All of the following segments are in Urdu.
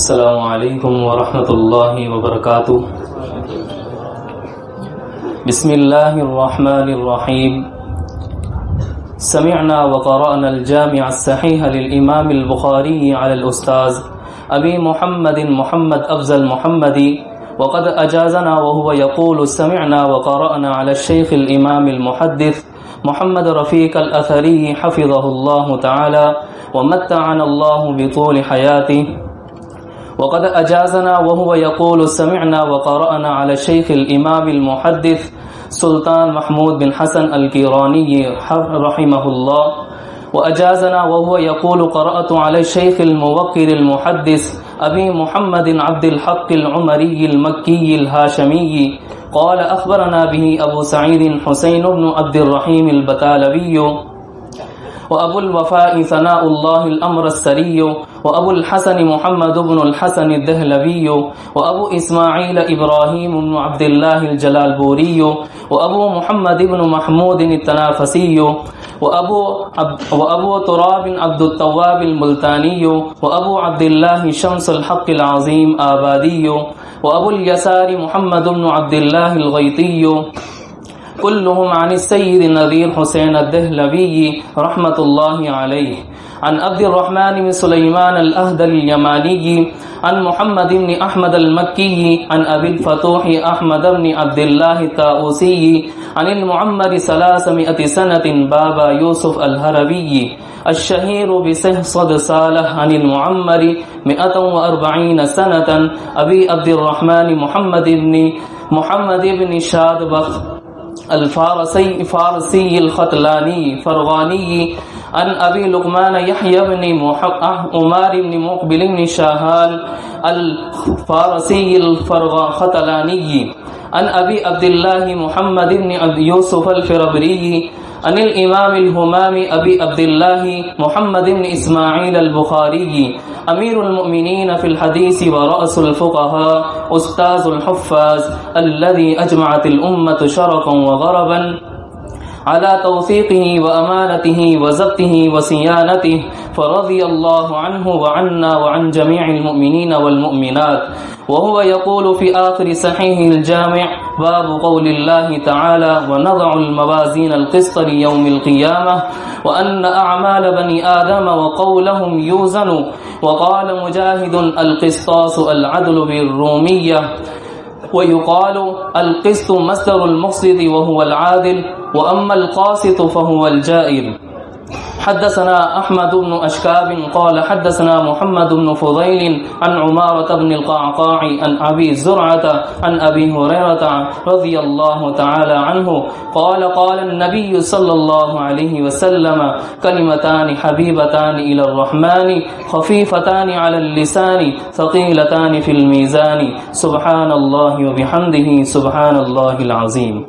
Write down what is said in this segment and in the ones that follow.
السلام عليكم ورحمة الله وبركاته. بسم الله الرحمن الرحيم. سمعنا وقرأنا الجامع الصحيح للإمام البخاري على الأستاذ أبي محمد محمد أفزل محمدي وقد أجازنا وهو يقول سمعنا وقرأنا على الشيخ الإمام المحدث محمد رفيق الأثري حفظه الله تعالى ومتعنا الله بطول حياته. وقد أجازنا وهو يقول سمعنا وقرأنا على الشيخ الإمام المحدث سلطان محمود بن حسن الكيراني رحمه الله. وأجازنا وهو يقول قرأت على الشيخ الموقر المحدث أبي محمد عبد الحق العمري المكي الهاشمي. قال أخبرنا به أبو سعيد حسين بن عبد الرحيم البتالبي وأبو الوفاء ثناء الله الأمر السري وأبو الحسن محمد بن الحسن الدهلبي وأبو إسماعيل إبراهيم بن عبد الله الجلال بوري وأبو محمد بن محمود التنافسي وأبو, عب وأبو تراب عبد التواب الملتاني وأبو عبد الله شمس الحق العظيم آبادي وأبو اليسار محمد بن عبد الله الغيطي كلهم عن السيد النذير حسين الدهلبي رحمة الله عليه. عن عبد الرحمن بن سليمان الأهدل اليماني، عن محمد بن أحمد المكي، عن أبي الفتوح أحمد بن عبد الله التاؤسي عن المعمر ثلاثمائة سنة بابا يوسف الهربي الشهير بسهصد صالح عن المعمر مئة وأربعين سنة، أبي عبد الرحمن محمد بن محمد بن شادبخ. الفارسي فارسي الختلاني فرغاني، عن أبي لقمان يحيى بن عمار بن مقبل بن شاهان الفارسي الختلاني عن أبي عبد الله محمد بن يوسف الفربري عن الإمام الهمام أبي عبد الله محمد بن إسماعيل البخاري أمير المؤمنين في الحديث ورأس الفقهاء أستاذ الحفاظ الذي أجمعت الأمة شرقا وغربا على توثيقه وأمانته وزبته وصيانته فرضي الله عنه وعنا وعن جميع المؤمنين والمؤمنات. وهو يقول في آخر صحيح الجامع باب قول الله تعالى ونضع الموازين القسط ليوم القيامة وأن أعمال بني آدم وقولهم يوزن. وقال مجاهد القسطاس العدل بالرومية. ويقال القسط مصدر المقصد وهو العادل وأما القاسط فهو الجائر. حدثنا أحمد بن أشكاب قال حدثنا محمد بن فضيل عن عمارة بن القعقاع عن أبي زرعة عن أبي هريرة رضي الله تعالى عنه قال قال النبي صلى الله عليه وسلم كلمتان حبيبتان إلى الرحمن خفيفتان على اللسان ثقيلتان في الميزان سبحان الله وبحمده سبحان الله العظيم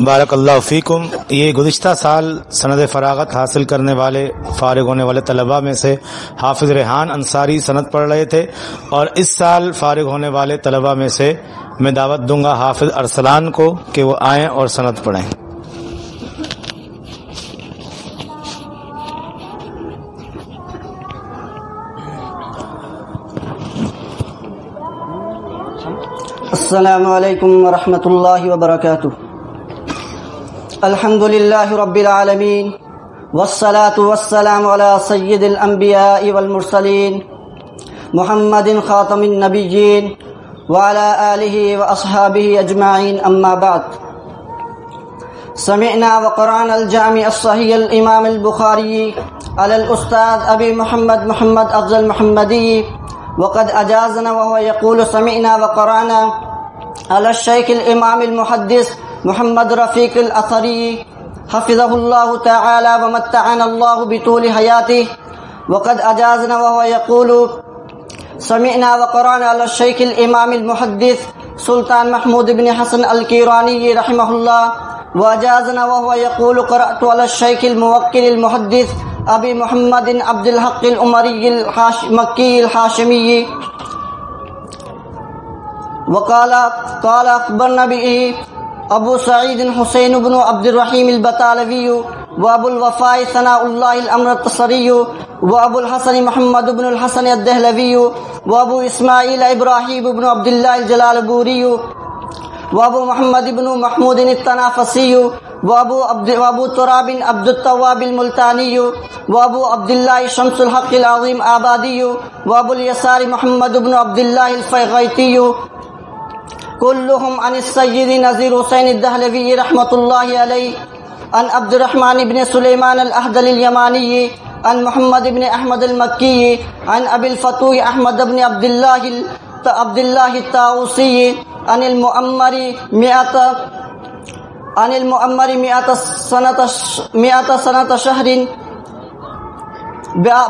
بارک اللہ فیکم، یہ گزشتہ سال سند فراغت حاصل کرنے والے فارغ ہونے والے طلباء میں سے حافظ ریحان انصاری سند پڑھ رہے تھے اور اس سال فارغ ہونے والے طلباء میں سے میں دعوت دوں گا حافظ ارسلان کو کہ وہ آئیں اور سند پڑھیں۔ السلام علیکم ورحمۃ اللہ وبرکاتہ۔ الحمد لله رب العالمين والصلاة والسلام على سيد الأنبياء والمرسلين محمد خاتم النبيين وعلى آله وأصحابه أجمعين أما بعد. سمعنا وقرأنا الجامع الصحيح الإمام البخاري على الأستاذ أبي محمد محمد أفضل محمدي وقد أجازنا وهو يقول سمعنا وقرأنا على الشيخ الإمام المحدث محمد رفيق الأثري حفظه الله تعالى ومتعنا الله بطول حياته. وقد أجازنا وهو يقول سمعنا وقرأنا على الشيخ الإمام المحدث سلطان محمود بن حسن الكيراني رحمه الله. وأجازنا وهو يقول قرأت على الشيخ الموكل المحدث أبي محمد عبد الحق الأمري المكي الحاشمي. وقال قال أخبرنا به أبو سعيد حسين بن عبد الرحيم البطالوي وأبو الوفاء ثناء الله الأمر التصري وأبو الحسن محمد بن الحسن الدهلوي وأبو إسماعيل إبراهيم بن عبد الله الجلال بوري وأبو محمد بن محمود التنافسي وأبو عبد وأبو تراب عبد التواب الملتاني وأبو عبد الله شمس الحق العظيم آبادي وأبو اليسار محمد بن عبد الله الفيغيتي كلهم عن السيد نزير حسين الدهلوي رحمة الله عليه عن عبد الرحمن بن سليمان الأهدل اليماني عن محمد بن أحمد المكي عن أبي الفتوح أحمد بن عبد الله عبد الله الطاووسي عن المؤمر مئة عن المؤمر مئة سنة مئة سنة شهر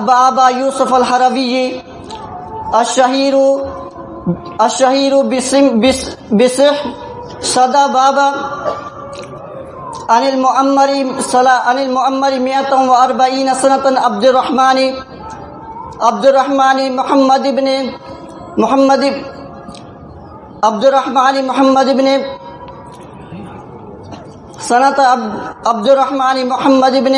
بأبا يوسف الحروي الشهير الشهير بسم بس بسح صدى بابا عن المؤمر صلا عن المؤمر مئة وأربعين سنة عبد الرحمن عبد الرحمن محمد بن محمد عبد الرحمن محمد بن سنة عبد الرحمن محمد بن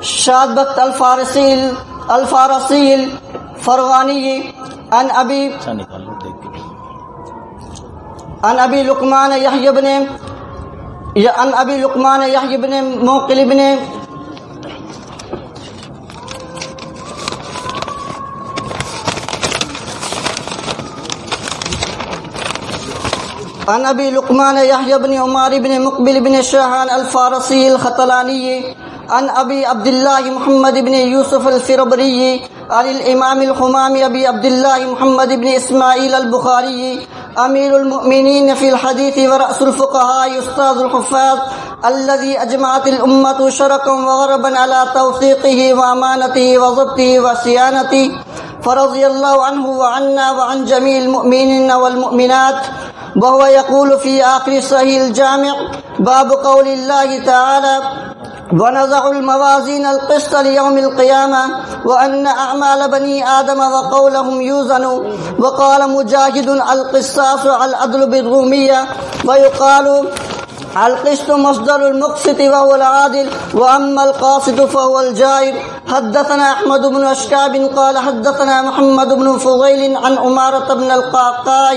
شادبت الفارسي الفارسي الفرغاني عن أبي عن أبي لقمان يحيى بن عن أبي لقمان يحيى بن موقل بن عن أبي لقمان يحيى بن عمر بن مقبل بن شاهان الفارسي الخطلاني عن أبي عبد الله محمد بن يوسف الفربري عن الإمام الحمام أبي عبد الله محمد بن إسماعيل البخاري أمير المؤمنين في الحديث ورأس الفقهاء أستاذ الحفاظ الذي أجمعت الأمة شرقا وغربا على توثيقه وأمانته وضبطه وصيانته فرضي الله عنه وعنا وعن جميع المؤمنين والمؤمنات. وهو يقول في آخر صحيح الجامع باب قول الله تعالى ونضع الموازين القسط ليوم القيامة وأن أعمال بني آدم وقولهم يوزن. وقال مجاهد القصاص على العدل بالرومية ويقال القسط مصدر المقسط وهو العادل وأما القاسط فهو الجائر حدثنا أحمد بن أشكاب قال حدثنا محمد بن فضيل عن أمارة بن القعقاع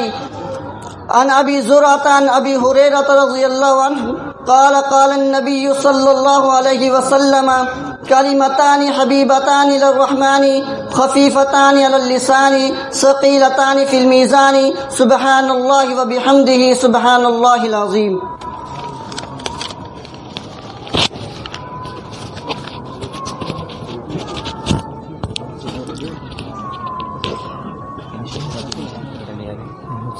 عن أبي زرعة عن أبي هريرة رضي الله عنه. قال قال النبي صلى الله عليه وسلم كلمتان حبيبتان للرحمن خفيفتان على اللسان ثقيلتان في الميزان. سبحان الله وبحمده سبحان الله العظيم.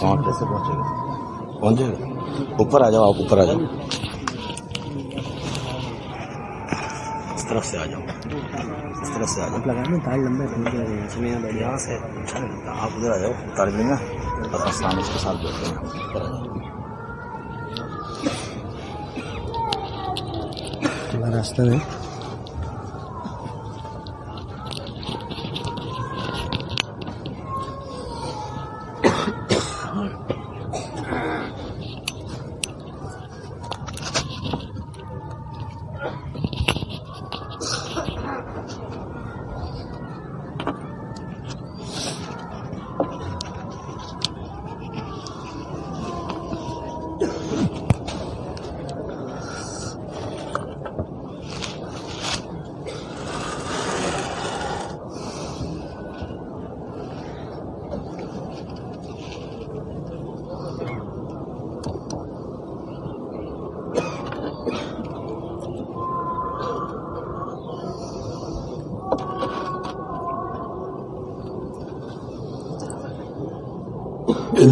وہاں کیسے پہنچے گا پہنچے گا اوپر آ طرف سے آ جاؤ اس طرف سے آ جاؤ یہاں سے آپ ادھر آ جاؤ طالب علم اور اسلام اس کے ساتھ بیٹھتے ہیں اوپر آ جاؤ راستہ میں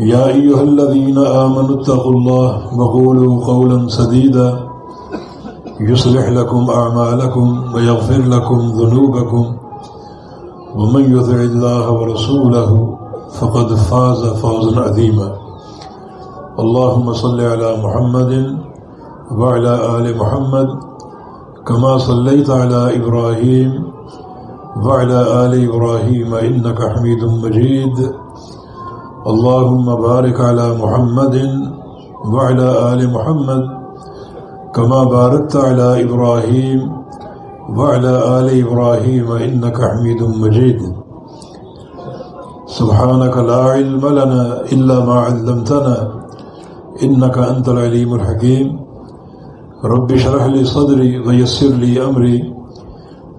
يا أيها الذين آمنوا اتقوا الله وقولوا قولا سديدا. يصلح لكم أعمالكم ويغفر لكم ذنوبكم. ومن يطع الله ورسوله فقد فاز فوزا عظيما. اللهم صل على محمد وعلى آل محمد كما صليت على إبراهيم وعلى آل إبراهيم إنك حميد مجيد. اللهم بارك على محمد وعلى آل محمد كما باركت على إبراهيم وعلى آل إبراهيم إنك حميد مجيد. سبحانك لا علم لنا إلا ما علمتنا إنك أنت العليم الحكيم. رب شرح لي صدري ويسر لي أمري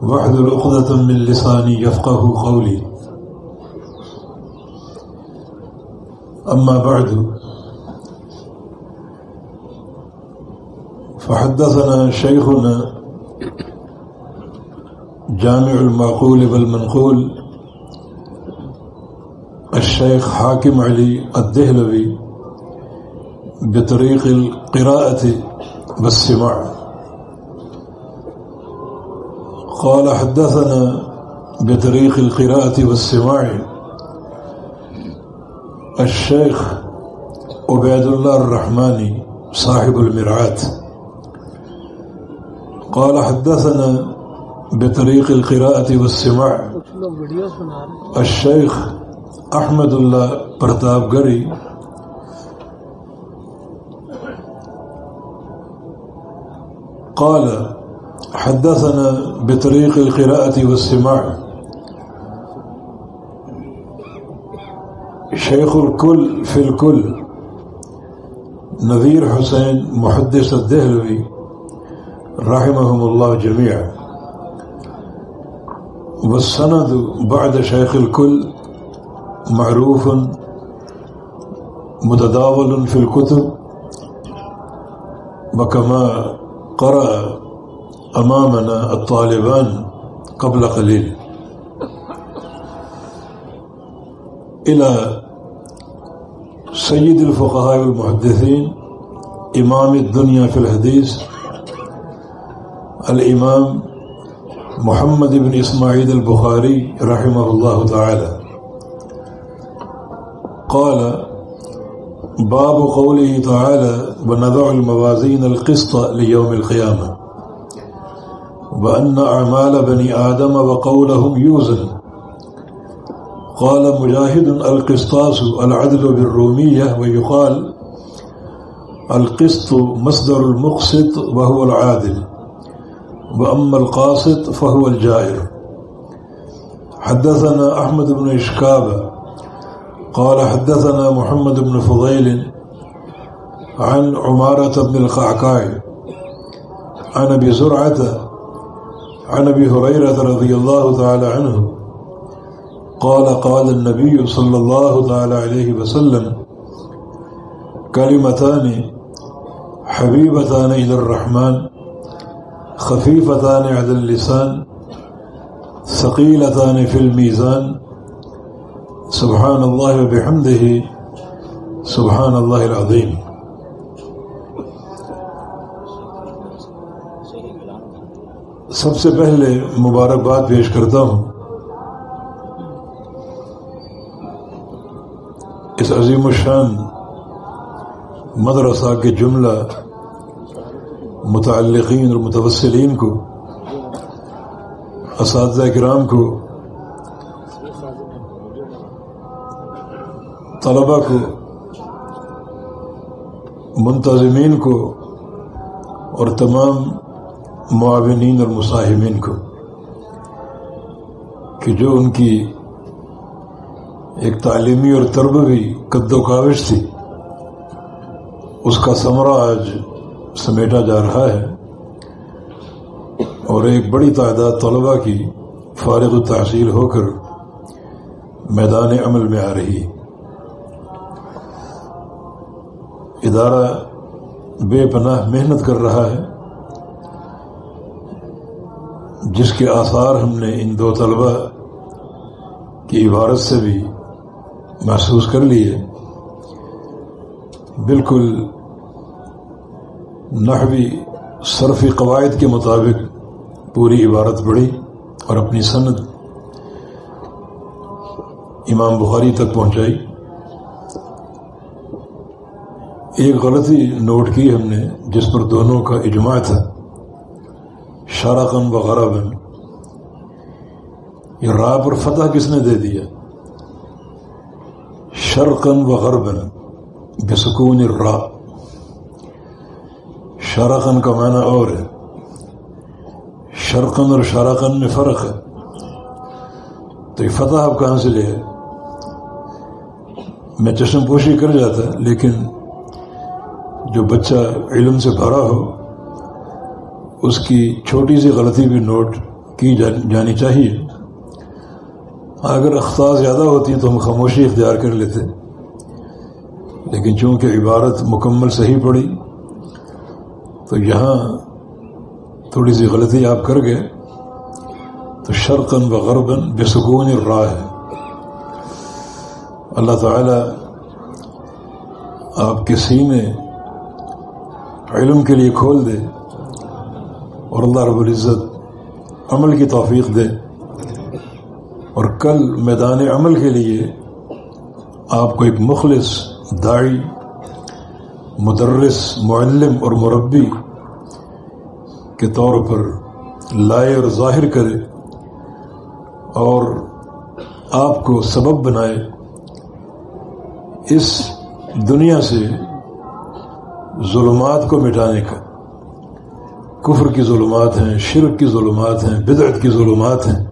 وحد الأخذة من لساني يفقه قولي. أما بعد فحدثنا شيخنا جامع المعقول والمنقول الشيخ حاكم علي الدهلوي بطريق القراءة والسماع. قال حدثنا بطريق القراءة والسماع. الشيخ عبيد الله الرحماني صاحب المرعات قال حدثنا بطريق القراءة والسماع. الشيخ أحمد الله پرتاب گری قال حدثنا بطريق القراءة والسماع. شيخ الكل في الكل. نذير حسين محدث الدهلوي رحمهم الله جميعا. والسند بعد شيخ الكل معروف متداول في الكتب وكما قرأ أمامنا الطالبان قبل قليل. إلى سيد الفقهاء والمحدثين إمام الدنيا في الحديث الإمام محمد بن إسماعيل البخاري رحمه الله تعالى. قال باب قوله تعالى ونضع الموازين القسط ليوم القيامة وأن أعمال بني آدم وقولهم يوزن. قال مجاهد القسطاس العدل بالرومية ويقال القسط مصدر المقسط وهو العادل وأما القاسط فهو الجائر. حدثنا أحمد بن إشكاب قال حدثنا محمد بن فضيل عن عمارة بن القعقاع عن أبي زرعة عن أبي هريرة رضي الله تعالى عنه قال قال النبي صلى الله تعالى عليه وسلم كلمتان حبيبتان إلى الرحمن، خفيفتان على اللسان، ثقيلتان في الميزان. سبحان الله وبحمده، سبحان الله العظيم. سب سے پہلے مبارکباد پیش کرتا ہوں۔ اس عظیم الشان، مدرسہ کے جملہ متعلقین اور متوسلین کو، اساتذہ کرام کو، طلبہ کو، منتظمین کو، اور تمام معاونین اور مصاحمین کو کہ جو ان کی ایک تعلیمی اور تربوی قد و کاوش تھی۔ اس کا ثمرہ آج سمیٹا جا رہا ہے۔ اور ایک بڑی تعداد طلباء کی فارغ التحصیل ہو کر میدان عمل میں آ رہی۔ ادارہ بے پناہ محنت کر رہا ہے۔ جس کے آثار ہم نے ان دو طلبہ کی عبارت سے بھی محسوس کر لیے۔ بالکل نحوی صرفی قواعد کے مطابق پوری عبارت پڑھی اور اپنی صنعت امام بخاری تک پہنچائی۔ ایک غلطی نوٹ کی ہم نے، جس پر دونوں کا اجماع تھا۔ شارقن و غربن یہ راہ پر فتح کس نے دے دیا؟ شرقن و غربن بسکون را شارقن کا معنی اور ہے. شرقن اور شارقن میں فرق ہے. تو یہ فتح اب کہاں سے لے میں چشم پوشی کر جاتا لیکن جو بچہ علم سے بھرا ہو، اس کی چھوٹی سی غلطی بھی نوٹ کی جانی چاہیے۔ اگر اختار زیادہ ہوتی تو ہم خاموشی اختیار کر لیتے لیکن چونکہ عبارت مکمل صحیح پڑی تو یہاں تھوڑی سی غلطی آپ کر گئے۔ تو شرقن و غربن بے سکون راہ ہے۔ اللہ تعالی آپ کے سینے علم کے لیے کھول دے اور اللہ رب العزت عمل کی توفیق دے۔ اور کل میدان عمل کے لیے آپ کو ایک مخلص داعی، مدرس، معلم اور مربی کے طور پر لائے اور ظاہر کرے اور آپ کو سبب بنائے اس دنیا سے ظلمات کو مٹانے کا۔ کفر کی ظلمات ہیں، شرک کی ظلمات ہیں، بدعت کی ظلمات ہیں۔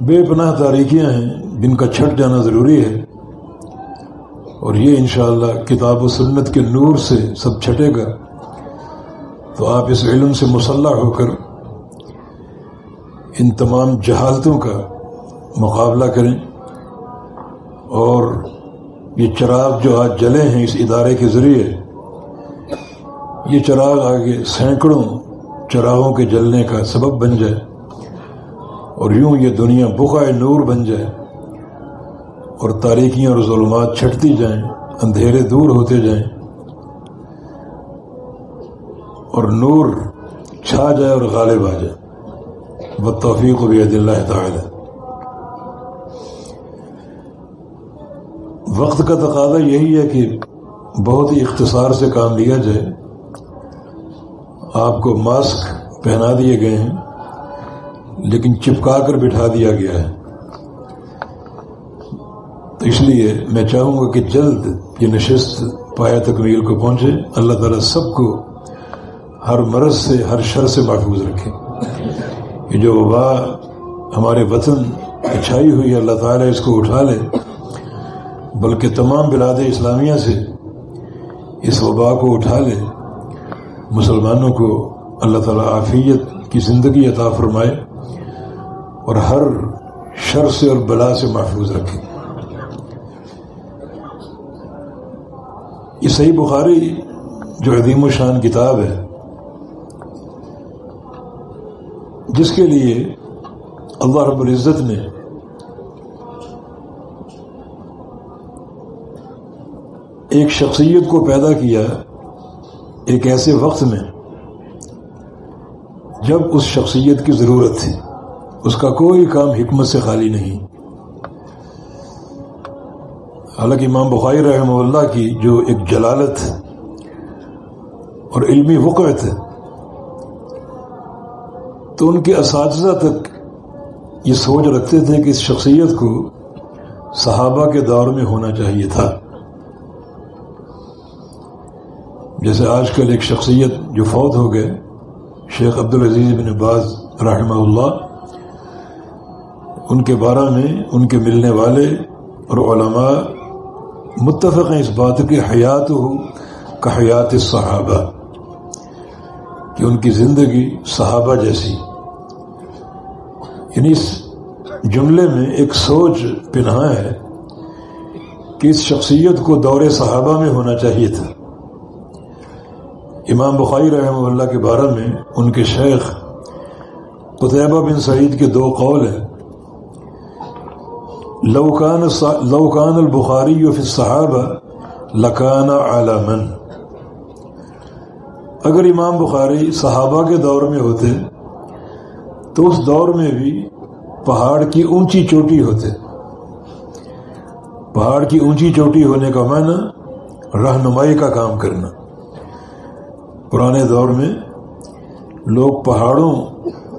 بے پناہ تاریکیاں ہیں، جن کا چھٹ جانا ضروری ہے۔ اور یہ انشاءاللہ کتاب و سنت کے نور سے سب چھٹے گا۔ تو آپ اس علم سے مسلح ہو کر ان تمام جہالتوں کا مقابلہ کریں۔ اور یہ چراغ جو آج جلے ہیں اس ادارے کے ذریعے، یہ چراغ آگے سینکڑوں چراغوں کے جلنے کا سبب بن جائے۔ اور یوں یہ دنیا بخائے نور بن جائے اور تاریکیاں اور ظلمات چھٹتی جائیں، اندھیرے دور ہوتے جائیں اور نور چھا جائے اور غالب آ جائے۔ وہ توفیق بید اللہ تعالی۔ وقت کا تقاضا یہی ہے کہ بہت ہی اختصار سے کام لیا جائے۔ آپ کو ماسک پہنا دیے گئے ہیں۔ لیکن چپکا کر بٹھا دیا گیا ہے۔ تو اس لیے میں چاہوں گا کہ جلد یہ نشست پایا تکمیل کو پہنچے۔ اللہ تعالیٰ سب کو ہر مرض سے، ہر شر سے محفوظ رکھے۔ یہ جو وبا ہمارے وطن اچھائی ہوئی اللہ تعالیٰ اس کو اٹھا لے۔ بلکہ تمام بلاد اسلامیہ سے اس وبا کو اٹھا لے۔ مسلمانوں کو اللہ تعالیٰ عافیت کی زندگی عطا فرمائے۔ اور ہر شر سے اور بلا سے محفوظ رکھے یہ صحیح بخاری جو عظیم و شان کتاب ہے، جس کے لیے اللہ رب العزت نے ایک شخصیت کو پیدا کیا ایک ایسے وقت میں جب اس شخصیت کی ضرورت تھی۔ اس کا کوئی کام حکمت سے خالی نہیں۔ حالانکہ امام بخاری رحمہ اللہ کی جو ایک جلالت اور علمی وقعت ہے تو ان کے اساتذہ تک یہ سوچ رکھتے تھے کہ اس شخصیت کو صحابہ کے دور میں ہونا چاہیے تھا۔ جیسے آج کل ایک شخصیت جو فوت ہو گئے، شیخ عبدالعزیز بن باز رحمہ اللہ ان کے بارہ میں ان کے ملنے والے اور علماء متفق ہیں اس بات کی حیات ہو کہ حیات صحابہ کہ ان کی زندگی صحابہ جیسی۔ یعنی اس جملے میں ایک سوچ پنہا ہے کہ اس شخصیت کو دور صحابہ میں ہونا چاہیے تھا۔ امام بخاری رحمہ اللہ کے بارے میں ان کے شیخ قطعبہ بن سعید کے دو قول ہیں۔ لوکان لوکان البخاری فی صحابہ لکان عالمن اگر امام بخاری صحابہ کے دور میں ہوتے، تو اس دور میں بھی پہاڑ کی اونچی چوٹی ہوتے۔ پہاڑ کی اونچی چوٹی ہونے کا معنی رہنمائی کا کام کرنا۔ پرانے دور میں لوگ پہاڑوں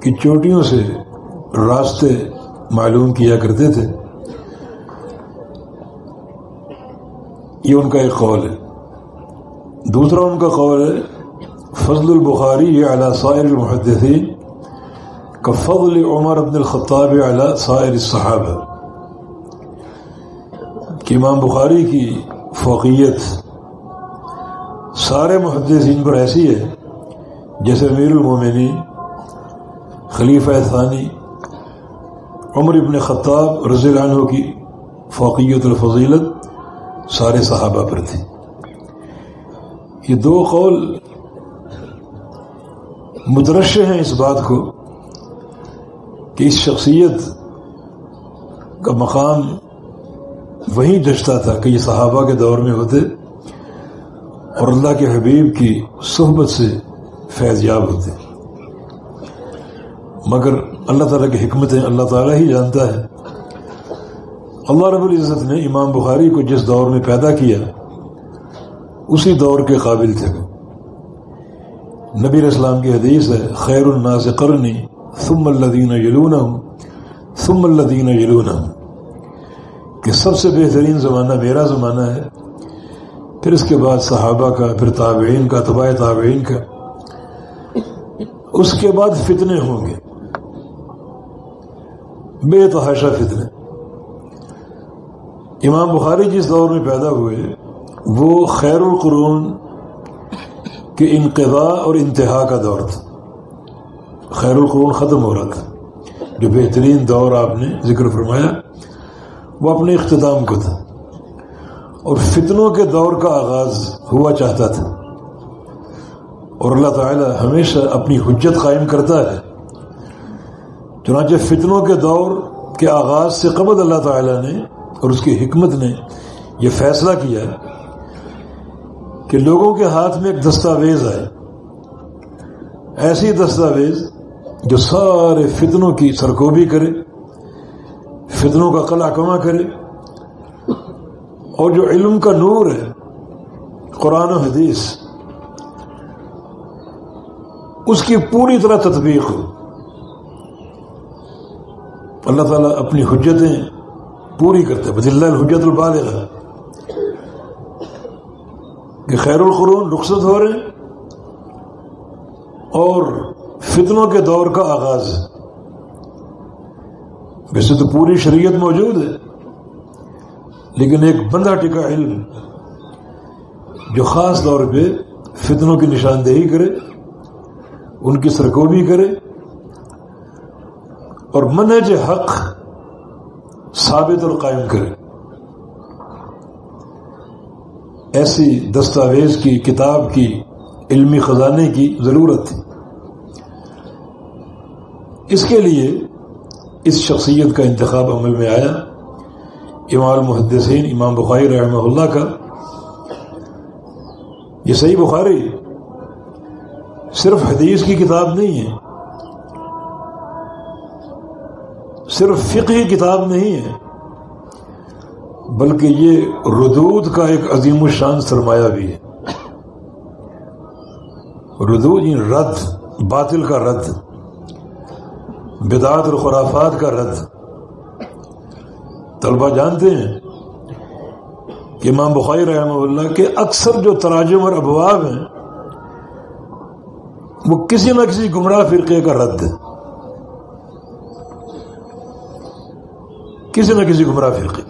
کی چوٹیوں سے راستے معلوم کیا کرتے تھے۔ یہ ان کا ایک قول ہے۔ دوسرا ان کا قول ہے، فضل البخاری علی سائر المحدثین، کا فضل عمر ابن الخطاب علی سائر الصحابہ۔ کہ امام بخاری کی فوقیت سارے محدثین پر ایسی ہے، جیسے امیر المومنین، خلیفہ ثانی، عمر ابن خطاب رضی اللہ عنہ کی فوقیت الفضیلت سارے صحابہ پر تھی یہ دو قول مدرش ہیں اس بات کو کہ اس شخصیت کا مقام وہیں جچتا تھا کہ یہ صحابہ کے دور میں ہوتے اور اللہ کے حبیب کی صحبت سے فیض یاب ہوتے۔ مگر اللہ تعالیٰ کی حکمتیں اللہ تعالیٰ ہی جانتا ہے۔ اللہ رب العزت نے امام بخاری کو جس دور میں پیدا کیا، اسی دور کے قابل تھے۔ نبی اسلام کی حدیث ہے، خیر الناس قرنی ثم الدین یلون ثم الدین یلون کہ سب سے بہترین زمانہ میرا زمانہ ہے۔ پھر اس کے بعد صحابہ کا، پھر تابعین کا طباء تابعین کا۔ اس کے بعد فتنے ہوں گے۔ بے تحاشا فتنے۔ امام بخاری جس دور میں پیدا ہوئے، وہ خیر القرون کے انقضاء اور انتہا کا دور تھا۔ خیر القرون ختم ہو رہا تھا۔ جو بہترین دور آپ نے ذکر فرمایا، وہ اپنے اختتام کو تھا۔ اور فتنوں کے دور کا آغاز ہوا چاہتا تھا۔ اور اللہ تعالی ہمیشہ اپنی حجت قائم کرتا ہے۔ چنانچہ فتنوں کے دور کے آغاز سے قبل اللہ تعالی نے اور اس کی حکمت نے یہ فیصلہ کیا کہ لوگوں کے ہاتھ میں ایک دستاویز آئے۔ ایسی دستاویز جو سارے فتنوں کی سرکوبی کرے، فتنوں کا قلع کما کرے، اور جو علم کا نور ہے، قرآن و حدیث، اس کی پوری طرح تطبیق ہو۔ اللہ تعالیٰ اپنی حجتیں پوری کرتے بد اللہ الحجت البالغ کہ خیر القرون رخصت ہو رہے اور فتنوں کے دور کا آغاز۔ ویسے تو پوری شریعت موجود ہے، لیکن ایک بندہ ٹکا علم جو خاص طور پہ فتنوں کی نشاندہی کرے، ان کی سرکوبی کرے اور منہج حق ثابت اور قائم کرے۔ ایسی دستاویز کی، کتاب کی، علمی خزانے کی ضرورت تھی۔ اس کے لیے اس شخصیت کا انتخاب عمل میں آیا۔ امام المحدثین، امام بخاری رحمہ اللہ کا۔ یہ صحیح بخاری۔ صرف حدیث کی کتاب نہیں ہے۔ صرف فقہی کتاب نہیں ہے، بلکہ یہ ردود کا ایک عظیم الشان سرمایہ بھی ہے۔ ردود یعنی رد، باطل کا رد، بدعات اور خرافات کا رد۔ طلبہ جانتے ہیں کہ امام بخاری رحمہ اللہ کے اکثر جو تراجم اور ابواب ہیں، وہ کسی نہ کسی گمراہ فرقے کا رد ہے۔ کسی نہ کسی گمراہ فرقے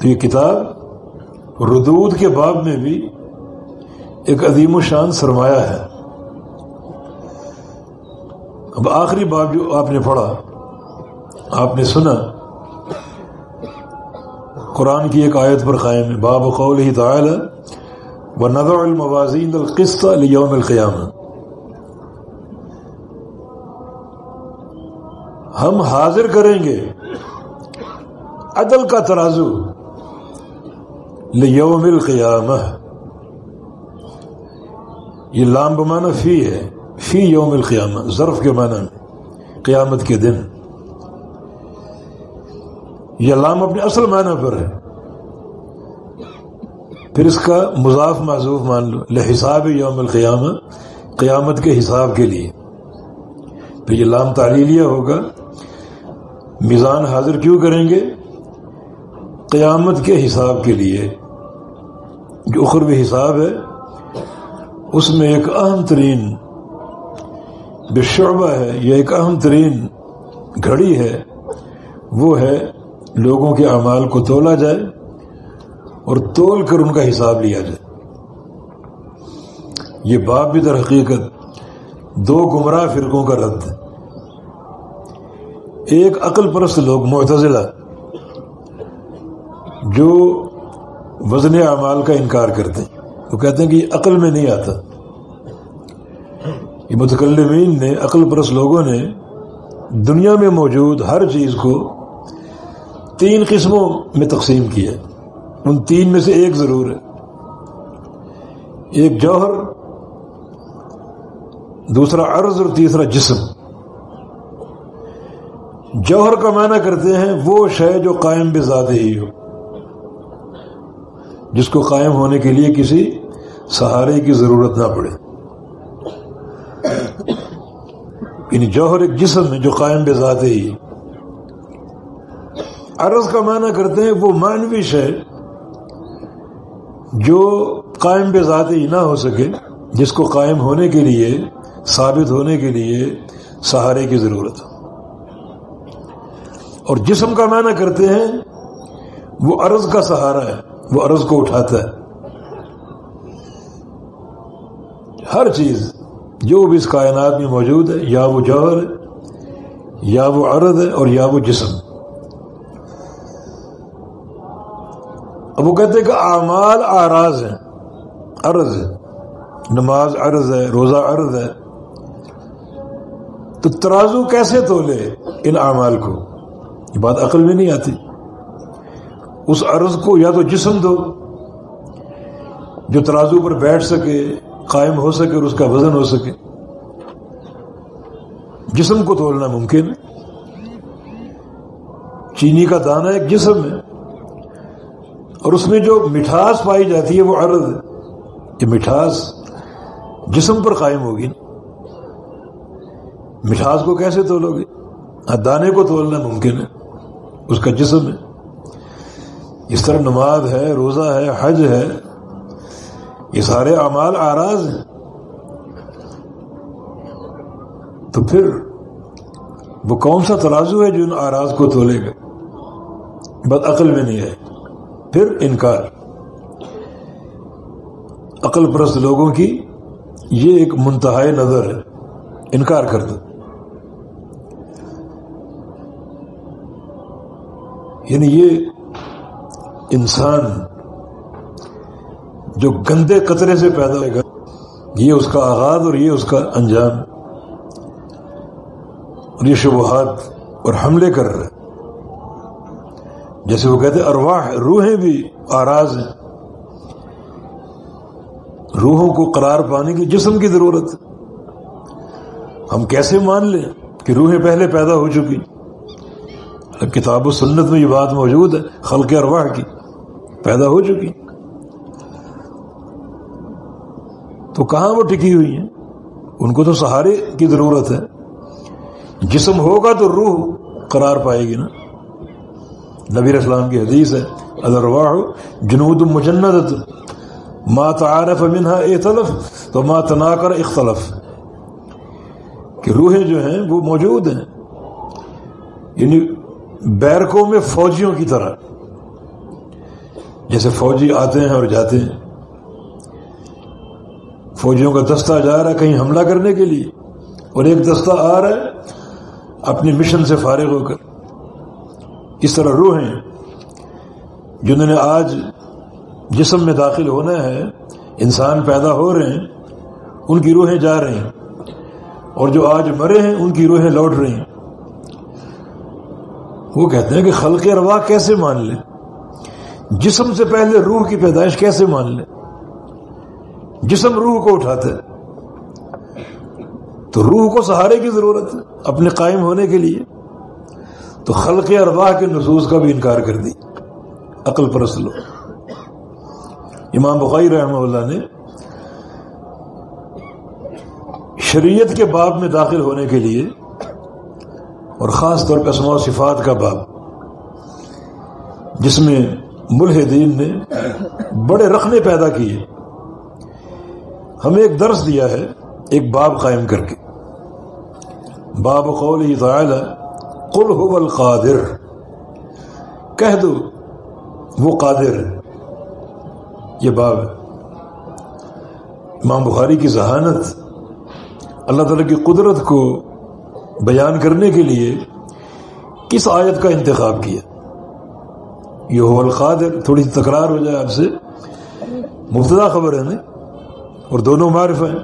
تو یہ کتاب ردود کے باب میں بھی ایک عظیم و شان سرمایہ ہے۔ اب آخری بات جو آپ نے پڑھا، آپ نے سنا، قرآن کی ایک آیت پر قائم ہے، باب قول ہی تعالی و نظر الموازین القسط لیوم القیامہ ہم حاضر کریں گے۔ عدل کا ترازو۔ لیوم القیامہ یہ لام بمانا فی ہے۔ فی یوم القیامہ، ظرف کے معنی میں۔ قیامت کے دن۔ یہ لام اپنے اصل معنی پر ہے۔ پھر اس کا مضاف معذوف مان لو۔ لحساب یوم القیامہ، قیامت کے حساب کے لیے۔ پھر یہ لام تعلیلیہ ہوگا۔ میزان حاضر کیوں کریں گے؟ قیامت کے حساب کے لیے۔ جو اخروی حساب ہے، اس میں ایک اہم ترین بشعبہ ہے یہ ایک اہم ترین گھڑی ہے، وہ ہے لوگوں کے اعمال کو تولا جائے اور تول کر ان کا حساب لیا جائے۔ یہ باپ بھی در حقیقت دو گمراہ فرقوں کا رد ہے۔ ایک عقل پرست لوگ، معتزلہ، جو وزن اعمال کا انکار کرتے ہیں۔ وہ کہتے ہیں کہ یہ عقل میں نہیں آتا۔ یہ متکلمین نے، عقل پرست لوگوں نے دنیا میں موجود ہر چیز کو تین قسموں میں تقسیم کیا۔ ان تین میں سے ایک ضرور ہے۔ ایک جوہر، دوسرا عرض اور تیسرا جسم۔ جوہر کا معنی کرتے ہیں وہ شے جو قائم بے ذات ہی ہو۔ جس کو قائم ہونے کے لیے کسی سہارے کی ضرورت نہ پڑے۔ یعنی جوہر ایک جسم ہے جو قائم بے ذات ہی۔ عرض کا معنی کرتے ہیں وہ مانوش ہے جو قائم بے ذات ہی نہ ہو سکے، جس کو قائم ہونے کے لیے، ثابت ہونے کے لیے سہارے کی ضرورت ہو۔ اور جسم کا معنی کرتے ہیں، وہ عرض کا سہارا ہے، وہ عرض کو اٹھاتا ہے۔ ہر چیز، جو بھی اس کائنات میں موجود ہے، یا وہ جوہر ہے، یا وہ عرض ہے، اور یا وہ جسم۔ اب وہ کہتے ہیں کہ اعمال آراز ہیں، عرض ہے۔ نماز عرض ہے، روزہ عرض ہے۔ تو ترازو کیسے تولے ان اعمال کو؟ یہ بات عقل میں نہیں آتی۔ اس عرض کو یا تو جسم دو جو ترازو پر بیٹھ سکے، قائم ہو سکے اور اس کا وزن ہو سکے۔ جسم کو تولنا ممکن ہے۔ چینی کا دانہ ایک جسم ہے۔ اور اس میں جو مٹھاس پائی جاتی ہے، وہ عرض ہے۔ یہ مٹھاس جسم پر قائم ہوگی نا۔ مٹھاس کو کیسے تولو گے؟ ہاں، دانے کو تولنا ممکن ہے۔ اس کا جسم ہے۔ اس طرح نماز ہے، روزہ ہے، حج ہے، یہ سارے اعمال آراز ہیں۔ تو پھر وہ کون سا ترازو ہے جو ان آراز کو تولے گا؟ بد عقل میں نہیں ہے۔ پھر انکار۔ عقل پرست لوگوں کی یہ ایک منتہائی نظر ہے۔ انکار کر یعنی یہ انسان جو گندے قطرے سے پیدا ہوئے گا، یہ اس کا آغاز اور یہ اس کا انجام، اور یہ شبہات اور حملے کر رہے جیسے وہ کہتے ارواح، روحیں بھی آراز ہیں۔ روحوں کو قرار پانے کی جسم کی ضرورت ہم کیسے مان لیں کہ روحیں پہلے پیدا ہو چکی؟ کتاب و سنت میں یہ بات موجود ہے، خلق ارواح کی، پیدا ہو چکی۔ تو کہاں وہ ٹکی ہوئی ہیں؟ ان کو تو سہارے کی ضرورت ہے۔ جسم ہوگا تو روح قرار پائے گی نا۔ نبیر اسلام کی حدیث ہے الرواح جنود مجند ما تعارف منہا اختلف تو ما تناکر اختلف۔ کہ روحیں جو ہیں وہ موجود ہیں۔ یعنی بیرکوں میں فوجیوں کی طرح۔ جیسے فوجی آتے ہیں اور جاتے ہیں۔ فوجیوں کا دستہ جا رہا ہے کہیں حملہ کرنے کے لیے۔ اور ایک دستہ آ رہا ہے اپنی مشن سے فارغ ہو کر۔ اس طرح روحیں جنہوں نے آج جسم میں داخل ہونا ہے، انسان پیدا ہو رہے ہیں، ان کی روحیں جا رہی ہیں۔ اور جو آج مرے ہیں، ان کی روحیں لوٹ رہی ہیں۔ وہ کہتے ہیں کہ خلق روا کیسے مان لیں جسم سے پہلے روح کی پیدائش کیسے مان لیں جسم روح کو اٹھاتا ہے۔ تو روح کو سہارے کی ضرورت ہے اپنے قائم ہونے کے لیے۔ تو خلق ارواح کے نصوص کا بھی انکار کر دی۔ عقل پرست لو امام بخاری رحمہ اللہ نے شریعت کے باب میں داخل ہونے کے لیے اور خاص طور پہ اسماء و صفات کا باب، جس میں ملحدین نے بڑے رکھنے پیدا کیے۔ ہمیں ایک درس دیا ہے، ایک باب قائم کر کے۔ باب قول تعالی، قل هو القادر۔ کہہ دو، وہ قادر ہے۔ یہ باب ہے۔ امام بخاری کی ذہانت اللہ تعالیٰ کی قدرت کو بیان کرنے کے لیے کس آیت کا انتخاب کیا؟ یہ ہو القادر تھوڑی سی تکرار ہو جائے آپ سے۔ مبتدا خبر ہے نہیں اور دونوں معرف ہیں۔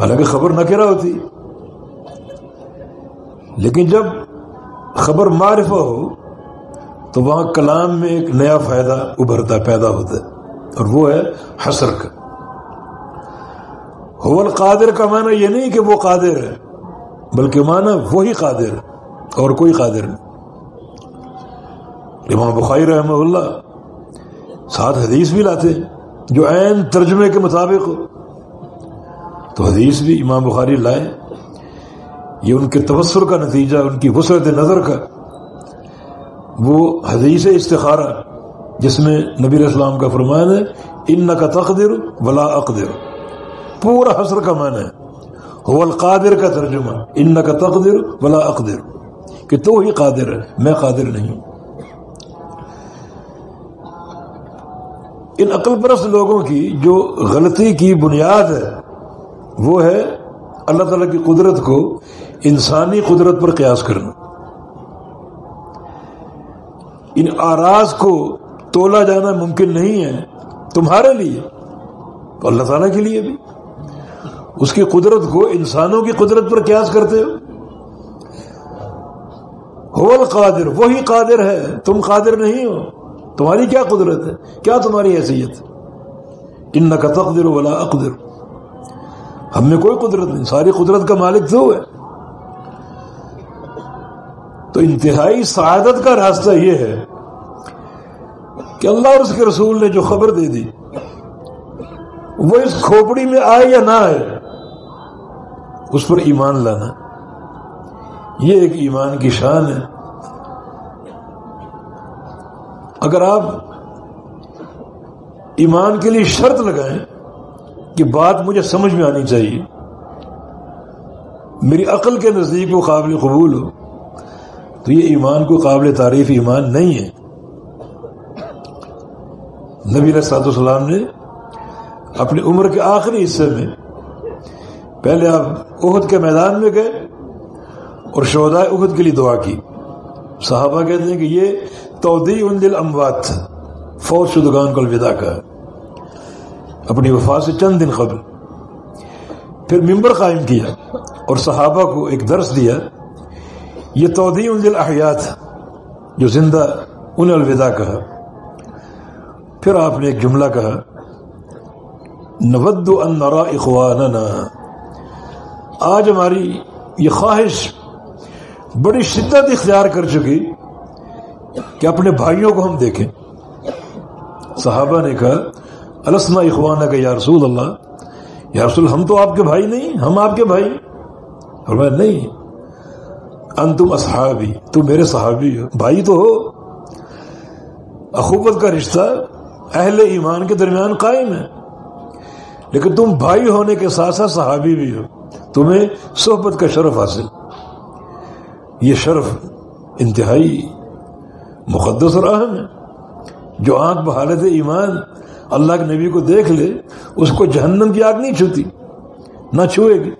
حالانکہ خبر نہ کرا ہوتی۔ لیکن جب خبر معرفہ ہو، تو وہاں کلام میں ایک نیا فائدہ ابھرتا، پیدا ہوتا ہے۔ اور وہ ہے حسر کا۔ حول قادر کا معنی یہ نہیں کہ وہ قادر ہے۔ بلکہ معنی وہی قادر اور کوئی قادر نہیں۔ امام بخاری رحمہ اللہ ساتھ حدیث بھی لاتے جو عین ترجمے کے مطابق ہو۔ تو حدیث بھی امام بخاری لائے۔ یہ ان کے تبصر کا نتیجہ، ان کی وسرت نظر کا۔ وہ حدیث استخارہ، جس میں نبی اسلام کا فرمان ہے ان کا تقدر ولا اقدر۔ پورا حسر کا معنی ہے۔ هو القادر کا ترجمہ ان کا تقدر ولا اقدر کہ تو ہی قادر ہے، میں قادر نہیں ہوں. ان عقل پرست لوگوں کی جو غلطی کی بنیاد ہے، وہ ہے اللہ تعالیٰ کی قدرت کو انسانی قدرت پر قیاس کرنا. ان آراز کو تولا جانا ممکن نہیں ہے تمہارے لیے، تو اللہ تعالیٰ کے لیے بھی. اس کی قدرت کو انسانوں کی قدرت پر قیاس کرتے ہو؟ قادر وہی قادر ہے، تم قادر نہیں ہو۔ تمہاری کیا قدرت ہے؟ کیا تمہاری حیثیت؟ ان کا تقدر ولا اقدر۔ ہم میں کوئی قدرت نہیں، ساری قدرت کا مالک تو ہے۔ تو انتہائی سعادت کا راستہ یہ ہے کہ اللہ اور اس کے رسول نے جو خبر دے دی، وہ اس کھوپڑی میں آئے یا نہ آئے؟ اس پر ایمان لانا یہ ایک ایمان کی شان ہے۔ اگر آپ ایمان کے لیے شرط لگائیں کہ بات مجھے سمجھ میں آنی چاہیے، میری عقل کے نزدیک وہ قابل قبول ہو، تو یہ ایمان کو قابل تعریف ایمان نہیں ہے۔ نبی علیہ السلام نے اپنی عمر کے آخری حصے میں پہلے آپ عہد کے میدان میں گئے اور شہدائے عہد کے لیے دعا کی۔ صحابہ کہتے ہیں کہ یہ تودی ان دل اموات، فوج شدگان کو الوداع کہا اپنی وفات سے چند دن قبل۔ پھر ممبر قائم کیا اور صحابہ کو ایک درس دیا۔ یہ تودی ان دل احیات، جو زندہ انہیں الوداع کہا۔ پھر آپ نے ایک جملہ کہا، نود ان نرا اخواننا۔ آج ہماری یہ خواہش بڑی شدت اختیار کر چکی کہ اپنے بھائیوں کو ہم دیکھیں۔ صحابہ نے کہا السما اخوانہ کا یا رسول اللہ، یا رسول، ہم تو آپ کے بھائی نہیں، ہم آپ کے بھائی۔ فرمایا، نہیں ان تم اصحابی تم میرے صحابی ہو، بھائی تو ہو۔ اخوت کا رشتہ اہل ایمان کے درمیان قائم ہے، لیکن تم بھائی ہونے کے ساتھ ساتھ صحابی بھی ہو۔ تمہیں صحبت کا شرف حاصل۔ یہ شرف انتہائی مقدس اور اہم ہے۔ جو آنکھ بحالت ایمان اللہ کے نبی کو دیکھ لے، اس کو جہنم کی آگ نہیں چھوتی، نہ چھوئے گی۔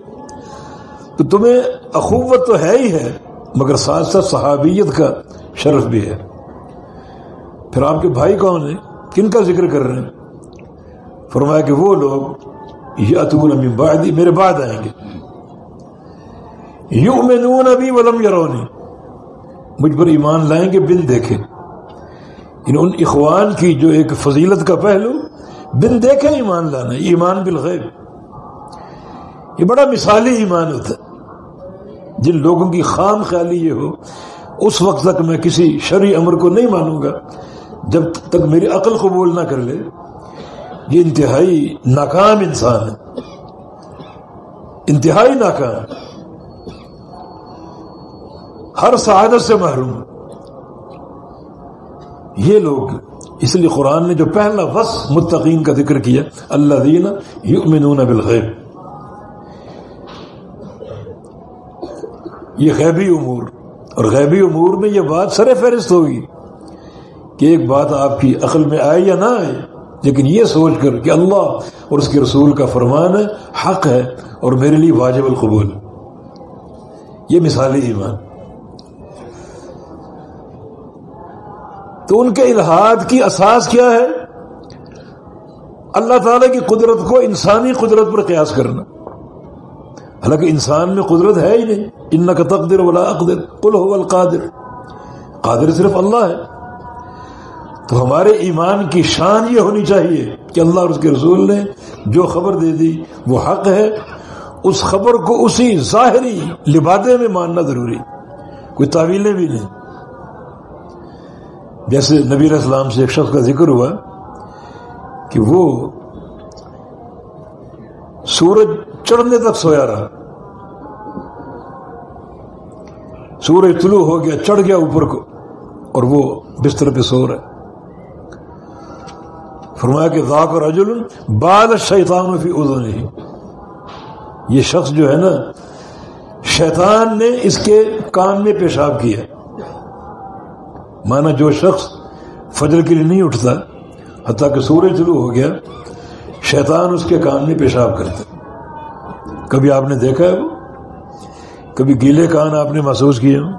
تو تمہیں اخوت تو ہے ہی ہے، مگر ساتھ ساتھ صحابیت کا شرف بھی ہے۔ پھر آپ کے بھائی کون ہیں؟ کن کا ذکر کر رہے ہیں؟ فرمایا کہ وہ لوگ یہ اتور بعدی، میرے بعد آئیں گے۔ یوں میں نون ابھی ولم یرونی۔ مجھ پر ایمان لائیں گے، بل دیکھے ان یعنی ان اخوان کی جو ایک فضیلت کا پہلو بن دیکھے ایمان لانا، ایمان بالغیب۔ یہ بڑا مثالی ایمان ہوتا ہے۔ جن لوگوں کی خام خیالی یہ ہو، اس وقت تک میں کسی شرعی امر کو نہیں مانوں گا، جب تک میری عقل قبول نہ کر لے۔ یہ انتہائی ناکام انسان ہے۔ انتہائی ناکام۔ ہر سعادت سے محروم یہ لوگ اس لیے قرآن نے جو پہلا وس متقین کا ذکر کیا اللہ دینا یؤمنون بالغیب۔ یہ غیبی امور، اور غیبی امور میں یہ بات سر فہرست ہوگی کہ ایک بات آپ کی عقل میں آئے یا نہ آئے، لیکن یہ سوچ کر کہ اللہ اور اس کے رسول کا فرمان ہے حق ہے اور میرے لیے واجب القبول۔ یہ مثالی ایمان۔ تو ان کے الحاد کی اساس کیا ہے؟ اللہ تعالی کی قدرت کو انسانی قدرت پر قیاس کرنا۔ حالانکہ انسان میں قدرت ہے ہی نہیں۔ ان کا تقدر ولا اقدر، قل هو القادر۔ قادر صرف اللہ ہے۔ تو ہمارے ایمان کی شان یہ ہونی چاہیے کہ اللہ اور اس کے رسول نے جو خبر دے دی، وہ حق ہے۔ اس خبر کو اسی ظاہری لبادے میں ماننا ضروری۔ کوئی تعویلیں بھی نہیں۔ جیسے نبی اسلام سے ایک شخص کا ذکر ہوا کہ وہ سورج چڑھنے تک سویا رہا۔ سورج طلوع ہو گیا، چڑھ گیا اوپر کو اور وہ بستر پہ سو رہا۔ فرمایا کہ ذاک اور اجل بال شیطان فی ادو نہیں یہ شخص جو ہے نا، شیطان نے اس کے کان میں پیشاب کیا۔ مانا جو شخص فجر کے لیے نہیں اٹھتا، حتیٰ کہ سورج طلوع ہو گیا، شیطان اس کے کان میں پیشاب کرتا۔ کبھی آپ نے دیکھا ہے وہ؟ کبھی گیلے کان آپ نے محسوس کیے ہوں؟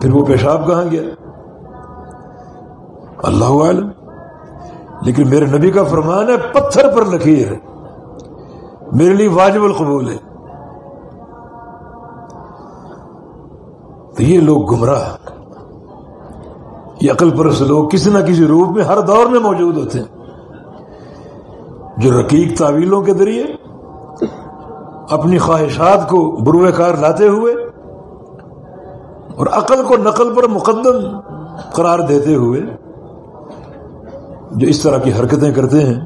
پھر وہ پیشاب کہاں گیا؟ اللہ عالم لیکن میرے نبی کا فرمان ہے، پتھر پر لکیر میرے لیے واجب القبول ہے۔ تو یہ لوگ گمراہ یہ عقل پرس لوگ کسی نہ کسی روپ میں ہر دور میں موجود ہوتے ہیں۔ جو رقیق تعویلوں کے ذریعے اپنی خواہشات کو بروے کار لاتے ہوئے اور عقل کو نقل پر مقدم قرار دیتے ہوئے جو اس طرح کی حرکتیں کرتے ہیں۔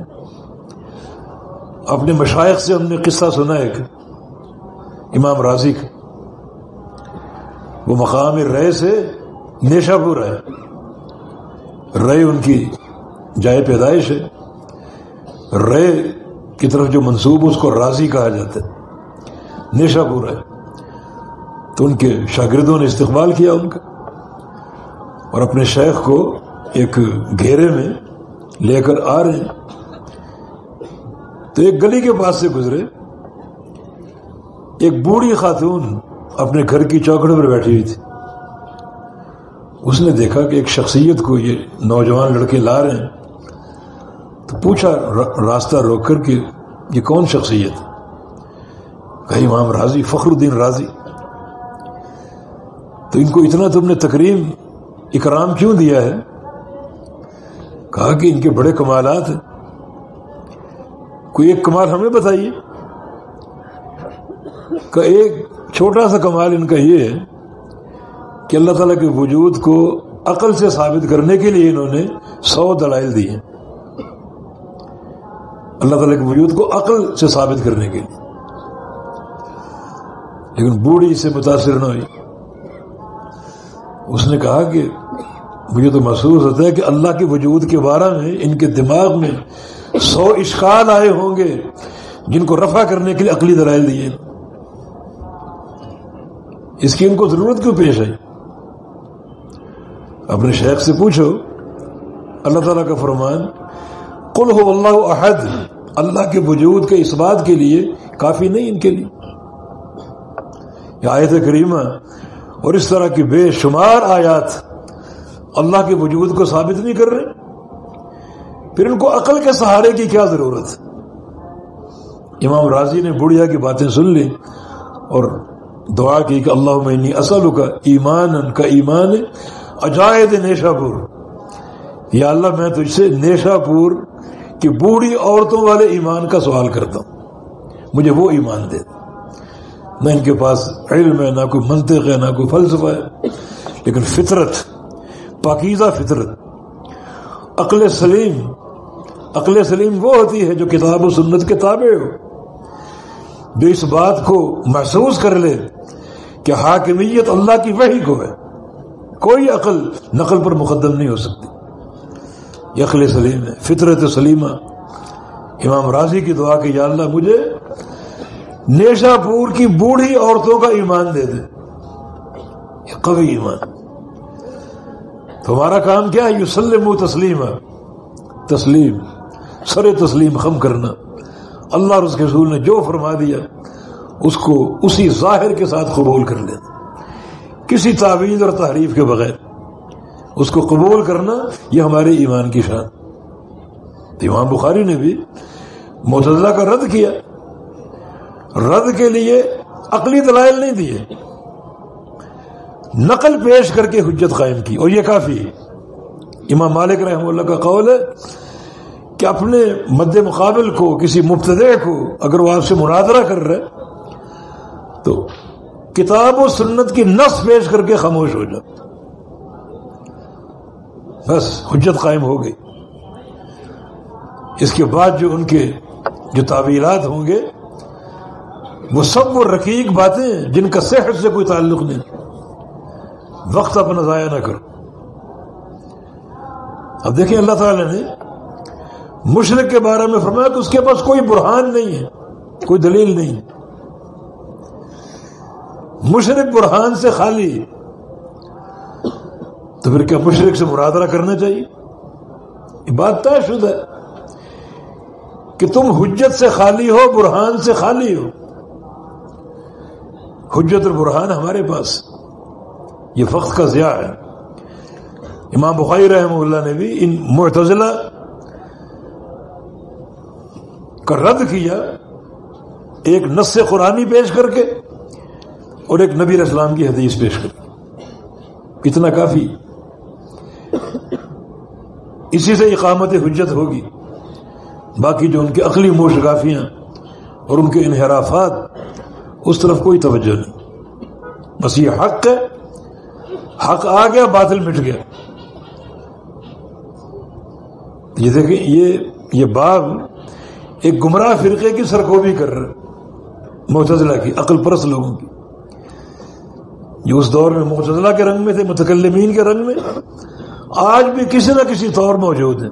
اپنے مشائق سے ہم نے قصہ سنا ایک، امام راضی کا وہ مقام رے سے نیشا پور ہے۔ رے ان کی جائے پیدائش ہے۔ رے کی طرف جو منصوب اس کو راضی کہا جاتا ہے۔ نیشا پور ہے۔ تو ان کے شاگردوں نے استقبال کیا ان کا۔ اور اپنے شیخ کو ایک گھیرے میں لے کر آ رہے ہیں۔ تو ایک گلی کے پاس سے گزرے۔ ایک بوڑھی خاتون اپنے گھر کی چوکڑے پر بیٹھی ہوئی تھی۔ اس نے دیکھا کہ ایک شخصیت کو یہ نوجوان لڑکے لا رہے ہیں۔ تو پوچھا راستہ روک کر کہ یہ کون شخصیت؟ کہیں امام راضی، فخر الدین راضی۔ تو ان کو اتنا تم نے تقریم، اکرام کیوں دیا ہے؟ کہا کہ ان کے بڑے کمالات ہیں۔ کوئی ایک کمال ہمیں بتائیے؟ کہ ایک چھوٹا سا کمال ان کا یہ ہے کہ اللہ تعالیٰ کے وجود کو عقل سے ثابت کرنے کے لیے انہوں نے سو دلائل دیے اللہ تعالیٰ کے وجود کو عقل سے ثابت کرنے کے لیے۔ لیکن بوڑھی سے متاثر نہ ہوئی۔ اس نے کہا کہ مجھے تو محسوس ہوتا ہے کہ اللہ کے وجود کے بارے میں ان کے دماغ میں سو اشکال آئے ہوں گے جن کو رفع کرنے کے لیے عقلی دلائل دیے اس کی ان کو ضرورت کیوں پیش آئی؟ اپنے شیخ سے پوچھو، اللہ تعالیٰ کا فرمان، قل ہو اللہ احد، اللہ کے وجود کے اس بات کے لیے کافی نہیں ان کے لیے۔ یہ آیت کریمہ اور اس طرح کی بے شمار آیات اللہ کے وجود کو ثابت نہیں کر رہے۔ پھر ان کو عقل کے سہارے کی کیا ضرورت؟ امام راضی نے بڑھیا کی باتیں سن لی اور دعا کی کہ اللہ میں اصل کا ایمان کا ایمان اجائد نیشا پور یا اللہ، میں تجھ سے نیشا پور کی بوڑھی عورتوں والے ایمان کا سوال کرتا ہوں۔ مجھے وہ ایمان دے۔ نہ ان کے پاس علم ہے، نہ کوئی منطق ہے، نہ کوئی فلسفہ ہے، لیکن فطرت، پاکیزہ فطرت۔ عقل سلیم عقل سلیم وہ ہوتی ہے جو کتاب و سنت کے تابع ہو۔ جو اس بات کو محسوس کر لے کہ حاکمیت اللہ کی وحی کو ہے۔ کوئی عقل نقل پر مقدم نہیں ہو سکتی۔ یہ عقل سلیم ہے، فطرت سلیمہ۔ امام راضی کی دعا کہ یا اللہ مجھے نیشا پور کی بوڑھی عورتوں کا ایمان دے دے۔ یہ قوی ایمان۔ تمہارا کام کیا ہے؟ یو تسلیم تسلیم، سر تسلیم خم کرنا۔ اللہ اور اس کے رسول نے جو فرما دیا۔ اس کو اسی ظاہر کے ساتھ قبول کر لینا کسی تعویذ اور تحریف کے بغیر اس کو قبول کرنا یہ ہمارے ایمان کی شان۔ امام بخاری نے بھی متضلہ کا رد کیا۔ رد کے لیے عقلی دلائل نہیں دیے۔ نقل پیش کر کے حجت قائم کی۔ اور یہ کافی امام مالک رحم اللہ کا قول ہے کہ اپنے مد مقابل کو، کسی مبتدع کو اگر وہ آپ سے مناظرہ کر رہے تو کتاب و سنت کی نس پیش کر کے خاموش ہو جاؤ۔ بس حجت قائم ہو گئی۔ اس کے بعد جو ان کے جو تعویلات ہوں گے، وہ سب وہ رقیق باتیں جن کا صحت سے کوئی تعلق نہیں۔ وقت اپنا ضائع نہ کرو۔ اب دیکھیں اللہ تعالی نے مشرق کے بارے میں فرمایا کہ اس کے پاس کوئی برہان نہیں ہے، کوئی دلیل نہیں۔ ہے مشرق برہان سے خالی۔ تو پھر کیا مشرق سے مرادرہ کرنا چاہیے؟ یہ بات طے شدہ ہے کہ تم حجت سے خالی ہو، برہان سے خالی ہو۔ حجت اور برہان ہمارے پاس۔ یہ فخر کا ضیاع ہے۔ امام بخاری رحمہ اللہ نے بھی ان معتزلہ کا رد کیا، ایک نس قرآنی پیش کر کے اور ایک نبی اسلام کی حدیث پیش کر اتنا کافی۔ اسی سے اقامت حجت ہوگی۔ باقی جو ان کے عقلی موشگافیاں اور ان کے انحرافات، اس طرف کوئی توجہ نہیں۔ بس یہ حق ہے۔ حق آ گیا، باطل مٹ گیا۔ یہ دیکھیں، یہ یہ باب ایک گمراہ فرقے کی سرکوبی کر رہے معتزلہ کی، عقل پرس لوگوں کی۔ جو اس دور میں معتزلہ کے رنگ میں تھے، متکلمین کے رنگ میں۔ آج بھی کسی نہ کسی طور موجود ہیں۔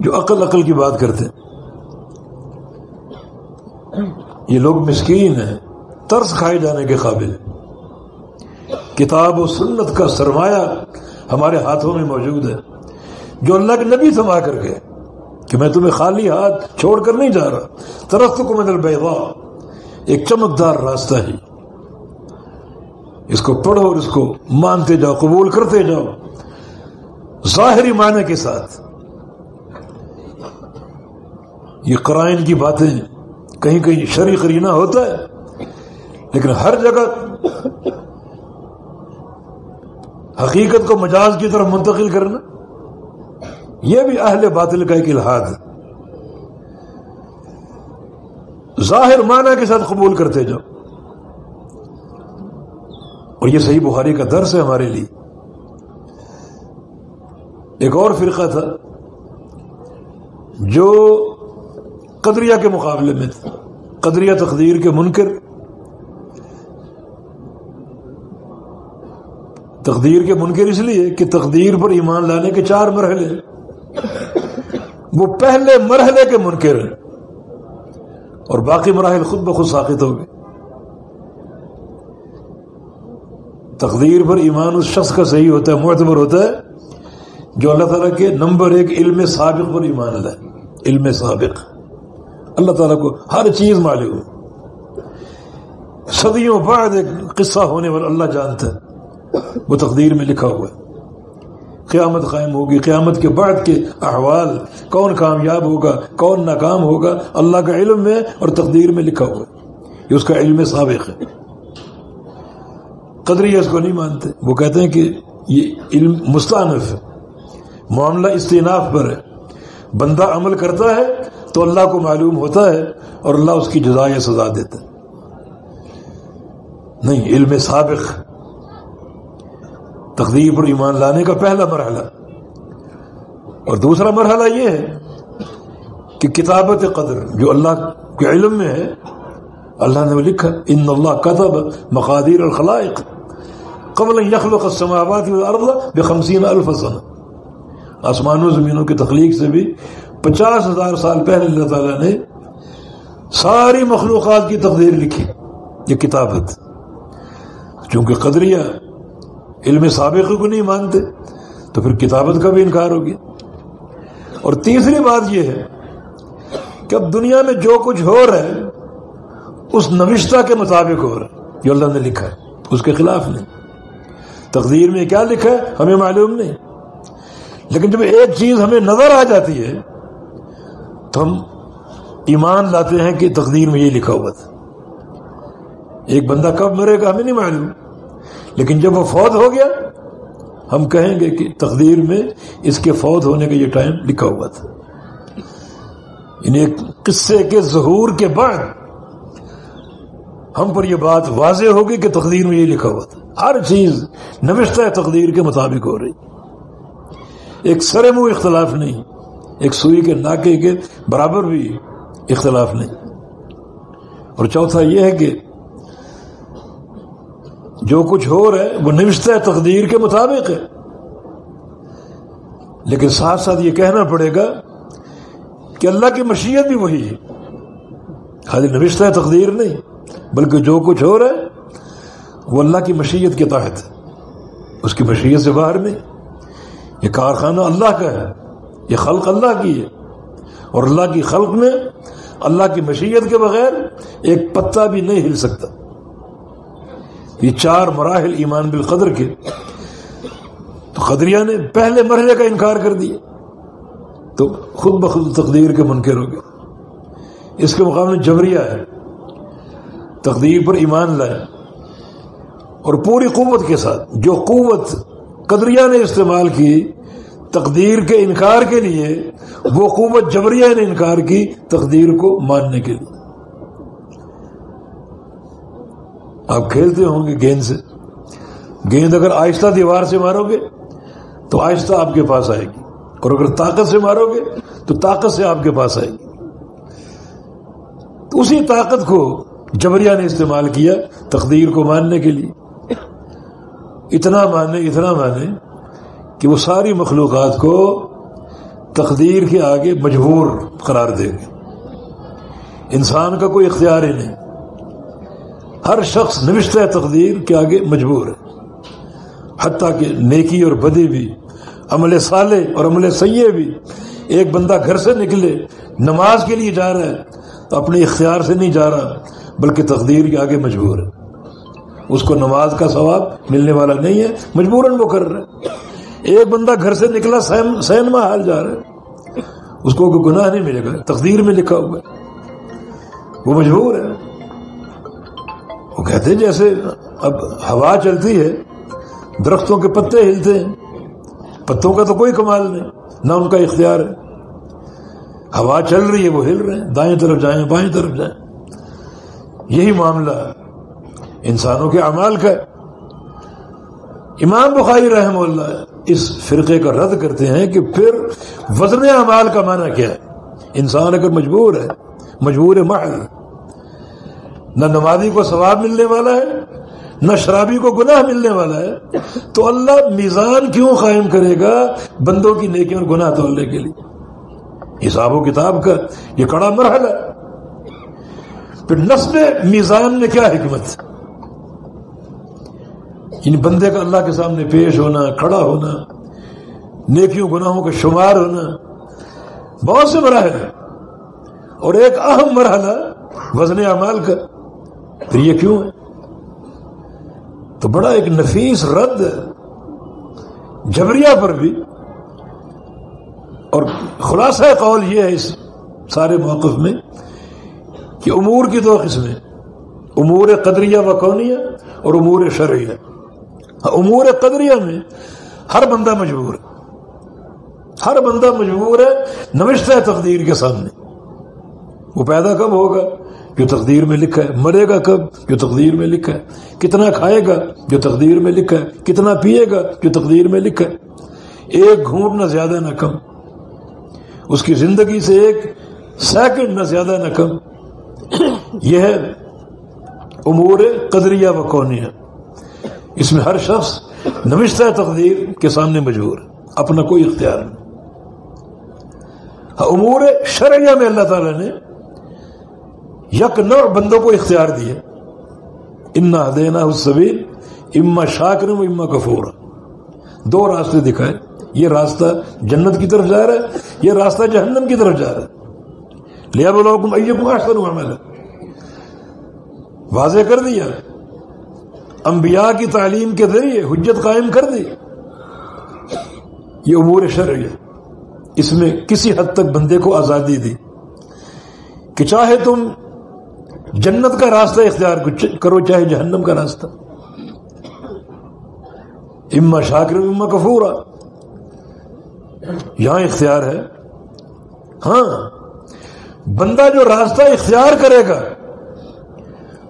جو عقل عقل کی بات کرتے ہیں۔ یہ لوگ مسکین ہیں، ترس کھائے جانے کے قابل کتاب و سنت کا سرمایہ ہمارے ہاتھوں میں موجود ہے۔ جو اللہ کے نبی سما کر کے کہ میں تمہیں خالی ہاتھ چھوڑ کر نہیں جا رہا ترست کو میں ایک چمکدار راستہ ہی اس کو پڑھو اور اس کو مانتے جاؤ، قبول کرتے جاؤ۔ ظاہری معنی کے ساتھ یہ قرائن کی باتیں کہیں کہیں شری قرینہ ہوتا ہے، لیکن ہر جگہ حقیقت کو مجاز کی طرف منتقل کرنا، یہ بھی اہل باطل کا ایک الحاد ہے۔ ظاہر معنی کے ساتھ قبول کرتے جاؤ۔ اور یہ صحیح بخاری کا درس ہے ہمارے لیے۔ ایک اور فرقہ تھا جو قدریہ کے مقابلے میں تھا۔ قدریہ تقدیر کے منکر۔ تقدیر کے منکر اس لیے کہ تقدیر پر ایمان لانے کے چار مرحلے وہ پہلے مرحلے کے منکر ہیں۔ اور باقی مراحل خود بخود ساخت ہو گئے تقدیر پر ایمان اس شخص کا صحیح ہوتا ہے، معتبر ہوتا ہے جو اللہ تعالیٰ کے نمبر ایک علم سابق پر ایمان لائے۔ علم سابق۔ اللہ تعالیٰ کو ہر چیز معلوم صدیوں بعد ایک قصہ ہونے والا اللہ جانتا ہے۔ وہ تقدیر میں لکھا ہوا ہے۔ قیامت قائم ہوگی، قیامت کے بعد کے احوال، کون کامیاب ہوگا، کون ناکام ہوگا، اللہ کا علم میں اور تقدیر میں لکھا ہوا ہے۔ یہ اس کا علم سابق ہے۔ قدری اس کو نہیں مانتے۔ وہ کہتے ہیں کہ یہ علم مستانف ہے۔ معاملہ استناف پر ہے۔ بندہ عمل کرتا ہے تو اللہ کو معلوم ہوتا ہے اور اللہ اس کی جزائے سزا دیتا ہے۔ نہیں، علم سابق تقدیر پر ایمان لانے کا پہلا مرحلہ۔ اور دوسرا مرحلہ یہ ہے کہ کتابت قدر، جو اللہ کے علم میں ہے، اللہ نے لکھا، ان اللہ کتب مقادیر الخلائق، قبل یخلق السماوات والارض بخمسین الف سنہ۔ آسمان و زمینوں کی تخلیق سے بھی پچاس ہزار سال پہلے اللہ تعالیٰ نے ساری مخلوقات کی تقدیر لکھی، یہ کتابت۔ چونکہ قدریہ علم سابق کو نہیں مانتے، تو پھر کتابت کا بھی انکار ہو گیا۔ اور تیسری بات یہ ہے کہ اب دنیا میں جو کچھ ہو رہا ہے، اس نوشتہ کے مطابق ہو رہا ہے، جو اللہ نے لکھا ہے، اس کے خلاف نہیں۔ تقدیر میں کیا لکھا ہے، ہمیں معلوم نہیں۔ لیکن جب ایک چیز ہمیں نظر آ جاتی ہے، تو ہم ایمان لاتے ہیں کہ تقدیر میں یہ لکھا ہوا تھا۔ ایک بندہ کب مرے گا، ہمیں نہیں معلوم۔ لیکن جب وہ فوت ہو گیا، ہم کہیں گے کہ تقدیر میں اس کے فوت ہونے کا یہ ٹائم لکھا ہوا تھا۔ انہیں یعنی قصے کے ظہور کے بعد ہم پر یہ بات واضح ہوگی کہ تقدیر میں یہ لکھا ہوا تھا۔ ہر چیز نوشتہ تقدیر کے مطابق ہو رہی۔ ایک سر منہ اختلاف نہیں، ایک سوئی کے ناکے کے برابر بھی اختلاف نہیں۔ اور چوتھا یہ ہے کہ جو کچھ ہو رہا ہے، وہ نوشتہ تقدیر کے مطابق ہے۔ لیکن ساتھ ساتھ یہ کہنا پڑے گا کہ اللہ کی مشیت بھی وہی ہے۔ خالی نوشتہ تقدیر نہیں، بلکہ جو کچھ ہو رہا ہے، وہ اللہ کی مشیت کے تحت۔ اس کی مشیت سے باہر نہیں۔ یہ کارخانہ اللہ کا ہے، یہ خلق اللہ کی ہے۔ اور اللہ کی خلق میں اللہ کی مشیت کے بغیر ایک پتا بھی نہیں ہل سکتا۔ یہ چار مراحل ایمان بالقدر کے۔ تو قدریہ نے پہلے مرحلے کا انکار کر دیا۔ تو خود بخود تقدیر کے منکر ہو گئے۔ اس کے مقابلے جبریہ ہے۔ تقدیر پر ایمان لائے۔ اور پوری قوت کے ساتھ جو قوت قدریہ نے استعمال کی تقدیر کے انکار کے لیے، وہ قوت جبریہ نے انکار کی تقدیر کو ماننے کے لیے۔ آپ کھیلتے ہوں گے گیند سے۔ گیند اگر آہستہ دیوار سے مارو گے تو آہستہ آپ کے پاس آئے گی۔ اور اگر طاقت سے مارو گے تو طاقت سے آپ کے پاس آئے گی۔ تو اسی طاقت کو جبریہ نے استعمال کیا تقدیر کو ماننے کے لیے۔ اتنا مانے اتنا مانے کہ وہ ساری مخلوقات کو تقدیر کے آگے مجبور قرار دے گے انسان کا کوئی اختیار ہی نہیں۔ ہر شخص نوشتہ تقدیر کے آگے مجبور ہے۔ حتیٰ کہ نیکی اور بدی بھی، عمل صالح اور عمل سیے بھی، ایک بندہ گھر سے نکلے، نماز کے لیے جا رہا ہے، تو اپنے اختیار سے نہیں جا رہا، بلکہ تقدیر کے آگے مجبور ہے۔ اس کو نماز کا ثواب ملنے والا نہیں ہے، مجبوراً وہ کر رہا ہے۔ ایک بندہ گھر سے نکلا سینما حال جا رہا ہے۔ اس کو کوئی گناہ نہیں ملے گا، تقدیر میں لکھا ہوا ہے۔ وہ مجبور ہے۔ وہ کہتے ہیں جیسے اب ہوا چلتی ہے، درختوں کے پتے ہلتے ہیں۔ پتوں کا تو کوئی کمال نہیں، نہ ان کا اختیار ہے۔ ہوا چل رہی ہے، وہ ہل رہے ہیں۔ دائیں طرف جائیں، بائیں طرف جائیں۔ یہی معاملہ انسانوں کے اعمال کا ہے۔ امام بخاری رحم اللہ اس فرقے کا رد کرتے ہیں کہ پھر وزن اعمال کا معنی کیا ہے؟ انسان اگر مجبور ہے، مجبور محل نہ نمازی کو ثواب ملنے والا ہے، نہ شرابی کو گناہ ملنے والا ہے۔ تو اللہ میزان کیوں قائم کرے گا بندوں کی نیکی اور گناہ تولنے کے لیے؟ حساب و کتاب کا یہ کڑا مرحلہ۔ پھر نصب میزان میں کیا حکمت؟ ان بندے کا اللہ کے سامنے پیش ہونا، کھڑا ہونا، نیکیوں، گناہوں کا شمار ہونا بہت سے مراحل ہیں۔ اور ایک اہم مرحلہ وزن اعمال کا۔ پھر یہ کیوں ہے؟ تو بڑا ایک نفیس رد ہے جبریا پر بھی اور خلاصہ قول یہ ہے اس سارے موقف میں کہ امور کی دو قسمیں امور قدریہ و کونیہ اور امور شرعیہ۔ امور قدریہ میں ہر بندہ مجبور ہے۔ ہر بندہ مجبور ہے نوشتہ تقدیر کے سامنے۔ وہ پیدا کب ہوگا؟ جو تقدیر میں لکھا ہے، مرے گا کب؟ جو تقدیر میں لکھا ہے۔ کتنا کھائے گا؟ جو تقدیر میں لکھا ہے۔ کتنا پیے گا؟ جو تقدیر میں لکھا ہے۔ ایک گھونٹ نہ زیادہ نہ کم۔ اس کی زندگی سے ایک سیکنڈ نہ زیادہ نہ کم۔ یہ ہے امور قدریہ و کونیہ۔ اس میں ہر شخص نوشتہ تقدیر کے سامنے مجبور اپنا کوئی اختیار نہیں۔ امور شرعیہ میں اللہ تعالی نے یک نو بندوں کو اختیار دیا انا دینا حسبیل اما شاکر اما کفور دو راستے دکھائے۔ یہ راستہ جنت کی طرف جا رہا ہے، یہ راستہ جہنم کی طرف جا رہا ہے۔ لیا بولو حکم احسن عمل واضح کر دیا۔ انبیاء کی تعلیم کے ذریعے حجت قائم کر دی۔ یہ امور شرعی ہے۔ اس میں کسی حد تک بندے کو آزادی دی۔ کہ چاہے تم جنت کا راستہ اختیار کرو، چاہے جہنم کا راستہ۔ اما شاکر، اما کفورا۔ یہاں اختیار ہے۔ ہاں بندہ جو راستہ اختیار کرے گا،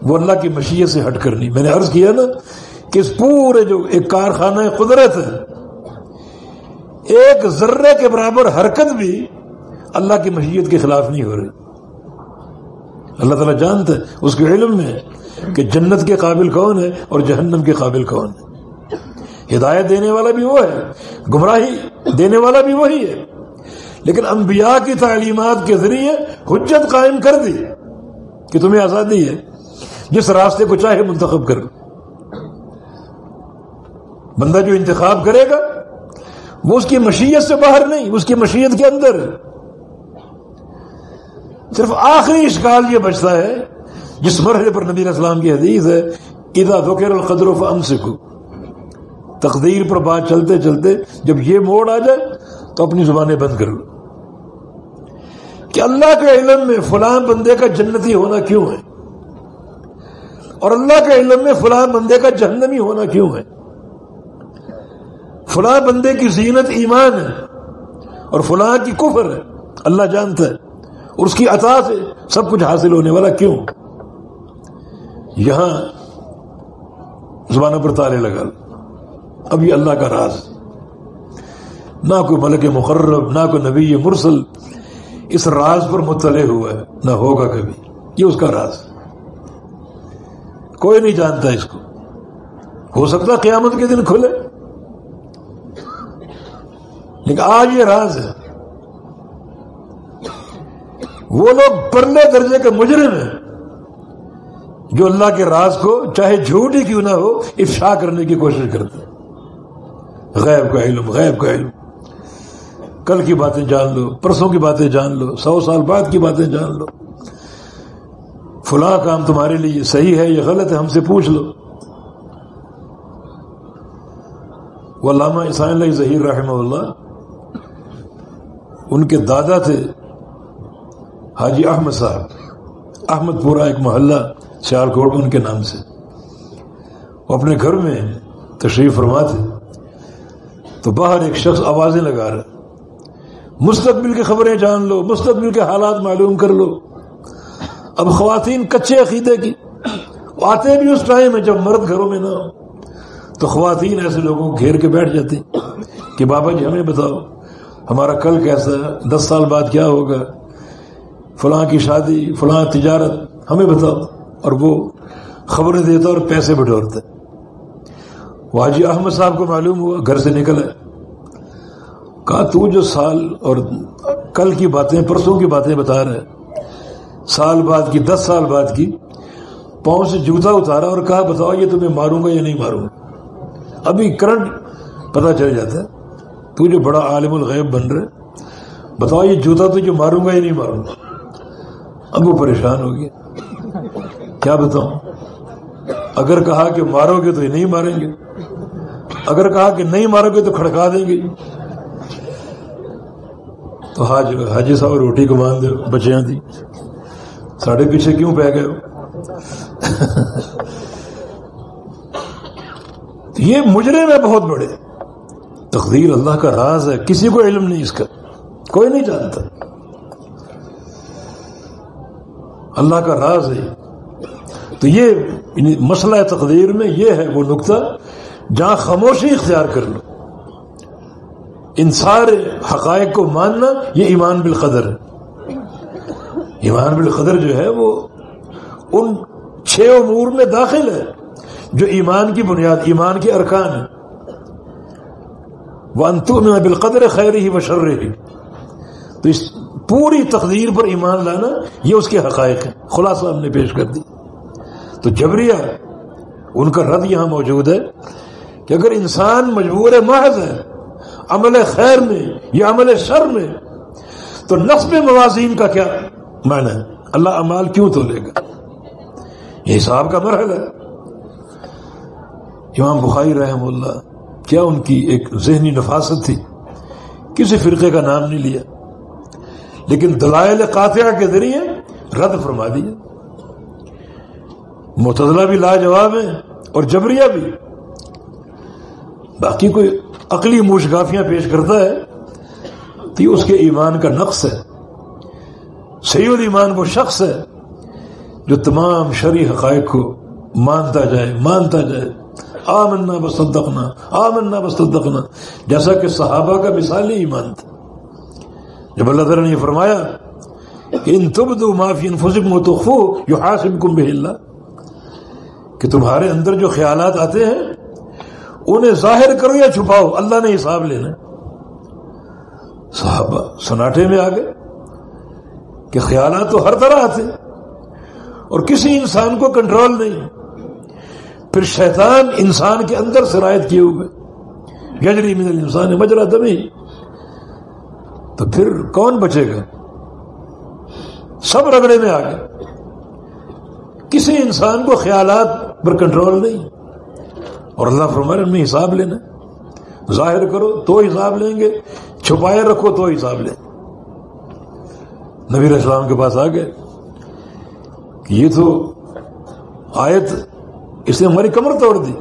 وہ اللہ کی مشیت سے ہٹ کر نہیں۔ میں نے عرض کیا نا کہ اس پورے جو ایک کارخانہ قدرت ہے، ایک ذرے کے برابر حرکت بھی اللہ کی مشیت کے خلاف نہیں ہو رہی۔ اللہ تعالیٰ جانتا ہے، اس کے علم میں کہ جنت کے قابل کون ہے اور جہنم کے قابل کون ہے۔ ہدایت دینے والا بھی وہ ہے، گمراہی دینے والا بھی وہی ہے۔ لیکن انبیاء کی تعلیمات کے ذریعے حجت قائم کر دی کہ تمہیں آزادی ہے، جس راستے کو چاہے منتخب کر۔ بندہ جو انتخاب کرے گا، وہ اس کی مشیت سے باہر نہیں، اس کی مشیت کے اندر۔ صرف آخری اشکال یہ بچتا ہے، جس مرحلے پر نبی اسلام کی حدیث ہے ادا ذکر القدر ام سکھو تقدیر پر بات چلتے چلتے جب یہ موڑ آ جائے، تو اپنی زبانیں بند کر لو۔ کہ اللہ کے علم میں فلاں بندے کا جنتی ہونا کیوں ہے؟ اور اللہ کے علم میں فلاں بندے کا جہنمی ہونا کیوں ہے؟ فلاں بندے کی زینت ایمان ہے اور فلاں کی کفر ہے، اللہ جانتا ہے۔ اور اس کی عطا سے سب کچھ حاصل ہونے والا کیوں؟ یہاں زبانوں پر تالے لگا اب یہ اللہ کا راز نہ کوئی ملک مقرب، نہ کوئی نبی مرسل اس راز پر مطلع ہوا ہے، نہ ہوگا کبھی۔ یہ اس کا راز کوئی نہیں جانتا اس کو۔ ہو سکتا قیامت کے دن کھلے۔ لیکن آج یہ راز ہے۔ وہ لوگ پرلے درجے کے مجرم ہیں جو اللہ کے راز کو چاہے جھوٹ ہی کیوں نہ ہو، افشا کرنے کی کوشش کرتے ہیں۔ غیب کا علم، غیب کا علم۔ کل کی باتیں جان لو، پرسوں کی باتیں جان لو، سو سال بعد کی باتیں جان لو۔ فلاں کام تمہارے لیے صحیح ہے یا غلط ہے، ہم سے پوچھ لو۔ وہ علامہ عیسائی اللہ ظہیر رحمہ اللہ، ان کے دادا تھے۔ حاجی احمد صاحب، احمد پورا ایک محلہ سیال کوٹ ان کے نام سے۔ وہ اپنے گھر میں تشریف فرما تھے۔ تو باہر ایک شخص آوازیں لگا رہا مستقبل کی خبریں جان لو، مستقبل کے حالات معلوم کر لو۔ اب خواتین کچے عقیدے کی آتے بھی اس ٹائم ہے جب مرد گھروں میں نہ ہو۔ تو خواتین ایسے لوگوں کو گھیر کے بیٹھ جاتی کہ بابا جی ہمیں بتاؤ، ہمارا کل کیسا ہے؟ دس سال بعد کیا ہوگا؟ فلاں کی شادی، فلاں تجارت، ہمیں بتاؤ۔ اور وہ خبریں دیتا اور پیسے بٹورتا وہ حاجی احمد صاحب کو معلوم ہوا، گھر سے نکل کہا، تو جو سال اور کل کی باتیں، پرسوں کی باتیں بتا رہے سال بعد کی، دس سال بعد کی، پاؤں سے جوتا اتارا اور کہا، بتاؤ، یہ تمہیں ماروں گا یا نہیں ماروں گا؟ ابھی کرنٹ پتہ چل جاتا ہے۔ تو جو بڑا عالم الغیب بن رہے بتاؤ، یہ جوتا تو جو ماروں گا یا نہیں ماروں گا؟ اب وہ پریشان ہو گیا۔ کیا بتاؤں؟ اگر کہا کہ مارو گے تو یہ نہیں ماریں گے۔ اگر کہا کہ نہیں مارو گے تو کھڑکا دیں گے۔ تو حاج حاجی صاحب روٹی کمان دے بچیاں دی ساڑھے پیچھے کیوں پہ گئے ہو؟ یہ مجرم ہے بہت بڑے۔ تقدیر اللہ کا راز ہے، کسی کو علم نہیں اس کا۔ کوئی نہیں جانتا۔ اللہ کا راز ہے۔ تو یہ یعنی مسئلہ تقدیر میں یہ ہے وہ نقطہ جہاں خاموشی اختیار کر لو۔ ان سارے حقائق کو ماننا یہ ایمان بالقدر ہے۔ ایمان بالقدر جو ہے وہ ان چھ امور میں داخل ہے جو ایمان کی بنیاد، ایمان کے ارکان ہے وہ انتو میں بالقدر خیر ہی بشر رہی تو اس پوری تقدیر پر ایمان لانا یہ اس کے حقائق ہے خلاصہ ہم نے پیش کر دی۔ تو جبریہ، ان کا رد یہاں موجود ہے کہ اگر انسان مجبور محض ہے، عمل خیر میں یا عمل شر میں، تو نصب موازین کا کیا معنی ہے؟ اللہ امال کیوں تو لے گا؟ یہ حساب کا مرحل ہے۔ امام بخاری رحم اللہ، کیا ان کی ایک ذہنی نفاست تھی؟ کسی فرقے کا نام نہیں لیا۔ لیکن دلائل قاطعہ کے ذریعے رد فرما دیا متضلہ بھی لاجواب ہے اور جبریہ بھی۔ باقی کوئی عقلی موشگافیاں پیش کرتا ہے تو اس کے ایمان کا نقص ہے۔ صحیح الایمان وہ شخص ہے جو تمام شرع حقائق کو مانتا جائے مانتا جائے۔ آمنا بصدقنا آمنا بصدقنا جیسا کہ صحابہ کا مثالی ایمان تھا۔ جب اللہ تعالیٰ نے یہ فرمایا کہ ان تبدو معافی انفسکم و تخفو یحاسبکم بہ اللہ، کہ تمہارے اندر جو خیالات آتے ہیں، انہیں ظاہر کرو یا چھپاؤ، اللہ نے حساب لینا۔ صحابہ سناٹے میں آ گئے کہ خیالات تو ہر طرح آتے اور کسی انسان کو کنٹرول نہیں پھر شیطان انسان کے اندر سرایت کیے ہوئے گجری من الانسان مجرا دمی تو پھر کون بچے گا؟ سب رگڑے میں آ گئے کسی انسان کو خیالات پر کنٹرول نہیں۔ اور اللہ فرمائے میں حساب لینا۔ ظاہر کرو، تو حساب لیں گے۔ چھپائے رکھو، تو حساب لیں۔ نبی اسلام کے پاس آ گئے یہ تو آیت اس نے ہماری کمر توڑ دی۔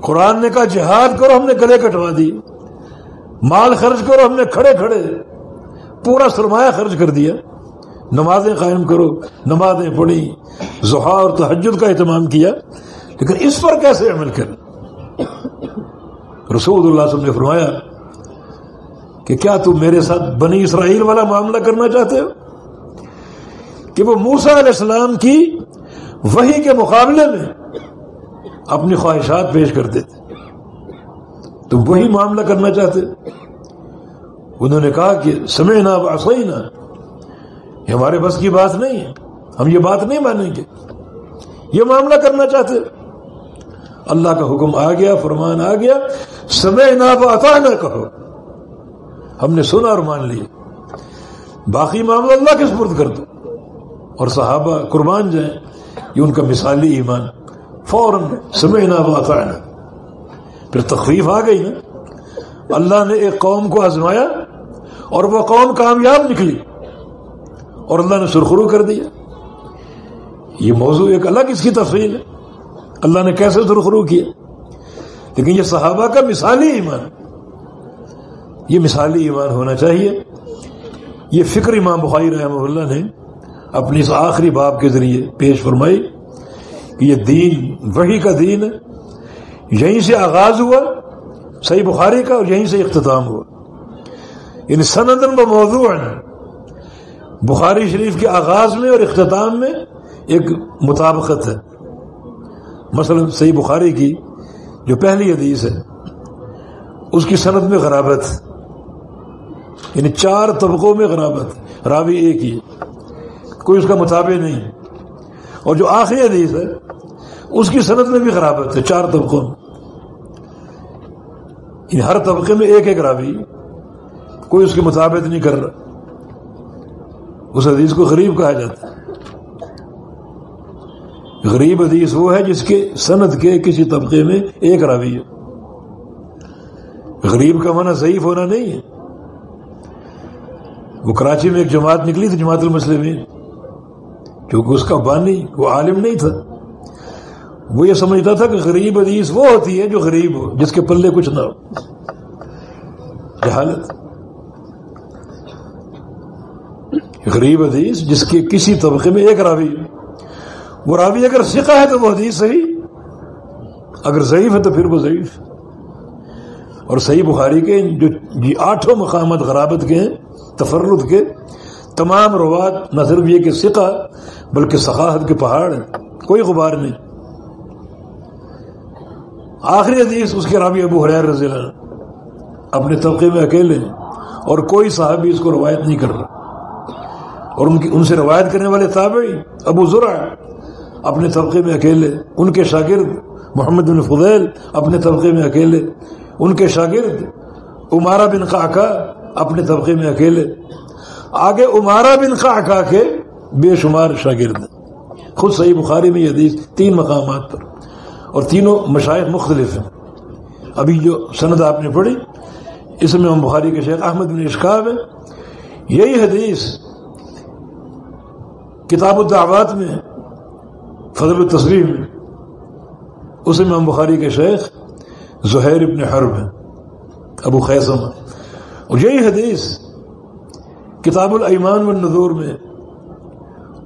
قرآن نے کہا، جہاد کرو، ہم نے گلے کٹوا دی مال خرچ کرو، ہم نے کھڑے کھڑے پورا سرمایہ خرچ کر دیا۔ نمازیں قائم کرو، نمازیں پڑھی زحا اور تحجد کا اہتمام کیا۔ لیکن اس پر کیسے عمل کر رسول اللہ صلی نے فرمایا کہ کیا تم میرے ساتھ بنی اسرائیل والا معاملہ کرنا چاہتے ہو؟ کہ وہ موسا علیہ السلام کی وہی کے مقابلے میں اپنی خواہشات پیش کرتے تھے۔ تم وہی معاملہ کرنا چاہتے انہوں نے کہا کہ سمے نہ نہ یہ ہمارے بس کی بات نہیں ہے، ہم یہ بات نہیں مانیں گے۔ یہ معاملہ کرنا چاہتے اللہ کا حکم آ گیا، فرمان آ گیا سمے نہ عطا نہ کہو۔ ہم نے سنا اور مان لیا باقی معاملہ اللہ کے سپرد کر دو۔ اور صحابہ قربان جائیں، یہ ان کا مثالی ایمان۔ فوراً سمے نہ عطا نہ پھر تخفیف آ گئی نا۔ اللہ نے ایک قوم کو آزمایا اور وہ قوم کامیاب نکلی اور اللہ نے سرخرو کر دیا۔ یہ موضوع ایک الگ اس کی تفصیل ہے۔ اللہ نے کیسے سرخرو کیا؟ لیکن یہ صحابہ کا مثالی ایمان۔ یہ مثالی ایمان ہونا چاہیے۔ یہ فکر امام بخاری رحمہ اللہ نے اپنی اس آخری باب کے ذریعے پیش فرمائی کہ یہ دین وہی کا دین ہے۔ یہیں سے آغاز ہوا، صحیح بخاری کا اور یہیں سے اختتام ہوا۔ ان سندن و موضوع بخاری شریف کے آغاز میں اور اختتام میں ایک مطابقت ہے۔ مثلا صحیح بخاری کی جو پہلی حدیث ہے، اس کی صنعت میں غرابت۔ یعنی چار طبقوں میں غرابت، راوی ایک ہی کوئی اس کا مطابق نہیں۔ اور جو آخری حدیث ہے اس کی صنعت میں بھی خرابت ہے چار طبقوں میں۔ ان ہر طبقے میں ایک ایک راوی، کوئی اس کے مطابق نہیں کر رہا۔ اس حدیث کو غریب کہا جاتا ہے۔ غریب حدیث وہ ہے جس کے سند کے کسی طبقے میں ایک راوی ہے۔ غریب کا منع ضعیف ہونا نہیں ہے۔ وہ کراچی میں ایک جماعت نکلی تھی، جماعت المسلمین۔ کیونکہ اس کا بانی، وہ عالم نہیں تھا۔ وہ یہ سمجھتا تھا کہ غریب حدیث وہ ہوتی ہے جو غریب ہو، جس کے پلے کچھ نہ ہو۔ جہالت۔ غریب حدیث جس کے کسی طبقے میں ایک راوی وہ راوی اگر سکھا ہے تو وہ حدیث صحیح، اگر ضعیف ہے تو پھر وہ ضعیف۔ اور صحیح بخاری کے جو جی آٹھوں مقامات غرابت کے ہیں، تفرد کے، تمام روات نہ صرف یہ کہ سکھا بلکہ ثقافت کے پہاڑ ہیں۔ کوئی غبار نہیں۔ آخری حدیث اس کے رابی ابو حریر رضی اللہ اپنے طبقے میں اکیلے اور کوئی صحابی اس کو روایت نہیں کر رہا۔ اور ان کی ان سے روایت کرنے والے تابعی ابو ذرا اپنے طبقے میں اکیلے ان کے شاگرد محمد بن فضیل اپنے طبقے میں اکیلے ان کے شاگرد عمارہ بن قعقا اپنے طبقے میں اکیلے آگے عمارہ بن قعقا کے بے شمار شاگرد خود صحیح بخاری میں یہ حدیث تین مقامات پر۔ اور تینوں مشائق مختلف ہیں۔ ابھی جو سند آپ نے پڑھی، اس میں ہم بخاری کے شیخ احمد بن اشقاب ہے یہی حدیث کتاب الدعوات میں فضل التصریف میں۔ اس میں ہم بخاری کے شیخ زہیر ابن حرب ہیں، ابو خیسم اور یہی حدیث کتاب الایمان والنذور میں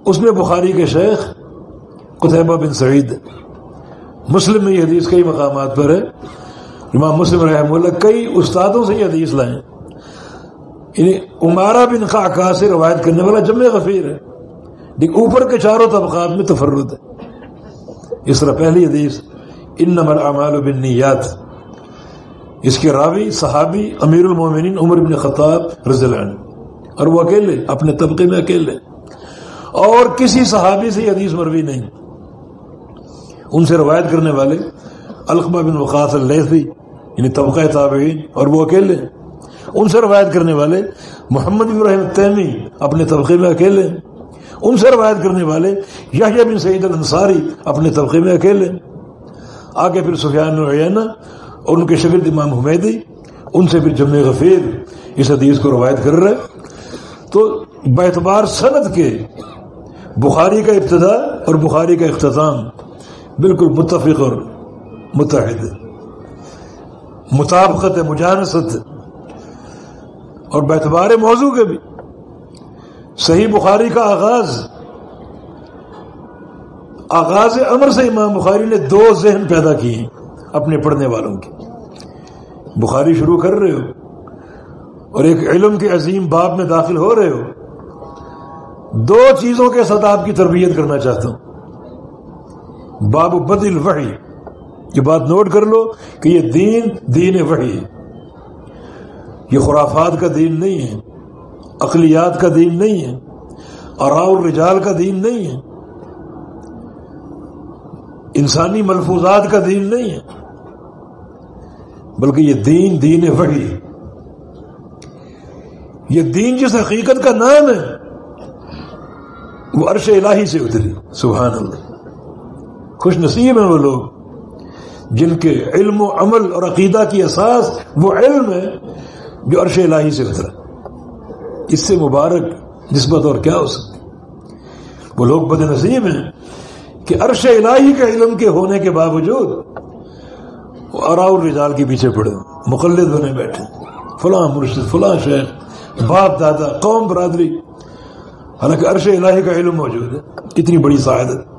اس میں بخاری کے شیخ قطبہ بن سعید مسلم میں یہ حدیث کئی مقامات پر ہے۔ امام مسلم رحم اللہ کئی استادوں سے یہ حدیث لائیں یعنی عمارہ بن خاکا سے روایت کرنے والا جمع غفیر ہے۔ لیکن اوپر کے چاروں طبقات میں تفرد ہے۔ اس طرح پہلی حدیث ان نمر اعمال بن نیات اس کے راوی صحابی امیر المومنین عمر بن خطاب رضی اللہ عنہ۔ اور وہ اکیلے، اپنے طبقے میں اکیلے۔ اور کسی صحابی سے یہ حدیث مروی نہیں۔ ان سے روایت کرنے والے القبہ بن وقاص اللیثی یعنی طبقہ تابعین، اور وہ اکیلے ان سے روایت کرنے والے محمد ابراہیم تیمی اپنے طبقے میں اکیلے ان سے روایت کرنے والے یحییٰ بن سعید الانصاری، اپنے طبقے میں اکیلے آگے پھر سفیان العینہ اور ان کے شکل امام حمیدی، ان سے پھر جمع غفیر اس حدیث کو روایت کر رہے تو بعتبار صنعت کے بخاری کا ابتدا اور بخاری کا اختتام بالکل متفق اور متحد مطابقت، مجانست اور بیتبار موضوع کے بھی۔ صحیح بخاری کا آغاز آغاز امر سے امام بخاری نے دو ذہن پیدا کیے اپنے پڑھنے والوں کے بخاری شروع کر رہے ہو اور ایک علم کے عظیم باب میں داخل ہو رہے ہو۔ دو چیزوں کے ساتھ آپ کی تربیت کرنا چاہتا ہوں۔ باب بدل وحی یہ بات نوٹ کر لو کہ یہ دین دین وحی۔ یہ خرافات کا دین نہیں ہے، اقلیات کا دین نہیں ہے اور رجال کا دین نہیں ہے۔ انسانی ملفوظات کا دین نہیں ہے، بلکہ یہ دین دین وحی۔ یہ دین جس حقیقت کا نام ہے، وہ عرش الہی سے اتری۔ سبحان اللہ۔ خوش نصیب ہیں وہ لوگ، جن کے علم و عمل اور عقیدہ کی اساس وہ علم ہے جو عرش الہی سے اترا۔ اس سے مبارک نسبت اور کیا ہو سکتی؟ وہ لوگ بد نصیب ہیں کہ عرش الہی کے علم کے ہونے کے باوجود وہ اراؤ رجال کے پیچھے پڑے مقلد ہونے بیٹھے فلاں مرشد، فلاں شیخ، باپ، دادا، قوم، برادری۔ حالانکہ عرش الہی کا علم موجود ہے، کتنی بڑی سعادت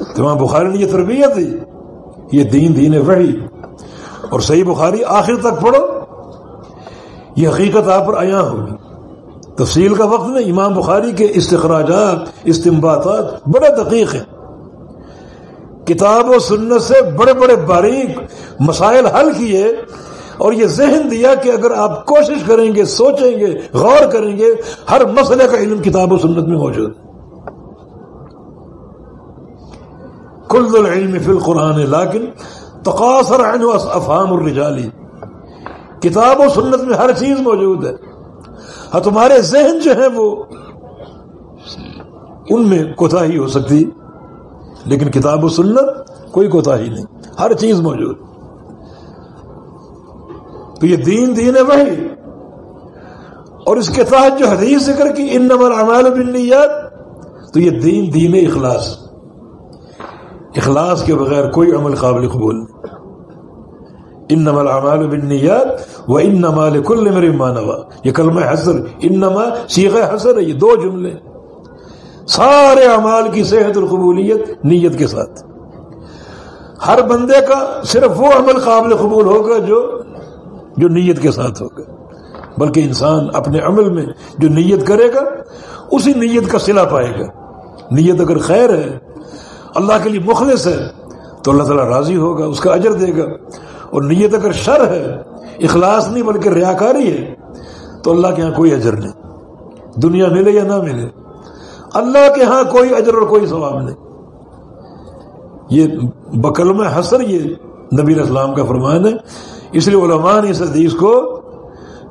امام بخاری نے یہ تربیت دی۔ یہ دین دین وحی۔ اور صحیح بخاری آخر تک پڑھو۔ یہ حقیقت آپ پر آیا ہوگی۔ تفصیل کا وقت نہیں۔ امام بخاری کے استخراجات استمباتات بڑے دقیق ہیں۔ کتاب و سنت سے بڑے بڑے باریک مسائل حل کیے اور یہ ذہن دیا کہ اگر آپ کوشش کریں گے، سوچیں گے، غور کریں گے، ہر مسئلے کا علم کتاب و سنت میں موجود۔ ہے کل العلم فی القرآن لیکن تقاصر عنہ افہام الرجالی کتاب و سنت میں ہر چیز موجود ہے۔ ہاں تمہارے ذہن جو ہیں وہ ان میں کوتا ہی ہو سکتی، لیکن کتاب و سنت کوئی کوتا ہی نہیں، ہر چیز موجود۔ تو یہ دین دین ہے وہی اور اس کے تحت جو حدیث ذکر کی ان نمبر امال بنیاد تو یہ دین دین اخلاص۔ اخلاص کے بغیر کوئی عمل قابل قبول نہیں۔ ان نمل امال بنیاد و ان نمال کل میرے مانوا یہ کلمہ حسر ان نما سیغ حسر ہے، یہ دو جملے سارے اعمال کی صحت اور قبولیت نیت کے ساتھ۔ ہر بندے کا صرف وہ عمل قابل قبول ہوگا جو جو نیت کے ساتھ ہوگا۔ بلکہ انسان اپنے عمل میں جو نیت کرے گا، اسی نیت کا صلہ پائے گا۔ نیت اگر خیر ہے اللہ کے لیے مخلص ہے، تو اللہ تعالیٰ راضی ہوگا، اس کا اجر دے گا۔ اور نیت اگر شر ہے، اخلاص نہیں بلکہ ریاکاری ہے، تو اللہ کے ہاں کوئی اجر نہیں۔ دنیا ملے یا نہ ملے، اللہ کے ہاں کوئی اجر اور کوئی ثواب نہیں۔ یہ بکلم حسر یہ نبی اسلام کا فرمان ہے۔ اس لیے علماء نے اس حدیث کو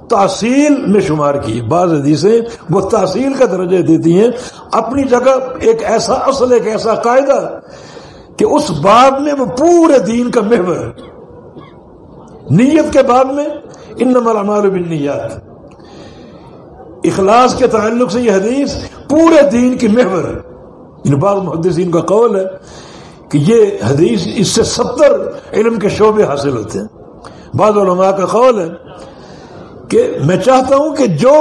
تحصیل میں شمار کی۔ بعض حدیثیں وہ تحصیل کا درجہ دیتی ہیں۔ اپنی جگہ ایک ایسا اصل، ایک ایسا قاعدہ کہ اس باب میں وہ پورے دین کا محور۔ ہے نیت کے باب میں ان نمر بالنیات۔ اخلاص کے تعلق سے یہ حدیث پورے دین کی محور۔ ہے ان بعض محدثین کا قول ہے کہ یہ حدیث اس سے ستر علم کے شعبے حاصل ہوتے ہیں۔ بعض علماء کا قول ہے کہ میں چاہتا ہوں کہ جو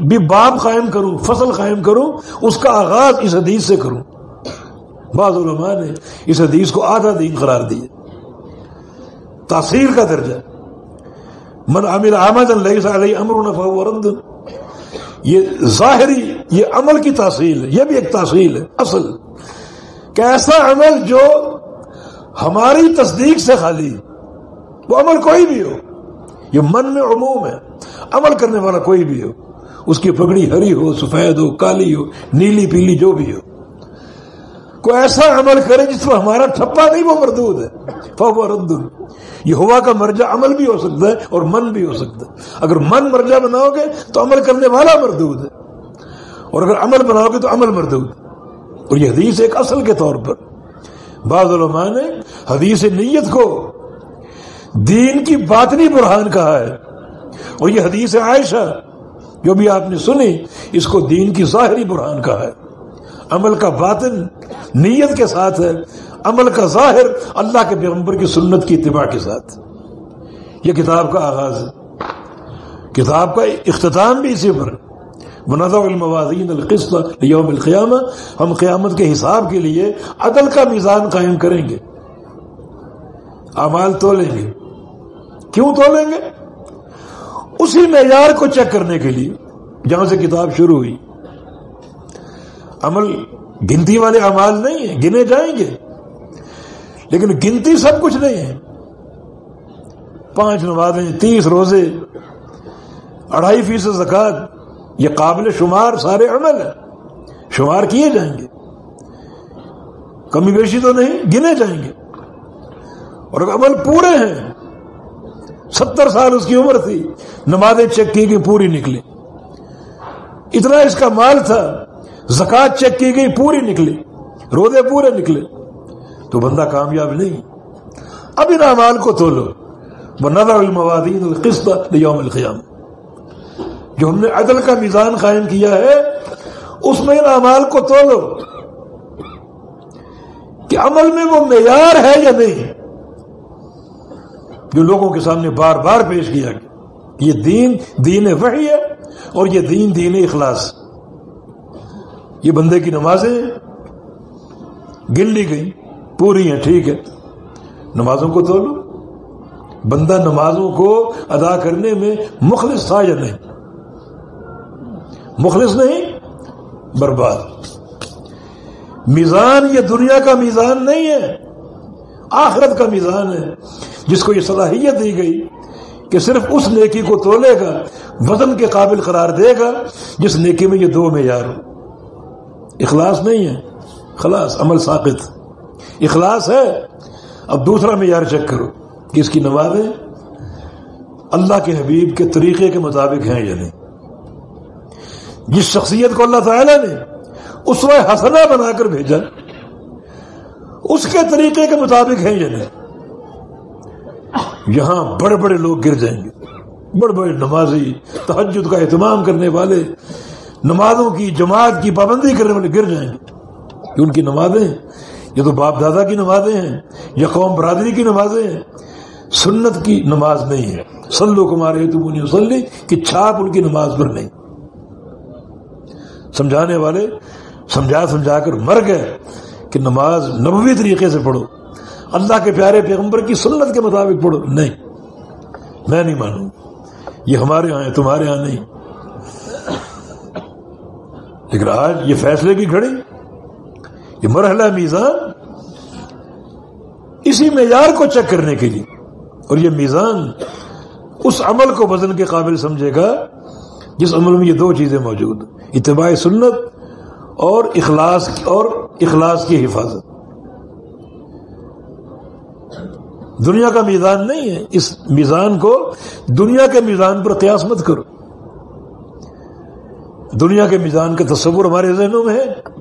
بھی باب قائم کروں، فصل قائم کروں، اس کا آغاز اس حدیث سے کروں۔ بعض علماء نے اس حدیث کو آدھا دین قرار دیا۔ تاثیر کا درجہ۔ من عمل عمد علیہ امر رد۔ یہ ظاہری، یہ عمل کی تاثیل ہے، یہ بھی ایک تاثیل ہے، اصل۔ کہ ایسا عمل جو ہماری تصدیق سے خالی، وہ عمل کوئی بھی ہو، یہ من میں عموم ہے۔ عمل کرنے والا کوئی بھی ہو، اس کی پگڑی ہری ہو، سفید ہو، کالی ہو، نیلی، پیلی، جو بھی ہو۔ کوئی ایسا عمل کرے جس پر ہمارا ٹھپا نہیں، وہ مردود ہے۔ رد۔ یہ ہوا کا مرجع عمل بھی ہو سکتا ہے اور من بھی ہو سکتا ہے۔ اگر من مرجع بناؤ گے تو عمل کرنے والا مردود ہے۔ اور اگر عمل بناؤ گے تو عمل مردود اور یہ حدیث ایک اصل کے طور پر۔ بعض علماء نے حدیث نیت کو دین کی باطنی برہان کہا ہے۔ اور یہ حدیث عائشہ، جو بھی آپ نے سنی، اس کو دین کی ظاہری برہان کہا ہے۔ عمل کا باطن نیت کے ساتھ ہے، عمل کا ظاہر اللہ کے پیغمبر کی سنت کی اتباع کے ساتھ۔ یہ کتاب کا آغاز ہے۔ کتاب کا اختتام بھی اسی پر۔ الموازین القسط یوم القیامہ۔ ہم قیامت کے حساب کے لیے عدل کا میزان قائم کریں گے۔ اعمال تولیں گے۔ کیوں تولیں گے؟ اسی معیار کو چیک کرنے کے لیے جہاں سے کتاب شروع ہوئی۔ عمل گنتی والے اعمال نہیں ہیں، گنے جائیں گے۔ لیکن گنتی سب کچھ نہیں ہے۔ پانچ نمازیں، تیس روزے، اڑھائی فیصد زکات، یہ قابل شمار سارے عمل ہیں۔ شمار کیے جائیں گے۔ کمی بیشی تو نہیں، گنے جائیں گے۔ اور عمل پورے ہیں ستر سال اس کی عمر تھی، نمازیں چیک کی گئی پوری نکلی۔ اتنا اس کا مال تھا زکات چیک کی گئی پوری نکلی۔ روزے پورے نکلے۔ تو بندہ کامیاب نہیں۔ اب ان اعمال کو تو لو وہ نظر الموادین القسط یوم القیام جو ہم نے عدل کا میزان قائم کیا ہے، اس میں ان اعمال کو تو لو کہ عمل میں وہ معیار ہے یا نہیں۔ جو لوگوں کے سامنے بار بار پیش کیا گیا یہ دین دین وحی ہے اور یہ دین دین اخلاص۔ یہ بندے کی نمازیں گن لی گئی پوری ہیں، ٹھیک ہے۔ نمازوں کو تو لو بندہ نمازوں کو ادا کرنے میں مخلص تھا یا نہیں؟ مخلص نہیں، برباد۔ میزان یہ دنیا کا میزان نہیں ہے، آخرت کا میزان ہے۔ جس کو یہ صلاحیت دی گئی کہ صرف اس نیکی کو تولے گا وزن کے قابل قرار دے گا، جس نیکی میں یہ دو معیار ہو اخلاص نہیں ہے، خلاص، عمل ساقت اخلاص ہے، اب دوسرا معیار چیک کرو کہ اس کی نمازیں اللہ کے حبیب کے طریقے کے مطابق ہیں یا نہیں؟ جس شخصیت کو اللہ تعالی نے اس وقت حسنا بنا کر بھیجا، اس کے طریقے کے مطابق ہیں یا نہیں؟ یہاں بڑے بڑے لوگ گر جائیں گے۔ بڑے بڑے نمازی تحجد کا اہتمام کرنے والے، نمازوں کی، جماعت کی پابندی کرنے والے گر جائیں گے۔ کہ ان کی نمازیں یہ تو باپ دادا کی نمازیں ہیں۔ یا قوم برادری کی نمازیں ہیں۔ سنت کی نماز نہیں ہے۔ سلو کمارے تم وسلی کی چھاپ ان کی نماز پر نہیں۔ سمجھانے والے، سمجھا سمجھا کر مر گئے کہ نماز نبوی طریقے سے پڑھو۔ اللہ کے پیارے پیغمبر کی سنت کے مطابق پڑھو۔ نہیں۔ میں نہیں مانوں۔ یہ ہمارے یہاں ہے، تمہارے یہاں نہیں۔ لیکن آج یہ فیصلے کی گھڑی، یہ مرحلہ میزان، اسی معیار کو چیک کرنے کے لیے۔ اور یہ میزان اس عمل کو وزن کے قابل سمجھے گا، جس عمل میں یہ دو چیزیں موجود۔ اتباع سنت اور اخلاص اور اخلاص کی حفاظت۔ دنیا کا میزان نہیں ہے۔ اس میزان کو دنیا کے میزان پر قیاس مت کرو۔ دنیا کے میزان کا تصور ہمارے ذہنوں میں ہے۔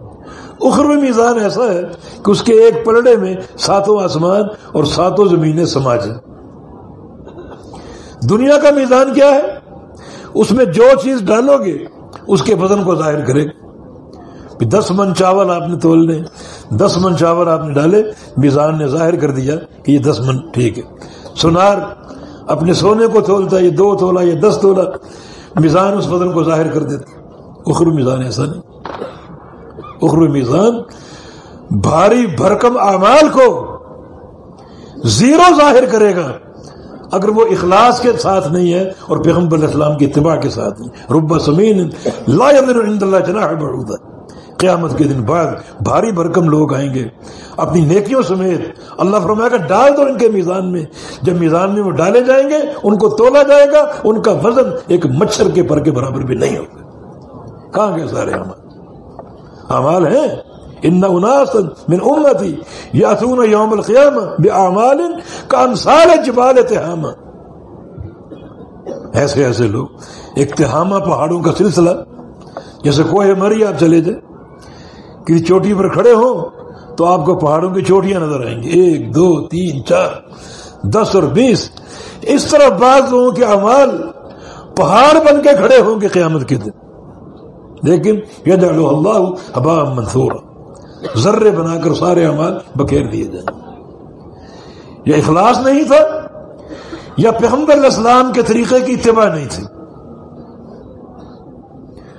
اخروی میزان ایسا ہے کہ اس کے ایک پلڑے میں ساتوں آسمان اور ساتوں زمینیں سماج ہیں دنیا کا میزان کیا ہے؟ اس میں جو چیز ڈالو گے، اس کے وزن کو ظاہر کرے۔ گا دس من چاول آپ نے تول لے، دس من چاول آپ نے ڈالے، میزان نے ظاہر کر دیا کہ یہ دس من ٹھیک ہے۔ سونار اپنے سونے کو تولتا، یہ دو تولا، یہ دس تولا، میزان اس وزن کو ظاہر کر دیتا۔ اخرو میزان ایسا نہیں۔ اخرو میزان بھاری بھرکم اعمال کو زیرو ظاہر کرے گا۔ اگر وہ اخلاص کے ساتھ نہیں ہے اور پیغمبر اسلام کی اتباع کے ساتھ نہیں۔ رب سمین لا عند اللہ جناح بعوضہ۔ قیامت کے دن بعد بھاری بھرکم لوگ آئیں گے۔ اپنی نیکیوں سمیت اللہ فرمائے گا ڈال دو ان کے میزان میں۔ جب میزان میں وہ ڈالے جائیں گے، ان کو تولا جائے گا، ان کا وزن ایک مچھر کے پر کے برابر بھی نہیں ہوگا۔ کہاں گئے سارے امال امال ہیں؟ ان من امتی یاتون یوم القیامہ باعمال کامثال جبال تہامہ۔ ایسے ایسے لوگ ایک پہاڑوں کا سلسلہ، جیسے کوہ مری آپ چلے جائیں۔ کسی چوٹی پر کھڑے ہو تو آپ کو پہاڑوں کی چوٹیاں نظر آئیں گی۔ ایک، دو، تین، چار، دس اور بیس۔ اس طرح بعض لوگوں کے اعمال پہاڑ بن کے کھڑے ہوں گے قیامت کے دن۔ لیکن یہ اللہ حبا منصور ذرے بنا کر سارے اعمال بکیر دیے جائیں۔ یہ اخلاص نہیں تھا، یا پیغمبر اسلام کے طریقے کی اتباع نہیں تھی۔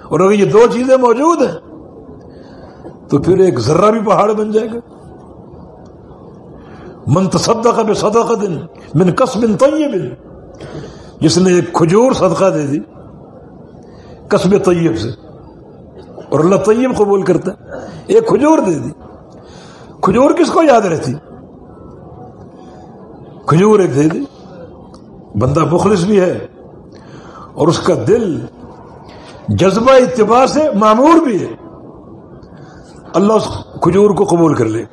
اور اگر یہ دو چیزیں موجود ہیں۔ تو پھر ایک ذرہ بھی پہاڑ بن جائے گا۔ من تصدق بے صدقہ دن من کس بن طیب جس نے ایک کھجور صدقہ دے دی کسب طیب سے۔ اور اللہ طیب قبول کرتا ہے۔ ایک کھجور دے دی۔ کھجور کس کو یاد رہتی؟ کھجور ایک دے دی۔ بندہ مخلص بھی ہے۔ اور اس کا دل جذبہ اتباع سے معمور بھی ہے۔ اللہ اس کھجور کو قبول کر لے۔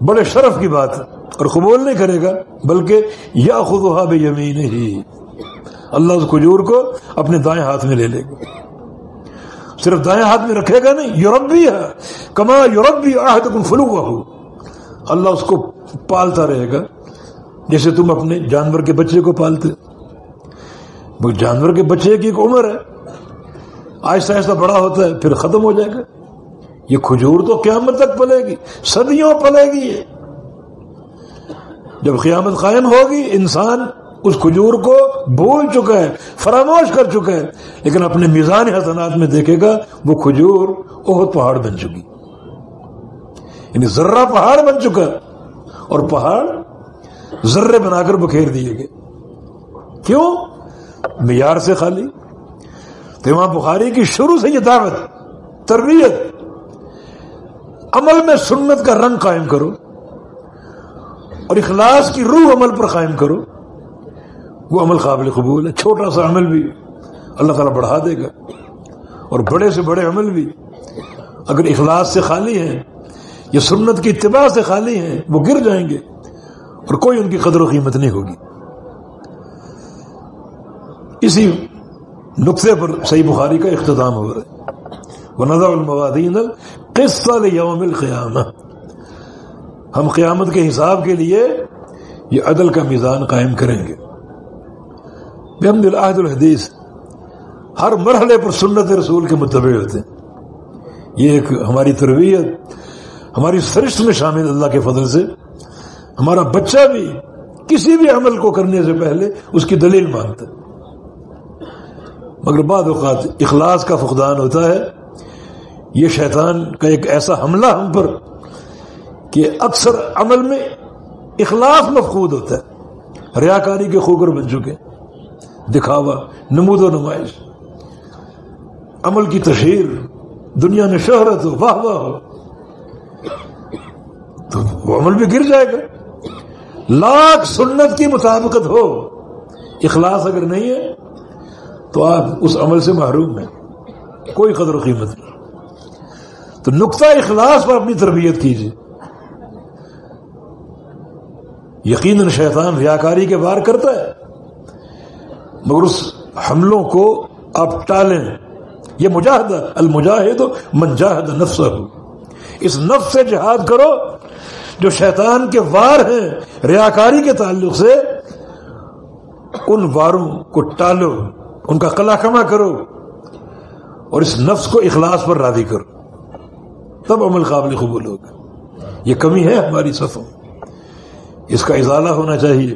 بڑے شرف کی بات ہے۔ اور قبول نہیں کرے گا، بلکہ یا خود بے یمین ہی اللہ اس کھجور کو اپنے دائیں ہاتھ میں لے لے گا۔ صرف دائیں ہاتھ میں رکھے گا نہیں یورپی ہے۔ کما یورپی آہد کن فلو ہو اللہ اس کو پالتا رہے گا، جیسے تم اپنے جانور کے بچے کو پالتے۔ جانور کے بچے کی ایک عمر ہے۔ آہستہ آہستہ بڑا ہوتا ہے، پھر ختم ہو جائے گا۔ یہ کھجور تو قیامت تک پلے گی، صدیوں پلے گی یہ۔ جب قیامت قائم ہوگی، انسان اس کھجور کو بھول چکا ہے، فراموش کر چکا ہے، لیکن اپنے میزان حسنات میں دیکھے گا، وہ کھجور بہت پہاڑ بن چکی۔ یعنی ذرہ پہاڑ بن چکا اور پہاڑ ذرے بنا کر بکھیر دیے گئے۔ کیوں؟ معیار سے خالی۔ تو امام بخاری کی شروع سے یہ دعوت، تربیت۔ عمل میں سنت کا رنگ قائم کرو اور اخلاص کی روح عمل پر قائم کرو۔ وہ عمل قابل قبول ہے، چھوٹا سا عمل بھی اللہ تعالیٰ بڑھا دے گا۔ اور بڑے سے بڑے عمل بھی اگر اخلاص سے خالی ہیں یہ سنت کی اتباع سے خالی ہیں، وہ گر جائیں گے اور کوئی ان کی قدر و قیمت نہیں ہوگی۔ اسی نقطے پر صحیح بخاری کا اختتام ہو رہا ہے وہ نظر الموادین قصہ یوم القیامہ ہم قیامت کے حساب کے لیے یہ عدل کا میزان قائم کریں گے۔ بحمد العہد الحدیث ہر مرحلے پر سنت رسول کے متبع ہوتے ہیں۔ یہ ایک ہماری تربیت، ہماری سرشت میں شامل اللہ کے فضل سے۔ ہمارا بچہ بھی کسی بھی عمل کو کرنے سے پہلے اس کی دلیل مانگتا ہے۔ مگر بعد اوقات اخلاص کا فقدان ہوتا ہے۔ یہ شیطان کا ایک ایسا حملہ ہم پر کہ اکثر عمل میں اخلاص مفقود ہوتا ہے۔ ریاکاری کے خوگر بن چکے دکھاوا، نمود و نمائش۔ عمل کی تشہیر، دنیا میں شہرت ہو، واہ واہ ہو تو وہ عمل بھی گر جائے گا۔ لاکھ سنت کی مطابقت ہو۔ اخلاص اگر نہیں ہے تو آپ اس عمل سے محروم ہیں۔ کوئی قدر و قیمت نہیں۔ تو نقطہ اخلاص پر اپنی تربیت کیجیے یقیناً شیطان ریاکاری کے بار کرتا ہے۔ مگر اس حملوں کو آپ ٹالیں۔ یہ مجاہدہ المجاہد منجاہد نفس ہو اس نفس سے جہاد کرو۔ جو شیطان کے وار ہیں، ریاکاری کے تعلق سے، ان واروں کو ٹالو۔ ان کا قلع کما کرو اور اس نفس کو اخلاص پر راضی کرو۔ تب عمل قابل قبول ہوگا۔ یہ کمی ہے ہماری صفوں۔ اس کا ازالہ ہونا چاہیے۔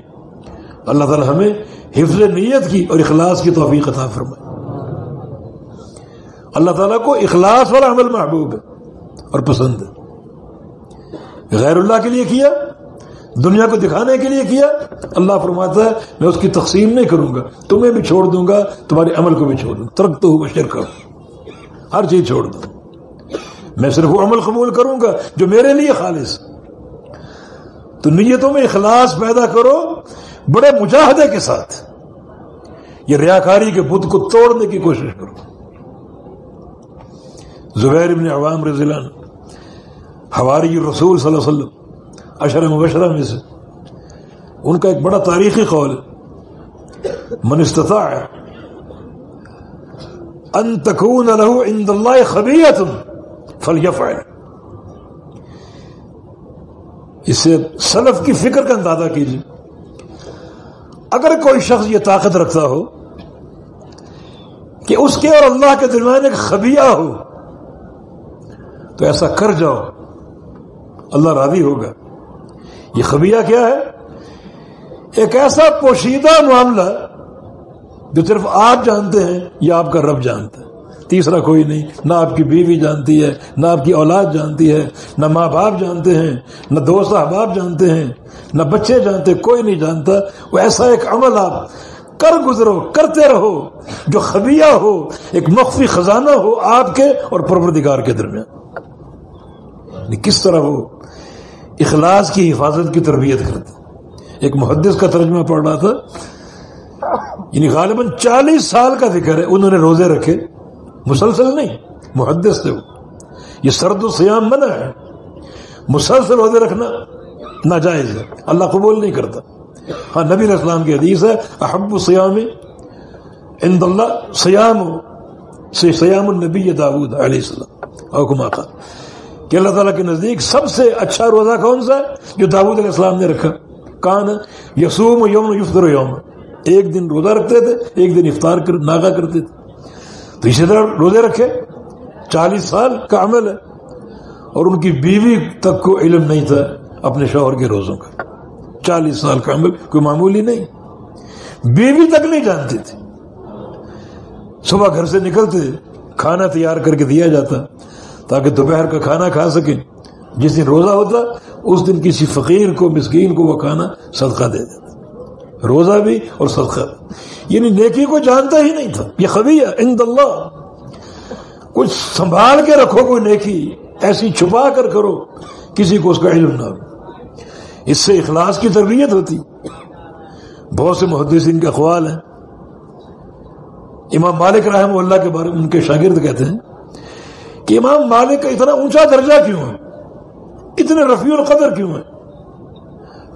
اللہ تعالی ہمیں حفظ نیت کی اور اخلاص کی توفیق عطا فرمائے۔ اللہ تعالیٰ کو اخلاص والا عمل محبوب ہے اور پسند ہے۔ غیر اللہ کے لیے کیا؟ دنیا کو دکھانے کے لیے کیا؟ اللہ فرماتا ہے، میں اس کی تقسیم نہیں کروں گا، تمہیں بھی چھوڑ دوں گا، تمہارے عمل کو بھی چھوڑ دوں ترک تو بشر ہر چیز چھوڑ دوں میں صرف وہ عمل قبول کروں گا جو میرے لیے خالص۔ تو نیتوں میں اخلاص پیدا کرو بڑے مجاہدے کے ساتھ۔ یہ ریاکاری کے بدھ کو توڑنے کی کوشش کرو۔ زبیر ابن عوام رضی اللہ ہواری رسول صلی اللہ علیہ وسلم اشر مبشرہ میں سے۔ ان کا ایک بڑا تاریخی قول من استطاع ان تکون له عند اللہ خبیت فلیفعل۔ اس سے سلف کی فکر کا اندازہ کیجیے اگر کوئی شخص یہ طاقت رکھتا ہو کہ اس کے اور اللہ کے درمیان ایک خبیہ ہو، تو ایسا کر جاؤ، اللہ راضی ہوگا۔ یہ خبیہ کیا ہے؟ ایک ایسا پوشیدہ معاملہ جو صرف آپ جانتے ہیں یا آپ کا رب جانتا ہے۔ تیسرا کوئی نہیں، نہ آپ کی بیوی جانتی ہے، نہ آپ کی اولاد جانتی ہے، نہ ماں باپ جانتے ہیں، نہ دوست احباب جانتے ہیں، نہ بچے جانتے، کوئی نہیں جانتا۔ وہ ایسا ایک عمل آپ کر گزرو، کرتے رہو، جو خبیہ ہو، ایک مخفی خزانہ ہو آپ کے اور پروردگار کے درمیان۔ یعنی کس طرح وہ اخلاص کی حفاظت کی تربیت کرتے ایک محدث کا ترجمہ پڑھ رہا تھا۔ یعنی غالباً چالیس سال کا ذکر ہے، انہوں نے روزے رکھے۔ مسلسل نہیں، محدث تھے وہ۔ یہ سرد و سیام منع ہے۔ مسلسل روزے رکھنا ناجائز ہے۔ اللہ قبول نہیں کرتا۔ ہاں نبی اسلام کی حدیث ہے، احب السیام عند اللہ سیام سیام النبی داود علیہ السلام۔ حکم کا کہ اللہ تعالیٰ کے نزدیک سب سے اچھا روزہ کون سا ہے؟ جو داود علیہ السلام نے رکھا۔ کان یسوم یوم یفتر یوم۔ ایک دن روزہ رکھتے تھے، ایک دن افطار کر ناگا کرتے تھے۔ تو اسی طرح روزے رکھے۔ چالیس سال کا عمل ہے۔ اور ان کی بیوی تک کو علم نہیں تھا اپنے شوہر کے روزوں کا۔ چالیس سال کا عمل کوئی معمولی نہیں۔ بیوی تک نہیں جانتی تھی صبح گھر سے نکلتے، کھانا تیار کر کے دیا جاتا۔ تاکہ دوپہر کا کھانا کھا سکیں۔ جس دن روزہ ہوتا، اس دن کسی فقیر کو، مسکین کو وہ کھانا صدقہ دے دیتا۔ روزہ بھی اور صدقہ بھی۔ یعنی نیکی کو جانتا ہی نہیں تھا۔ یہ خبیہ عند اللہ۔ کچھ سنبھال کے رکھو کوئی نیکی، ایسی چھپا کر کرو، کسی کو اس کا علم نہ ہو۔ اس سے اخلاص کی تربیت ہوتی۔ بہت سے محدثین کے اخوال ہیں۔ امام مالک رحم اللہ کے بارے میں ان کے شاگرد کہتے ہیں۔ کہ امام مالک کا اتنا اونچا درجہ کیوں ہے؟ اتنے رفیع القدر کیوں ہیں؟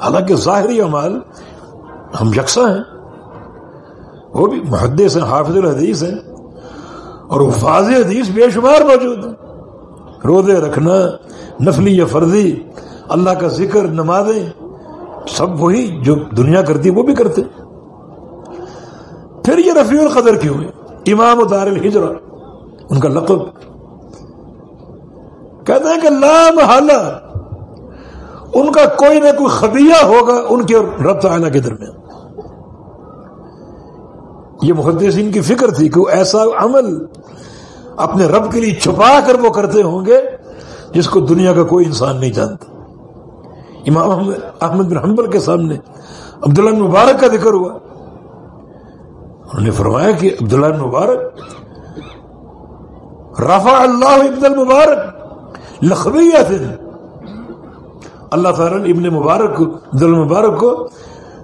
حالانکہ ظاہری اعمال ہم یکساں ہیں۔ وہ بھی محدث ہیں، حافظ الحدیث ہیں۔ اور وہ فاض حدیث بے شمار موجود ہیں۔ روزے رکھنا، نفلی یا فرضی، اللہ کا ذکر، نمازیں، سب وہی جو دنیا کرتی، وہ بھی کرتے۔ پھر یہ رفیع القدر کیوں ہے امام دار الحجرا ان کا لقب۔ کہتے ہیں کہ لام حالہ ان کا کوئی نہ کوئی خبیہ ہوگا ان کے رب تعالیٰ کے درمیان۔ یہ محدثین کی فکر تھی کہ وہ ایسا عمل اپنے رب کے لیے چھپا کر وہ کرتے ہوں گے جس کو دنیا کا کوئی انسان نہیں جانتا۔ امام احمد بن حنبل کے سامنے عبداللہ بن مبارک کا ذکر ہوا۔ انہوں نے فرمایا کہ عبداللہ بن مبارک رفع اللہ ابن المبارک۔ لخبیہ تھے اللہ تعالیٰ نے ابن مبارک کو عبد المبارک کو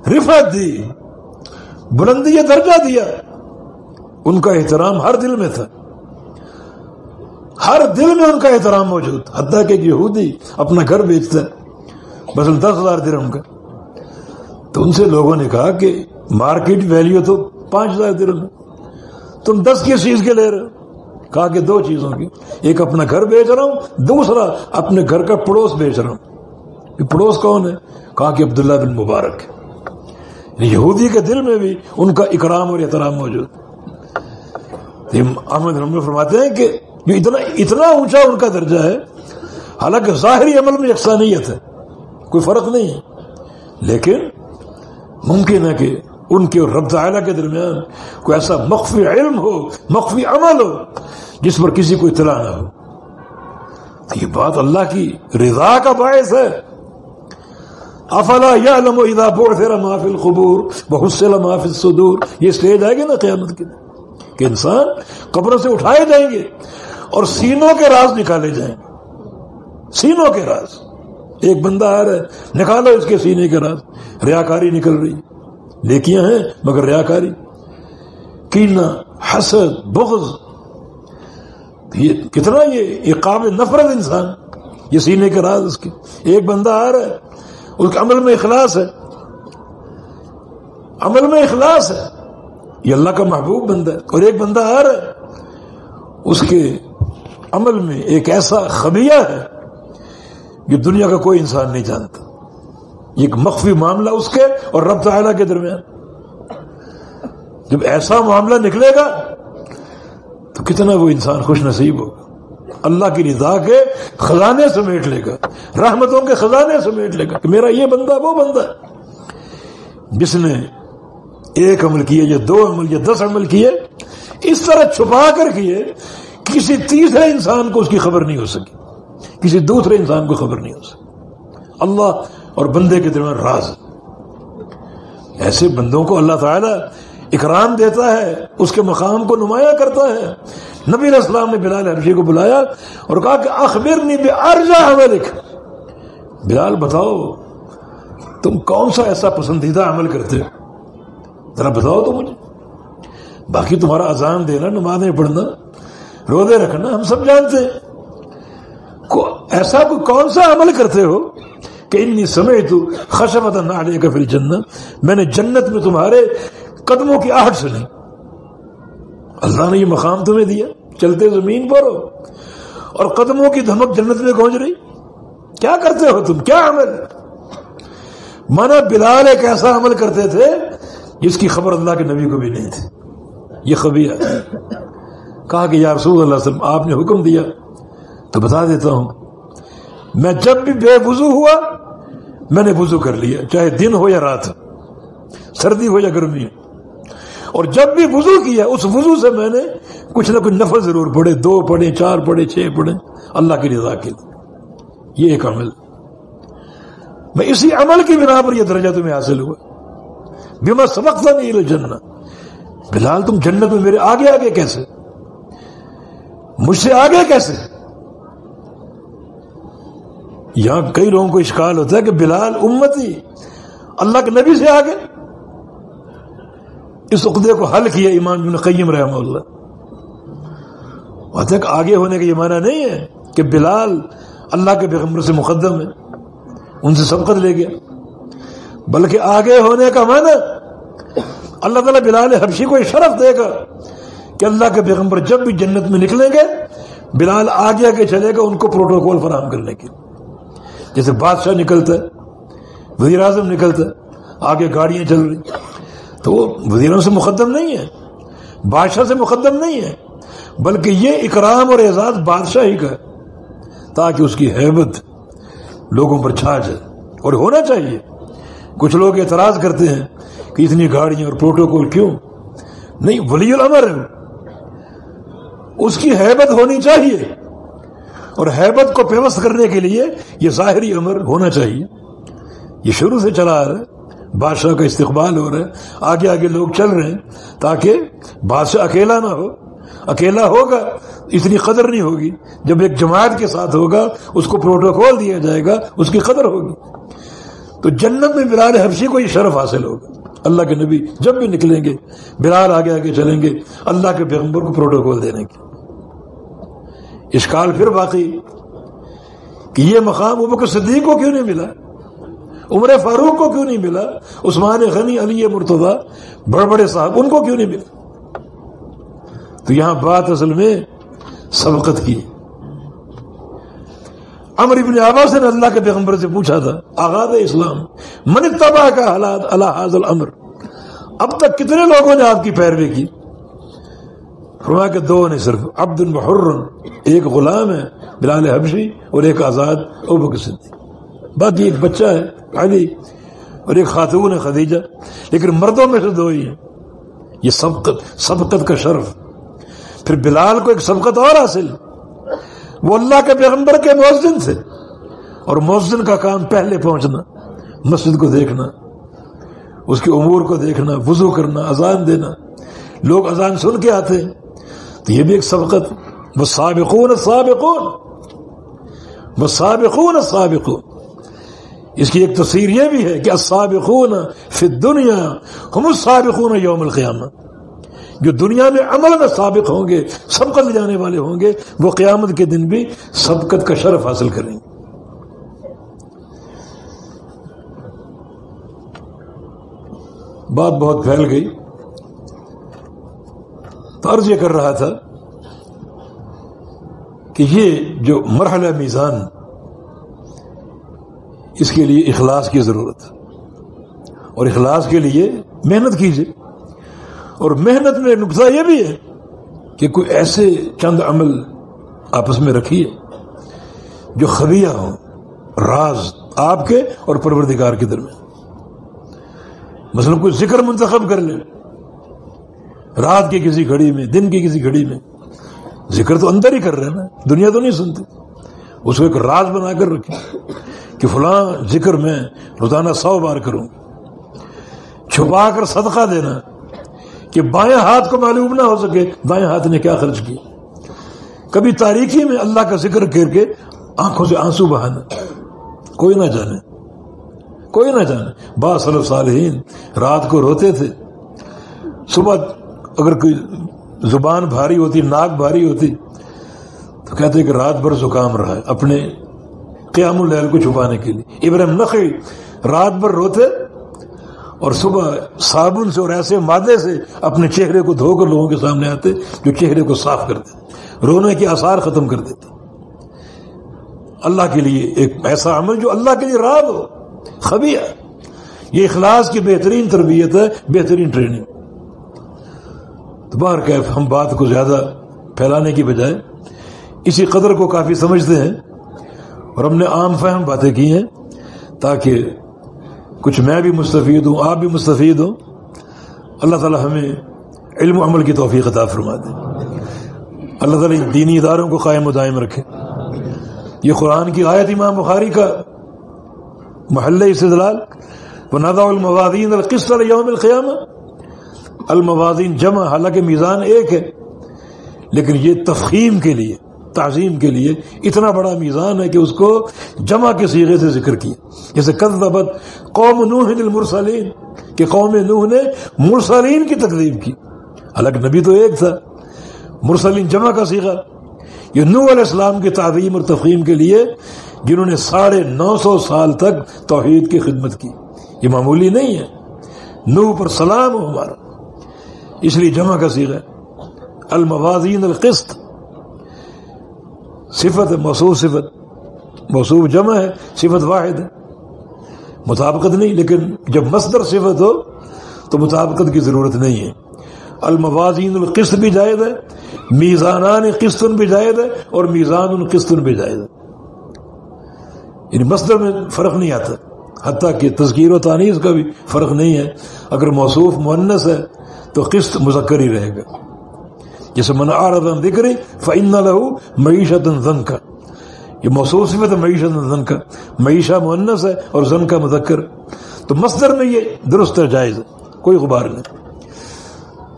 رفعت دی، بلندی درجہ دیا۔ ان کا احترام ہر دل میں تھا۔ ہر دل میں ان کا احترام موجود حتیٰ کہ یہودی اپنا گھر بیچتا ہے، بس دس ہزار درم کا۔ تو ان سے لوگوں نے کہا کہ مارکیٹ ویلیو تو پانچ ہزار درم تم دس کس چیز کے لے رہے ہو۔ کہا کہ دو چیزوں کی، ایک اپنا گھر بیچ رہا ہوں، دوسرا اپنے گھر کا پڑوس بیچ رہا ہوں۔ پڑوس کون ہے؟ کہا کہ عبداللہ بن مبارک۔ یعنی یہودی کے دل میں بھی ان کا اکرام اور احترام موجود۔ احمد رحم فرماتے ہیں کہ جو اتنا اتنا اونچا ان کا درجہ ہے، حالانکہ ظاہری عمل میں یکسانیت ہے، کوئی فرق نہیں ہے۔ لیکن ممکن ہے کہ ان کے اور رب تعالیٰ کے درمیان کوئی ایسا مخفی علم ہو، مخفی عمل ہو جس پر کسی کو اطلاع نہ ہو۔ یہ بات اللہ کی رضا کا باعث ہے۔ افلا یا لم ادا بوڑھ محفل قبور بہت سے محفل صدور یہ اسٹیج آئے گی نا قیامت کے دن کہ انسان قبروں سے اٹھائے جائیں گے اور سینوں کے راز نکالے جائیں۔ گے سینوں کے راز۔ ایک بندہ آ رہا ہے نکالو اس کے سینے کے راز۔ ریاکاری نکل رہی۔ نیکیاں ہیں، مگر ریاکاری۔ کینا، حسد، بغض یہ کتنا یہ قابل نفرت انسان یہ سینے کے راز اس کے ایک بندہ آ رہا ہے، اس کے عمل میں اخلاص ہے۔ عمل میں اخلاص ہے۔ یہ اللہ کا محبوب بندہ ہے۔ اور ایک بندہ آ رہا ہے، اس کے عمل میں ایک ایسا خبیہ ہے جو دنیا کا کوئی انسان نہیں جانتا۔ ایک مخفی معاملہ اس کے اور رب تعالیٰ کے درمیان۔ جب ایسا معاملہ نکلے گا تو کتنا وہ انسان خوش نصیب ہوگا؟ اللہ کی رضا کے خزانے سمیٹ لے گا، رحمتوں کے خزانے سمیٹ لے گا۔ کہ میرا یہ بندہ، وہ بندہ جس نے ایک عمل کیے، یا دو عمل، یا دس عمل کیے، اس طرح چھپا کر کیے، کسی تیسرے انسان کو اس کی خبر نہیں ہو سکی۔ کسی دوسرے انسان کو خبر نہیں ہو سکی۔ اللہ اور بندے کے درمیان راز۔ ایسے بندوں کو اللہ تعالی اکرام دیتا ہے، اس کے مقام کو نمایاں کرتا ہے۔ نبی السلام نے بلال حرفی کو بلایا اور کہا کہ اخبر نہیں بے ارجا ہمیں بلال بتاؤ، تم کون سا ایسا پسندیدہ عمل کرتے ہو؟ ذرا بتاؤ تو مجھے۔ باقی تمہارا اذان دینا، نمازیں پڑھنا، روزے رکھنا ہم سب جانتے ہیں۔ ایسا کوئی کون سا عمل کرتے ہو کہ انی سمے تو خشمت نہ کا پھر جنت میں نے جنت میں تمہارے قدموں کی آہٹ سنی۔ اللہ نے یہ مقام تمہیں دیا۔ چلتے زمین پر ہو۔ اور قدموں کی دھمک جنت میں گونج رہی۔ کیا کرتے ہو تم؟ کیا عمل؟ مانا بلال ایک ایسا عمل کرتے تھے جس کی خبر اللہ کے نبی کو بھی نہیں تھی۔ یہ خبیر کہا کہ یا رسول اللہ وسلم، آپ نے حکم دیا۔ تو بتا دیتا ہوں۔ میں جب بھی بے وضو ہوا، میں نے وضو کر لیا، چاہے دن ہو یا رات۔ سردی ہو یا گرمی ہو۔ اور جب بھی وضو کیا، اس وضو سے میں نے کچھ نہ کچھ نفل ضرور پڑھے، دو پڑھے، چار پڑھے، چھ پڑھے۔ اللہ کی رضا کے لیے۔ یہ ایک عمل۔ میں اسی عمل کی بنا پر یہ درجہ تمہیں حاصل ہوا۔ بیما سبق تھا نہیں جننا بلال، تم جنت میں میرے آگے آگے کیسے؟ مجھ سے آگے کیسے؟ یہاں کئی لوگوں کو اشکال ہوتا ہے کہ بلال امتی، اللہ کے نبی سے آگے۔ اس عقدے کو حل کیا ایمان بن قیم رحمہ اللہ۔ کہ آگے ہونے کا یہ معنی نہیں ہے کہ بلال اللہ کے پیغمبر سے مقدم ہے، ان سے سبقت لے گیا۔ بلکہ آگے ہونے کا معنی اللہ تعالیٰ بلال حبشی کو شرف دے گا کہ اللہ کے پیغمبر جب بھی جنت میں نکلیں گے، بلال آگے آگے چلے گا ان کو پروٹوکول فراہم کرنے کے جیسے بادشاہ نکلتا ہے، وزیر اعظم نکلتا ہے، آگے گاڑیاں چل رہی۔ تو وہ وزیروں سے مقدم نہیں ہے، بادشاہ سے مقدم نہیں ہے، بلکہ یہ اکرام اور اعزاز بادشاہ ہی کا ہے، تاکہ اس کی حیبت لوگوں پر چھا جائے۔ اور ہونا چاہیے۔ کچھ لوگ اعتراض کرتے ہیں کہ اتنی گاڑیاں اور پروٹوکول کیوں؟ نہیں، ولی الامر ہے اس کی حیبت ہونی چاہیے۔ اور حیبت کو پیوست کرنے کے لیے یہ ظاہری امر ہونا چاہیے۔ یہ شروع سے چلا رہا ہے۔ بادشاہ کا استقبال ہو رہا ہے، آگے آگے لوگ چل رہے ہیں تاکہ بادشاہ اکیلا نہ ہو۔ اکیلا ہوگا، اتنی قدر نہیں ہوگی۔ جب ایک جماعت کے ساتھ ہوگا، اس کو پروٹوکول دیا جائے گا، اس کی قدر ہوگی۔ تو جنت میں بلال حفشی کو یہ شرف حاصل ہوگا۔ اللہ کے نبی جب بھی نکلیں گے، بلال آگے آگے چلیں گے، اللہ کے پیغمبر کو پروٹوکول دینے کی اشکال پھر باقی، کہ یہ مقام ابکر صدیق کو کیوں نہیں ملا؟ عمر فاروق کو کیوں نہیں ملا؟ عثمان غنی، علی مرتضی، بڑے بڑے صاحب ان کو کیوں نہیں ملا؟ تو یہاں بات اصل میں سبقت کی امر ابن عباس نے اللہ کے پیغمبر سے پوچھا تھا، آغاز اسلام، من تباہ کا حالات اللہ حاضل امر اب تک کتنے لوگوں نے آپ کی پیروی کی؟ فرمایا کہ دو نے صرف، عبد المحرن ایک غلام ہے، بلال حبشی اور ایک آزاد ابو صدیق۔ باقی ایک بچہ ہے۔ علی اور ایک خاتون ہے خدیجہ، لیکن مردوں میں سے دو ہی ہیں۔ یہ سبقت سبقت کا شرف۔ پھر بلال کو ایک سبقت اور حاصل۔ وہ اللہ کے پیغمبر کے مؤذن تھے اور مؤذن کا کام پہلے پہنچنا، مسجد کو دیکھنا، اس کے امور کو دیکھنا، وضو کرنا، اذان دینا۔ لوگ اذان سن کے آتے ہیں۔ تو یہ بھی ایک سبقت۔ وہ سابقون سابقون وہ سابقون سابقون اس کی ایک تصویر یہ بھی ہے کہ السابقون فی الدنیا ہم السابقون یوم القیامہ۔ جو دنیا میں عمل میں سابق ہوں گے، سبقت جانے والے ہوں گے، وہ قیامت کے دن بھی سبقت کا شرف حاصل کریں گے۔ بات بہت پھیل گئی۔ تو عرض یہ کر رہا تھا کہ یہ جو مرحلہ میزان اس کے لیے اخلاص کی ضرورت ہے۔ اور اخلاص کے لیے محنت کیجیے اور محنت میں نقطہ یہ بھی ہے کہ کوئی ایسے چند عمل آپس میں رکھیے جو خبیہ ہوں، راز آپ کے اور پروردگار کے درمیان۔ مثلا کوئی ذکر منتخب کر لے۔ رات کی کسی گھڑی میں، دن کی کسی گھڑی میں۔ ذکر تو اندر ہی کر رہے ہیں نا، دنیا تو نہیں سنتی اس کو ایک راز بنا کر رکھیں کہ فلاں ذکر میں روزانہ سو بار کروں۔ چھپا کر صدقہ دینا کہ بائیں ہاتھ کو معلوم نہ ہو سکے دائیں ہاتھ نے کیا خرچ کیا کبھی تاریخی میں اللہ کا ذکر کر کے آنکھوں سے آنسو بہانا۔ کوئی نہ جانے۔ کوئی نہ جانے۔ با صلف صالحین رات کو روتے تھے۔ صبح اگر کوئی زبان بھاری ہوتی، ناک بھاری ہوتی تو کہتے کہ رات بھر زکام رہا ہے اپنے قیام الحل کو چھپانے کے لیے۔ ابراہیم نقی رات بھر روتے اور صبح صابن سے اور ایسے مادے سے اپنے چہرے کو دھو کر لوگوں کے سامنے آتے جو چہرے کو صاف کرتے رونے کے آثار ختم کر دیتے۔ اللہ کے لیے ایک ایسا عمل جو اللہ کے لیے رات ہو خبی یہ اخلاص کی بہترین تربیت ہے، بہترین ٹریننگ۔ تو بار کیف ہم بات کو زیادہ پھیلانے کی بجائے اسی قدر کو کافی سمجھتے ہیں اور ہم نے عام فہم باتیں کی ہیں تاکہ کچھ میں بھی مستفید ہوں، آپ بھی مستفید ہوں۔ اللہ تعالی ہمیں علم و عمل کی توفیق عطا فرما دے۔ اللہ تعالی دینی اداروں کو قائم و دائم رکھے۔ یہ قرآن کی آیت امام بخاری کا محل استدلال۔ ونضع الموازین القسط یوم القیامہ الموازین جمع، حالانکہ میزان ایک ہے، لیکن یہ تفخیم کے لیے۔ تعظیم کے لیے اتنا بڑا میزان ہے کہ اس کو جمع کے سیغے سے ذکر کیا۔ جیسے قدبت قوم نوح المرسلین کہ قوم نوح نے مرسلین کی تقریب کی۔ حالانکہ نبی تو ایک تھا، مرسلین جمع کا سیغہ۔ یہ نو علیہ السلام کی تعظیم اور تفہیم کے لیے جنہوں نے ساڑھے نو سو سال تک توحید کی خدمت کی۔ یہ معمولی نہیں ہے۔ نو پر سلام ہو ہمارا۔ اس لیے جمع کا سیغ ہے الموازین القسط۔ صفت ہے موصوف، صفت موصوف جمع ہے، صفت واحد ہے۔ مطابقت نہیں، لیکن جب مصدر صفت ہو تو مطابقت کی ضرورت نہیں ہے۔ الموازین القسط بھی جائز ہے، میزانان قسطن بھی جائز ہے اور میزان القسطن بھی جائز ہے۔ یعنی مصدر میں فرق نہیں آتا، حتیٰ کہ تذکیر و تانیز کا بھی فرق نہیں ہے۔ اگر موصوف مونس ہے تو قسط مذکر ہی رہے گا۔ جیسے من عارض ذکر فإن له معیشت زن یہ موصوف صفت ہے معیشت زن معیشہ مونس ہے اور زن کا مذکر تو مصدر میں یہ درست ہے جائز ہے، کوئی غبار نہیں.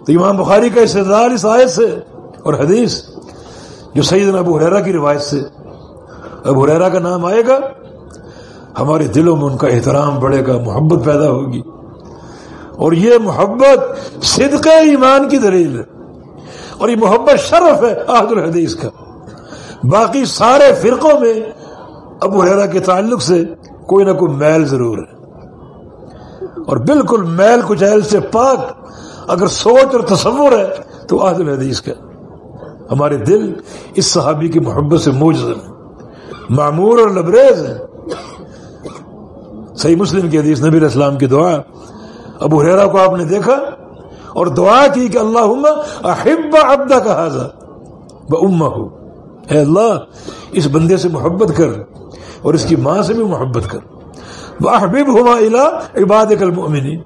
تو امام بخاری کا استدلال اس آیت سے اور حدیث، جو سیدنا ابو حریرہ کی روایت سے. ابو حریرہ کا نام آئے گا، ہمارے دلوں میں ان کا احترام بڑھے گا، محبت پیدا ہوگی. اور یہ محبت صدق ایمان کی دلیل ہے۔ اور یہ محبت شرف ہے عہد الحدیث کا۔ باقی سارے فرقوں میں ابو حیرا کے تعلق سے کوئی نہ کوئی میل ضرور ہے۔ اور بالکل میل کچیل سے پاک اگر سوچ اور تصور ہے تو عہد الحدیث کا۔ ہمارے دل اس صحابی کی محبت سے موجزم ہے معمور اور لبریز ہے صحیح مسلم کی حدیث نبی اسلام کی دعا۔ ابو حیرا کو آپ نے دیکھا؟ اور دعا کی کہ اللہ احب ابدا کا حاضر ہو اے اللہ، اس بندے سے محبت کر اور اس کی ماں سے بھی محبت کر۔ وہ احبیب ہما الا عباد المؤمنین۔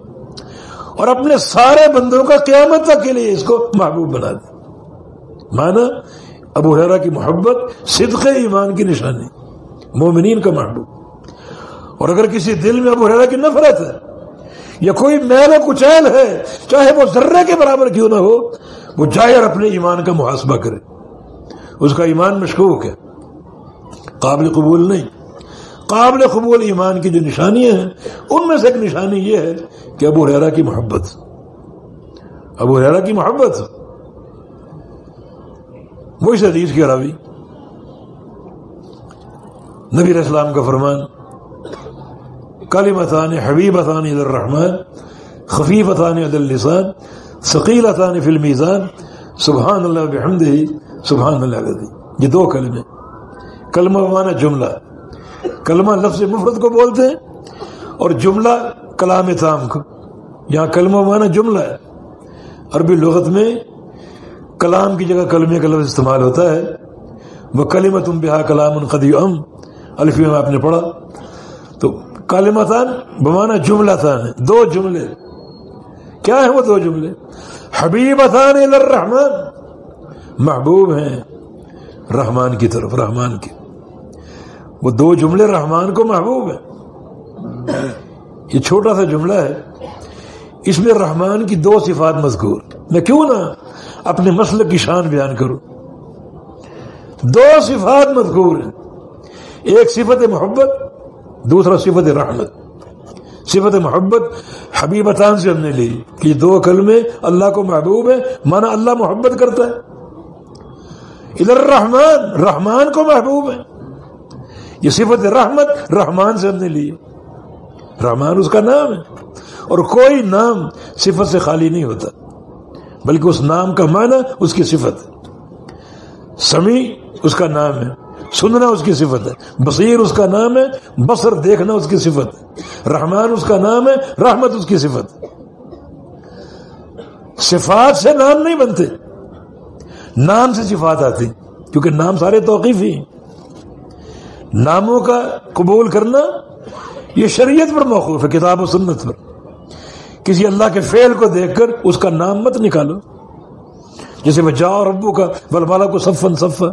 اور اپنے سارے بندوں کا قیامت تک کے لیے اس کو محبوب بنا دے۔ مانا، ابو حیرا کی محبت صدق ایمان کی نشانی، مومنین کا محبوب۔ اور اگر کسی دل میں ابو حیرا کی نفرت ہے یا کوئی میل و کچیل ہے، چاہے وہ ذرے کے برابر کیوں نہ ہو، وہ جائے اور اپنے ایمان کا محاسبہ کرے۔ اس کا ایمان مشکوک ہے۔ قابل قبول نہیں۔ قابل قبول ایمان کی جو نشانیاں ہیں، ان میں سے ایک نشانی یہ ہے کہ ابو ریرا کی محبت۔ ابو ریرا کی محبت۔ وہ اس حدیث کی راوی۔ نبی اسلام کا فرمان۔ کلمتان حبیبتان الى الرحمن، خفیفتان علی اللسان، ثقیلتان فی المیزان سبحان اللہ بحمدہ سبحان اللہ علیہ یہ دو کلمے کلمہ مانا جملہ۔ کلمہ لفظ مفرد کو بولتے ہیں اور جملہ کلام تام کو۔ یہاں کلمہ مانا جملہ ہے۔ عربی لغت میں کلام کی جگہ کلمے کا لفظ استعمال ہوتا ہے۔ وہ کلمہ تم بہا کلام قدی ام الفی میں آپ نے پڑھا۔ کالمتان بمانا جملہ تھان دو جملے. کیا ہیں وہ دو جملے؟ حبیب الرحمن. محبوب ہیں رحمان کی طرف، رحمان کی وہ دو جملے رحمان کو محبوب ہیں. یہ چھوٹا سا جملہ ہے. اس میں رحمان کی دو صفات مذکور. میں کیوں نہ اپنے مسلک کی شان بیان کروں. دو صفات مذکور ہیں. ایک صفت محبت دوسرا صفت رحمت صفت محبت حبیبتان سے ہم نے لی کہ دو کلمے اللہ کو محبوب ہے مانا اللہ محبت کرتا ہے۔ ادھر رحمان رحمان کو محبوب ہے یہ صفت رحمت رحمان سے ہم نے لی۔ رحمان اس کا نام ہے۔ اور کوئی نام صفت سے خالی نہیں ہوتا، بلکہ اس نام کا معنی اس کی صفت۔ سمی اس کا نام ہے۔ سننا اس کی صفت ہے۔ بصیر اس کا نام ہے، بصر دیکھنا اس کی صفت ہے۔ رحمان اس کا نام ہے، رحمت اس کی صفت صفات سے نام نہیں بنتے۔ نام سے صفات آتی، کیونکہ نام سارے توقیف ہی ناموں کا قبول کرنا یہ شریعت پر موقف ہے، کتاب و سنت پر۔ کسی اللہ کے فعل کو دیکھ کر اس کا نام مت نکالو۔ جیسے میں جاؤ ربو کا بلبالا کو صفن صفا۔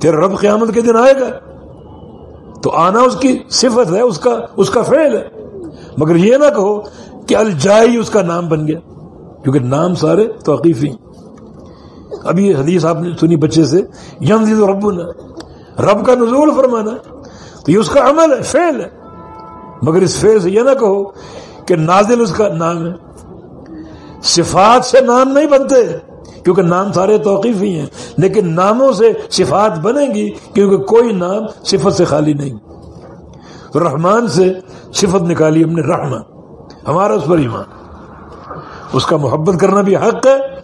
تیرا رب قیامت کے دن آئے گا۔ تو آنا اس کی صفت ہے، اس کا اس کا فعل ہے۔ مگر یہ نہ کہو کہ الجائی اس کا نام بن گیا، کیونکہ نام سارے توقیفی اب یہ حدیث آپ نے سنی بچے سے یم رب رب کا نزول فرمانا۔ تو یہ اس کا عمل ہے، فعل ہے۔ مگر اس فعل سے یہ نہ کہو کہ نازل اس کا نام ہے۔ صفات سے نام نہیں بنتے۔ کیونکہ نام سارے توقیف ہی ہیں، لیکن ناموں سے صفات بنے گی کیونکہ کوئی نام صفت سے خالی نہیں۔ رحمان سے صفت نکالی ہم نے رحمان ہمارا اس پر ایمان۔ اس کا محبت کرنا بھی حق ہے،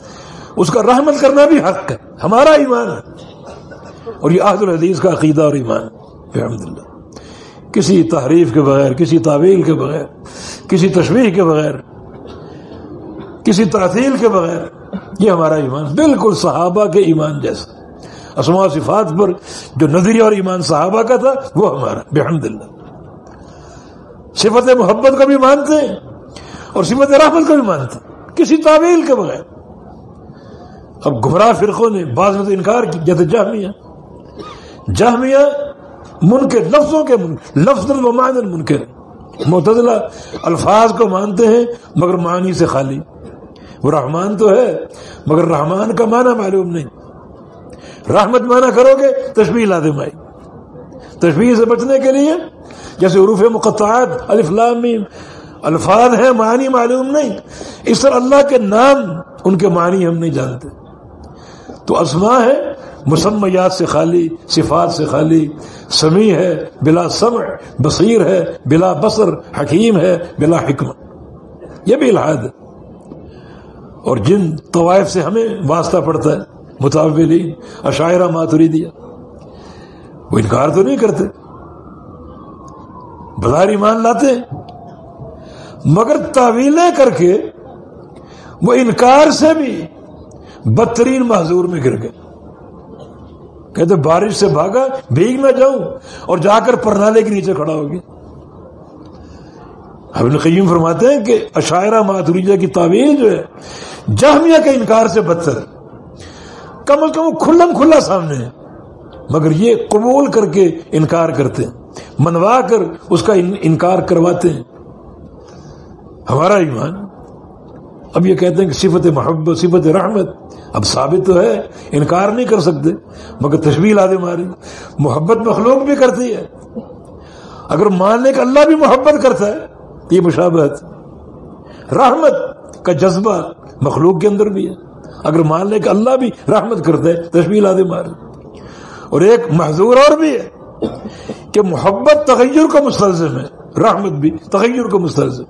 اس کا رحمت کرنا بھی حق ہے، ہمارا ایمان ہے۔ اور یہ عہد الحدیث کا عقیدہ اور ایمان الحمد للہ کسی تحریف کے بغیر، کسی تعویل کے بغیر، کسی تشریح کے بغیر، کسی تعطیل کے بغیر یہ ہمارا ایمان بالکل صحابہ کے ایمان جیسا۔ اسما صفات پر جو نظریہ اور ایمان صحابہ کا تھا، وہ ہمارا۔ بحمد اللہ صفت محبت کو بھی مانتے ہیں اور صفت رحمت کو بھی مانتے ہیں، کسی تعویل کے بغیر۔ اب گمراہ فرقوں نے بعض میں انکار کی جیسے جہمیہ۔ جہمیہ منکر لفظوں کے منکر لفظ المعن منکر۔ معتدلہ الفاظ کو مانتے ہیں، مگر معنی سے خالی۔ وہ رحمان تو ہے، مگر رحمان کا معنی معلوم نہیں۔ رحمت معنی کرو گے، تشبیہ لازم آئی۔ تشبیہ سے بچنے کے لیے، جیسے عروف مقطعات میم، الفاظ ہیں، معنی معلوم نہیں۔ اس طرح اللہ کے نام ان کے معنی ہم نہیں جانتے۔ تو اسما ہے، مسمیات سے خالی، صفات سے خالی۔ سمیع ہے، بلا سمع، بصیر ہے، بلا بصر، حکیم ہے، بلا حکمت۔ یہ بھی الحاد ہے۔ اور جن طوائف سے ہمیں واسطہ پڑتا ہے مطابلین عشاعرہ ماتری دیا وہ انکار تو نہیں کرتے۔ بظاہر ایمان لاتے مگر تعویلیں کر کے وہ انکار سے بھی بدترین معذور میں گر گئے۔ کہتے بارش سے بھاگا، بھیگ نہ جاؤں اور جا کر پرنالے کے نیچے کھڑا ہوگی ابن قیم فرماتے ہیں کہ عشاعرہ ماتوریجہ کی تعویل جو ہے جہمیہ کے انکار سے بدتر کم از کم کھلم کھلا سامنے ہے۔ مگر یہ قبول کر کے انکار کرتے ہیں۔ منوا کر اس کا انکار کرواتے ہیں۔ ہمارا ایمان، اب یہ کہتے ہیں کہ صفت محبت، صفت رحمت اب ثابت تو ہے، انکار نہیں کر سکتے۔ مگر تشبیہ لا دے ماری محبت مخلوق بھی کرتی ہے۔ اگر مان لے کہ اللہ بھی محبت کرتا ہے، یہ مشابہت۔ رحمت کا جذبہ مخلوق کے اندر بھی ہے۔ اگر مان لے کہ اللہ بھی رحمت کرتا ہے تشبیہ لا دے ماری اور ایک محضور اور بھی ہے کہ محبت تغیر کا مستلزم ہے، رحمت بھی تغیر کا مستلزم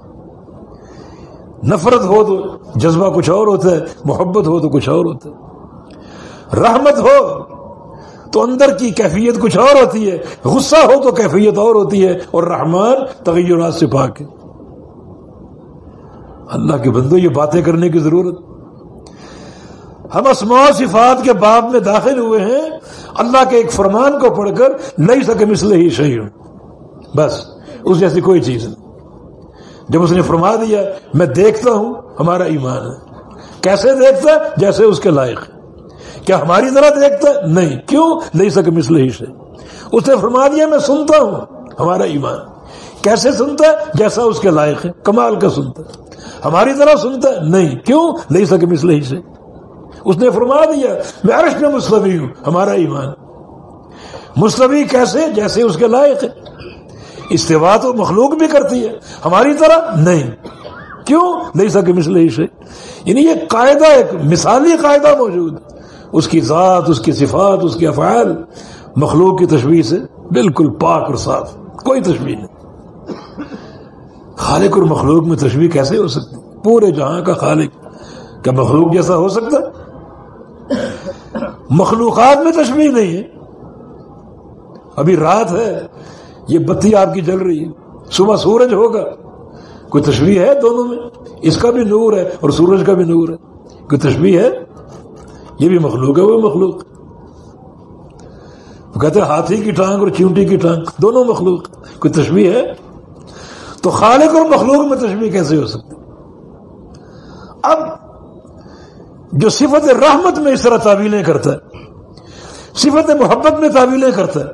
نفرت ہو تو جذبہ کچھ اور ہوتا ہے، محبت ہو تو کچھ اور ہوتا ہے۔ رحمت ہو تو اندر کی کیفیت کچھ اور ہوتی ہے، غصہ ہو تو کیفیت اور ہوتی ہے۔ اور رحمان تغیرات سے پاک ہے۔ اللہ کے بندو یہ باتیں کرنے کی ضرورت۔ ہم اسماء صفات کے باب میں داخل ہوئے ہیں۔ اللہ کے ایک فرمان کو پڑھ کر نہیں سکے مسلے ہی صحیح بس، اس جیسی کوئی چیز نہیں۔ جب اس نے فرما دیا، میں دیکھتا ہوں، ہمارا ایمان ہے۔ کیسے دیکھتا؟ ہے جیسے اس کے لائق۔ کیا ہماری طرح دیکھتا؟ ہے نہیں۔ کیوں؟ نہیں سکے مسل ہی سے اس نے فرما دیا، میں سنتا ہوں، ہمارا ایمان۔ کیسے سنتا؟ ہے جیسا اس کے لائق ہے۔ کمال کا سنتا۔ ہے ہماری طرح سنتا ہے؟ نہیں. کیوں؟ نہیں سکے مسل ہی سے. اس نے فرما دیا، میں عرش میں مسلم ہوں، ہمارا ایمان. مسلم کیسے؟ جیسے اس کے لائق ہے. استوا تو مخلوق بھی کرتی ہے. ہماری طرح؟ نہیں. کیوں؟ نہیں سکے مسل سے. یعنی یہ قاعدہ، ایک مثالی قاعدہ موجود اس کی ذات، اس کی صفات، اس کے افعال مخلوق کی تشویح سے بالکل پاک اور صاف. کوئی تشویح نہیں. خالق اور مخلوق میں تشویح کیسے ہو سکتی؟ پورے جہاں کا خالق کیا مخلوق جیسا ہو سکتا؟ مخلوقات میں تشویح نہیں ہے۔ ابھی رات ہے، یہ بتی آپ کی جل رہی ہے۔ صبح سورج ہوگا۔ کوئی تشریح ہے دونوں میں؟ اس کا بھی نور ہے اور سورج کا بھی نور ہے۔ کوئی تشریح ہے؟ یہ بھی مخلوق ہے، وہ مخلوق۔ وہ کہتے ہیں ہاتھی کی ٹانگ اور چونٹی کی ٹانگ، دونوں مخلوق۔ کوئی تشریح ہے؟ تو خالق اور مخلوق میں تشریح کیسے ہو سکتی اب جو صفت رحمت میں اس طرح تعویلیں کرتا ہے، صفت محبت میں تعویلیں کرتا ہے،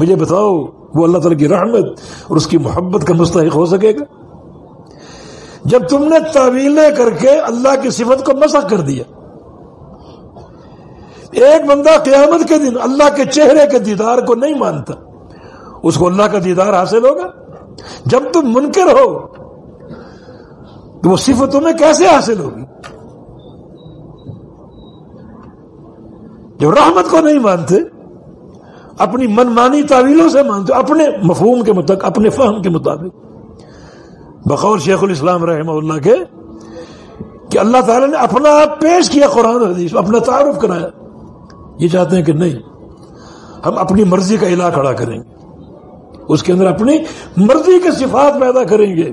مجھے بتاؤ، وہ اللہ تعالی کی رحمت اور اس کی محبت کا مستحق ہو سکے گا؟ جب تم نے تعویلیں کر کے اللہ کی صفت کو مسق کر دیا، ایک بندہ قیامت کے دن اللہ کے چہرے کے دیدار کو نہیں مانتا، اس کو اللہ کا دیدار حاصل ہوگا؟ جب تم منکر ہو تو وہ صفت تمہیں کیسے حاصل ہوگی؟ جو رحمت کو نہیں مانتے، اپنی منمانی تعویلوں سے مانتے، اپنے مفہوم کے مطابق، اپنے فہم کے مطابق۔ بقول شیخ الاسلام رحمہ اللہ کے کہ اللہ تعالیٰ نے اپنا آپ پیش کیا قرآن حدیث، اپنا تعارف کرایا۔ یہ چاہتے ہیں کہ نہیں، ہم اپنی مرضی کا الہ کھڑا کریں۔ گے اس کے اندر اپنی مرضی کے صفات پیدا کریں گے۔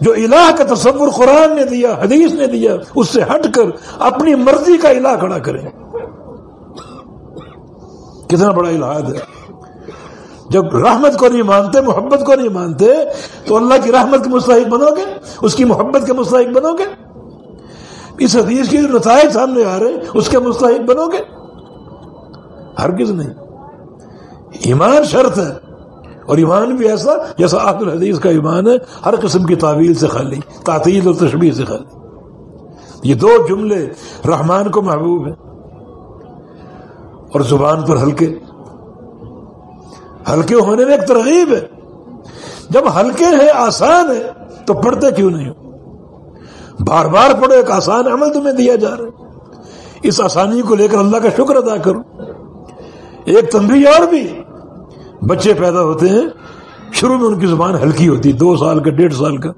جو الہ کا تصور قرآن نے دیا، حدیث نے دیا، اس سے ہٹ کر اپنی مرضی کا الہ کھڑا کریں۔ کتنا بڑا الہاد ہے۔ جب رحمت کو نہیں مانتے، محبت کو نہیں مانتے، تو اللہ کی رحمت کے مستحق بنو گے، اس کی محبت کے مستحق بنو گے۔ اس حدیث کے جو نتائج سامنے آ رہے، اس کے مستحق بنو گے۔ ہرگز نہیں۔ ایمان شرط ہے۔ اور ایمان بھی ایسا جیسا آخر الحدیث کا ایمان ہے، ہر قسم کی تعویل سے خالی، تعطیل اور تشبیح سے خالی۔ یہ دو جملے رحمان کو محبوب ہیں۔ اور زبان پر ہلکے۔ ہلکے ہونے میں ایک ترغیب ہے۔ جب ہلکے ہیں، آسان ہے تو پڑھتے کیوں نہیں ہو؟ بار بار پڑھو، ایک آسان عمل تمہیں دیا جا رہا ہے۔ اس آسانی کو لے کر اللہ کا شکر ادا کرو۔ ایک تنبیہ اور بھی۔ بچے پیدا ہوتے ہیں، شروع میں ان کی زبان ہلکی ہوتی، دو سال کا، ڈیڑھ سال کا۔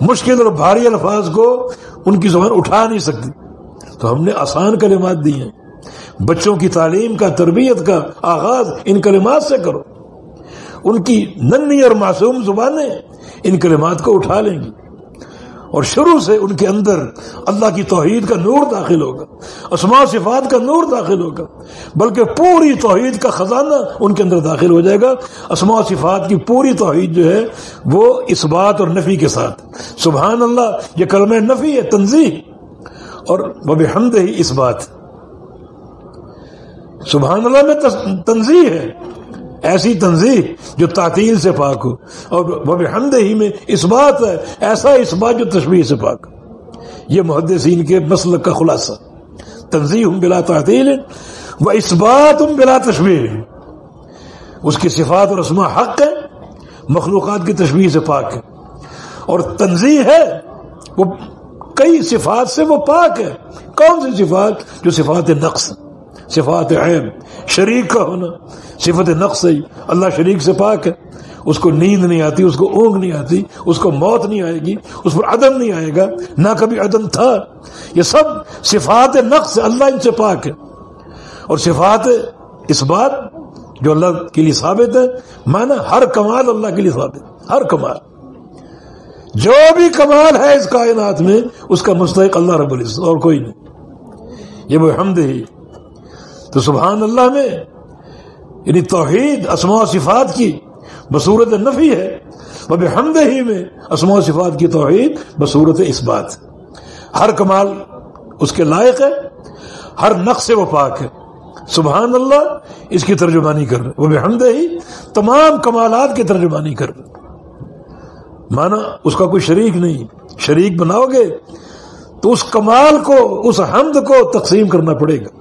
مشکل اور بھاری الفاظ کو ان کی زبان اٹھا نہیں سکتی۔ تو ہم نے آسان کلمات دی ہیں۔ بچوں کی تعلیم کا، تربیت کا آغاز ان کلمات سے کرو۔ ان کی ننی اور معصوم زبانیں ان کلمات کو اٹھا لیں گی۔ اور شروع سے ان کے اندر اللہ کی توحید کا نور داخل ہوگا، اسماء صفات کا نور داخل ہوگا، بلکہ پوری توحید کا خزانہ ان کے اندر داخل ہو جائے گا۔ اسماء صفات کی پوری توحید جو ہے وہ اس بات اور نفی کے ساتھ۔ سبحان اللہ، یہ کلمہ نفی ہے تنظیح اور وہ حمد ہی اس بات۔ سبحان اللہ میں تنظیح ہے۔ ایسی تنظیم جو تعطیل سے پاک ہو۔ اور وہ حمد ہی میں اس بات ہے، ایسا اس بات جو تشبیح سے پاک یہ محدثین کے مسلک کا خلاصہ۔ تنظیم بلا تعطیل وہ اس بات بلا تشبیح اس کی صفات اور اسما حق ہے مخلوقات کی تشبیح سے پاک ہے اور تنظیم ہے، وہ کئی صفات سے وہ پاک ہے کون سی صفات؟ جو صفات نقص صفات عیب شریک کا ہونا، صفت نقص ہے، اللہ شریک سے پاک ہے، اس کو نیند نہیں آتی، اس کو اونگ نہیں آتی، اس کو موت نہیں آئے گی، اس پر عدم نہیں آئے گا، نہ کبھی عدم تھا۔ یہ سب صفات نقص، اللہ ان سے پاک ہے۔ اور صفات اس بات جو اللہ کے لیے ثابت ہے مانا ہر کمال اللہ کے لیے ثابت ہر کمال۔ جو بھی کمال ہے اس کائنات میں، اس کا مستحق اللہ رب العزت، اور کوئی نہیں۔ یہ وہ حمد ہی تو سبحان اللہ میں یعنی توحید، اسماء و صفات کی بصورت نفی ہے وہ حمد ہی میں اسماء و صفات کی توحید بصورت اس بات ہر کمال اس کے لائق ہے، ہر نقص سے وہ پاک ہے۔ سبحان اللہ، اس کی ترجمانی کر رہے وہ حمد ہی تمام کمالات کی ترجمانی کر۔ رہے مانا اس کا کوئی شریک نہیں، شریک بناؤ گے تو اس کمال کو، اس حمد کو تقسیم کرنا پڑے گا۔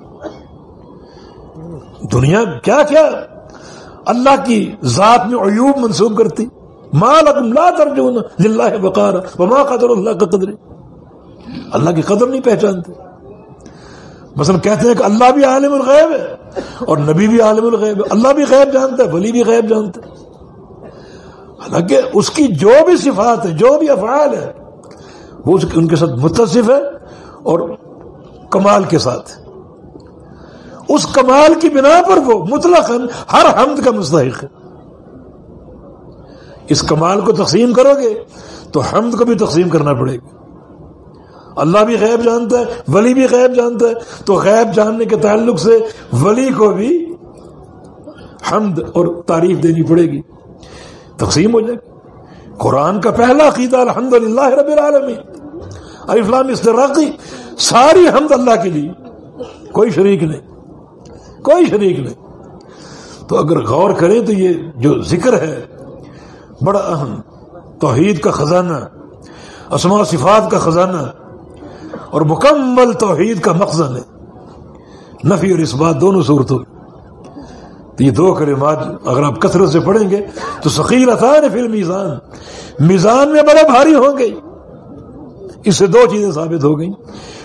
دنیا کیا کیا اللہ کی ذات میں عیوب منسوخ کرتی۔ مال لا ترجون للہ بقار وما قدر اللہ کا قدر۔ اللہ کی قدر نہیں پہچانتے۔ مثلا کہتے ہیں کہ اللہ بھی عالم الغیب ہے اور نبی بھی عالم الغیب ہے۔ اللہ بھی غیب جانتا ہے، ولی بھی غیب جانتا ہے۔ حالانکہ اس کی جو بھی صفات ہے جو بھی افعال ہے وہ ان کے ساتھ متصف ہے اور کمال کے ساتھ اس کمال کی بنا پر وہ مطلق ہر حمد کا مستحق ہے۔ اس کمال کو تقسیم کرو گے تو حمد کو بھی تقسیم کرنا پڑے گا۔ اللہ بھی غیب جانتا ہے، ولی بھی غیب جانتا ہے۔ تو غیب جاننے کے تعلق سے ولی کو بھی حمد اور تعریف دینی پڑے گی۔ تقسیم ہو جائے گی۔ قرآن کا پہلا عقیدہ الحمد للہ رب العالمین۔ اسلام استراقی ساری حمد اللہ کے لیے، کوئی شریک نہیں۔ کوئی شریک نہیں۔ تو اگر غور کریں تو یہ جو ذکر ہے، بڑا اہم۔ توحید کا خزانہ اسما صفات کا خزانہ اور مکمل توحید کا مقصد ہے۔ نفی اور اس بات دونوں صورتوں۔ تو یہ دو کلمات اگر آپ کثرت سے پڑھیں گے تو ثقیل آسان ہے پھر میزان میزان میں بڑا بھاری ہوں گے۔ اس سے دو چیزیں ثابت ہو گئی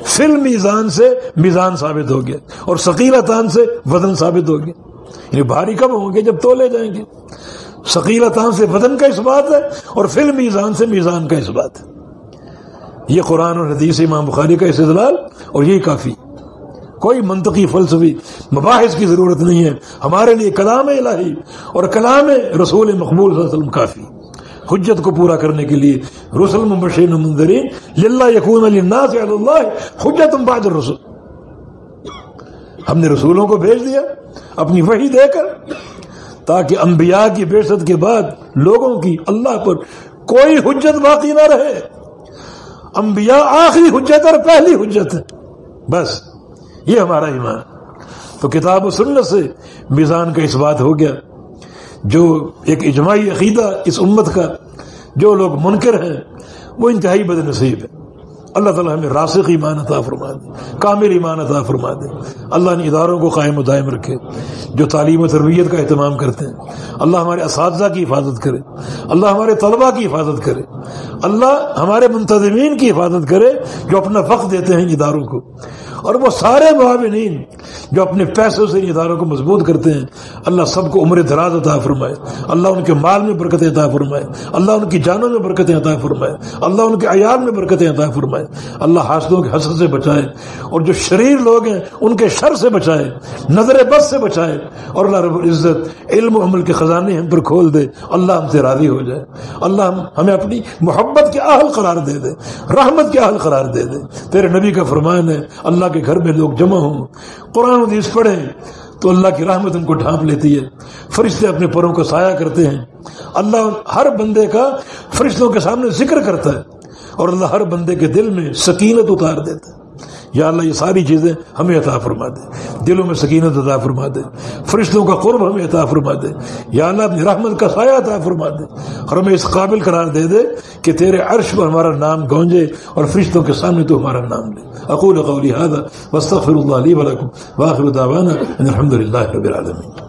فل میزان سے میزان ثابت ہو گیا اور ثقیلا تان سے وزن ثابت ہو گیا یعنی بھاری کب ہوں گے جب تولے جائیں گے۔ ثقیلا تان سے وزن کا اس بات ہے اور فل میزان سے میزان کا اس بات ہے۔ یہ قرآن اور حدیث امام بخاری کا استدلال اور یہی کافی۔ کوئی منطقی فلسفی مباحث کی ضرورت نہیں ہے۔ ہمارے لیے کلام الہی اور کلام رسول مقبول صلی اللہ علیہ وسلم کافی۔ حجت کو پورا کرنے کے لیے رسول مبشین منظرین للہ یقون للناس علی اللہ حجت بعد الرسول ہم نے رسولوں کو بھیج دیا، اپنی وحی دے کر، تاکہ انبیاء کی بیشت کے بعد لوگوں کی اللہ پر کوئی حجت باقی نہ رہے۔ انبیاء آخری حجت اور پہلی حجت۔ ہے بس، یہ ہمارا ایمان۔ تو کتاب و سنت سے میزان کا اس بات ہو گیا۔ جو ایک اجماعی عقیدہ اس امت کا جو لوگ منکر ہیں، وہ انتہائی بد نصیب ہے۔ اللہ تعالیٰ ہمیں راسخ ایمان عطا فرما دے، کامل ایمان عطا فرما دے۔ اللہ نے اداروں کو قائم و دائم رکھے، جو تعلیم و تربیت کا اہتمام کرتے ہیں۔ اللہ ہمارے اساتذہ کی حفاظت کرے، اللہ ہمارے طلبہ کی حفاظت کرے۔ اللہ ہمارے منتظمین کی حفاظت کرے، جو اپنا وقت دیتے ہیں اداروں کو۔ اور وہ سارے معاونین جو اپنے پیسوں سے اداروں کو مضبوط کرتے ہیں، اللہ سب کو عمر دراز عطا فرمائے۔ اللہ ان کے مال میں برکتیں عطا فرمائے۔ اللہ ان کی جانوں میں برکتیں عطا فرمائے۔ اللہ ان کے عیال میں برکتیں عطا فرمائے۔ اللہ حاصلوں کے حسد سے بچائے۔ اور جو شریر لوگ ہیں، ان کے شر سے بچائے۔ نظر بس سے بچائے۔ اور اللہ رب العزت علم و عمل کے خزانے ہم پر کھول دے۔ اللہ ہم سے راضی ہو جائے۔ اللہ ہمیں اپنی محبت کے اہل قرار دے دے۔ رحمت کے اہل قرار دے دے۔ تیرے نبی کا فرمان ہے، اللہ کے گھر میں لوگ جمع ہوں، قرآن حدیث پڑھیں، تو اللہ کی رحمت ان کو ڈھانپ لیتی ہے۔ فرشتے اپنے پروں کو سایہ کرتے ہیں۔ اللہ ہر بندے کا فرشتوں کے سامنے ذکر کرتا ہے اور اللہ ہر بندے کے دل میں سکینت اتار دیتا ہے۔ یا اللہ یہ ساری چیزیں ہمیں عطا فرما دے۔ دلوں میں سکینت عطا فرما دے۔ فرشتوں کا قرب ہمیں عطا فرما دے۔ یا اللہ اپنی رحمت کا سایہ عطا فرما دے۔ اور ہمیں اس قابل قرار دے دے کہ تیرے عرش پر ہمارا نام گونجے اور فرشتوں کے سامنے تو ہمارا نام لے۔ اقول قولی هذا واستغفر الله لي ولكم واخر دعوانا ان الحمد لله رب العالمين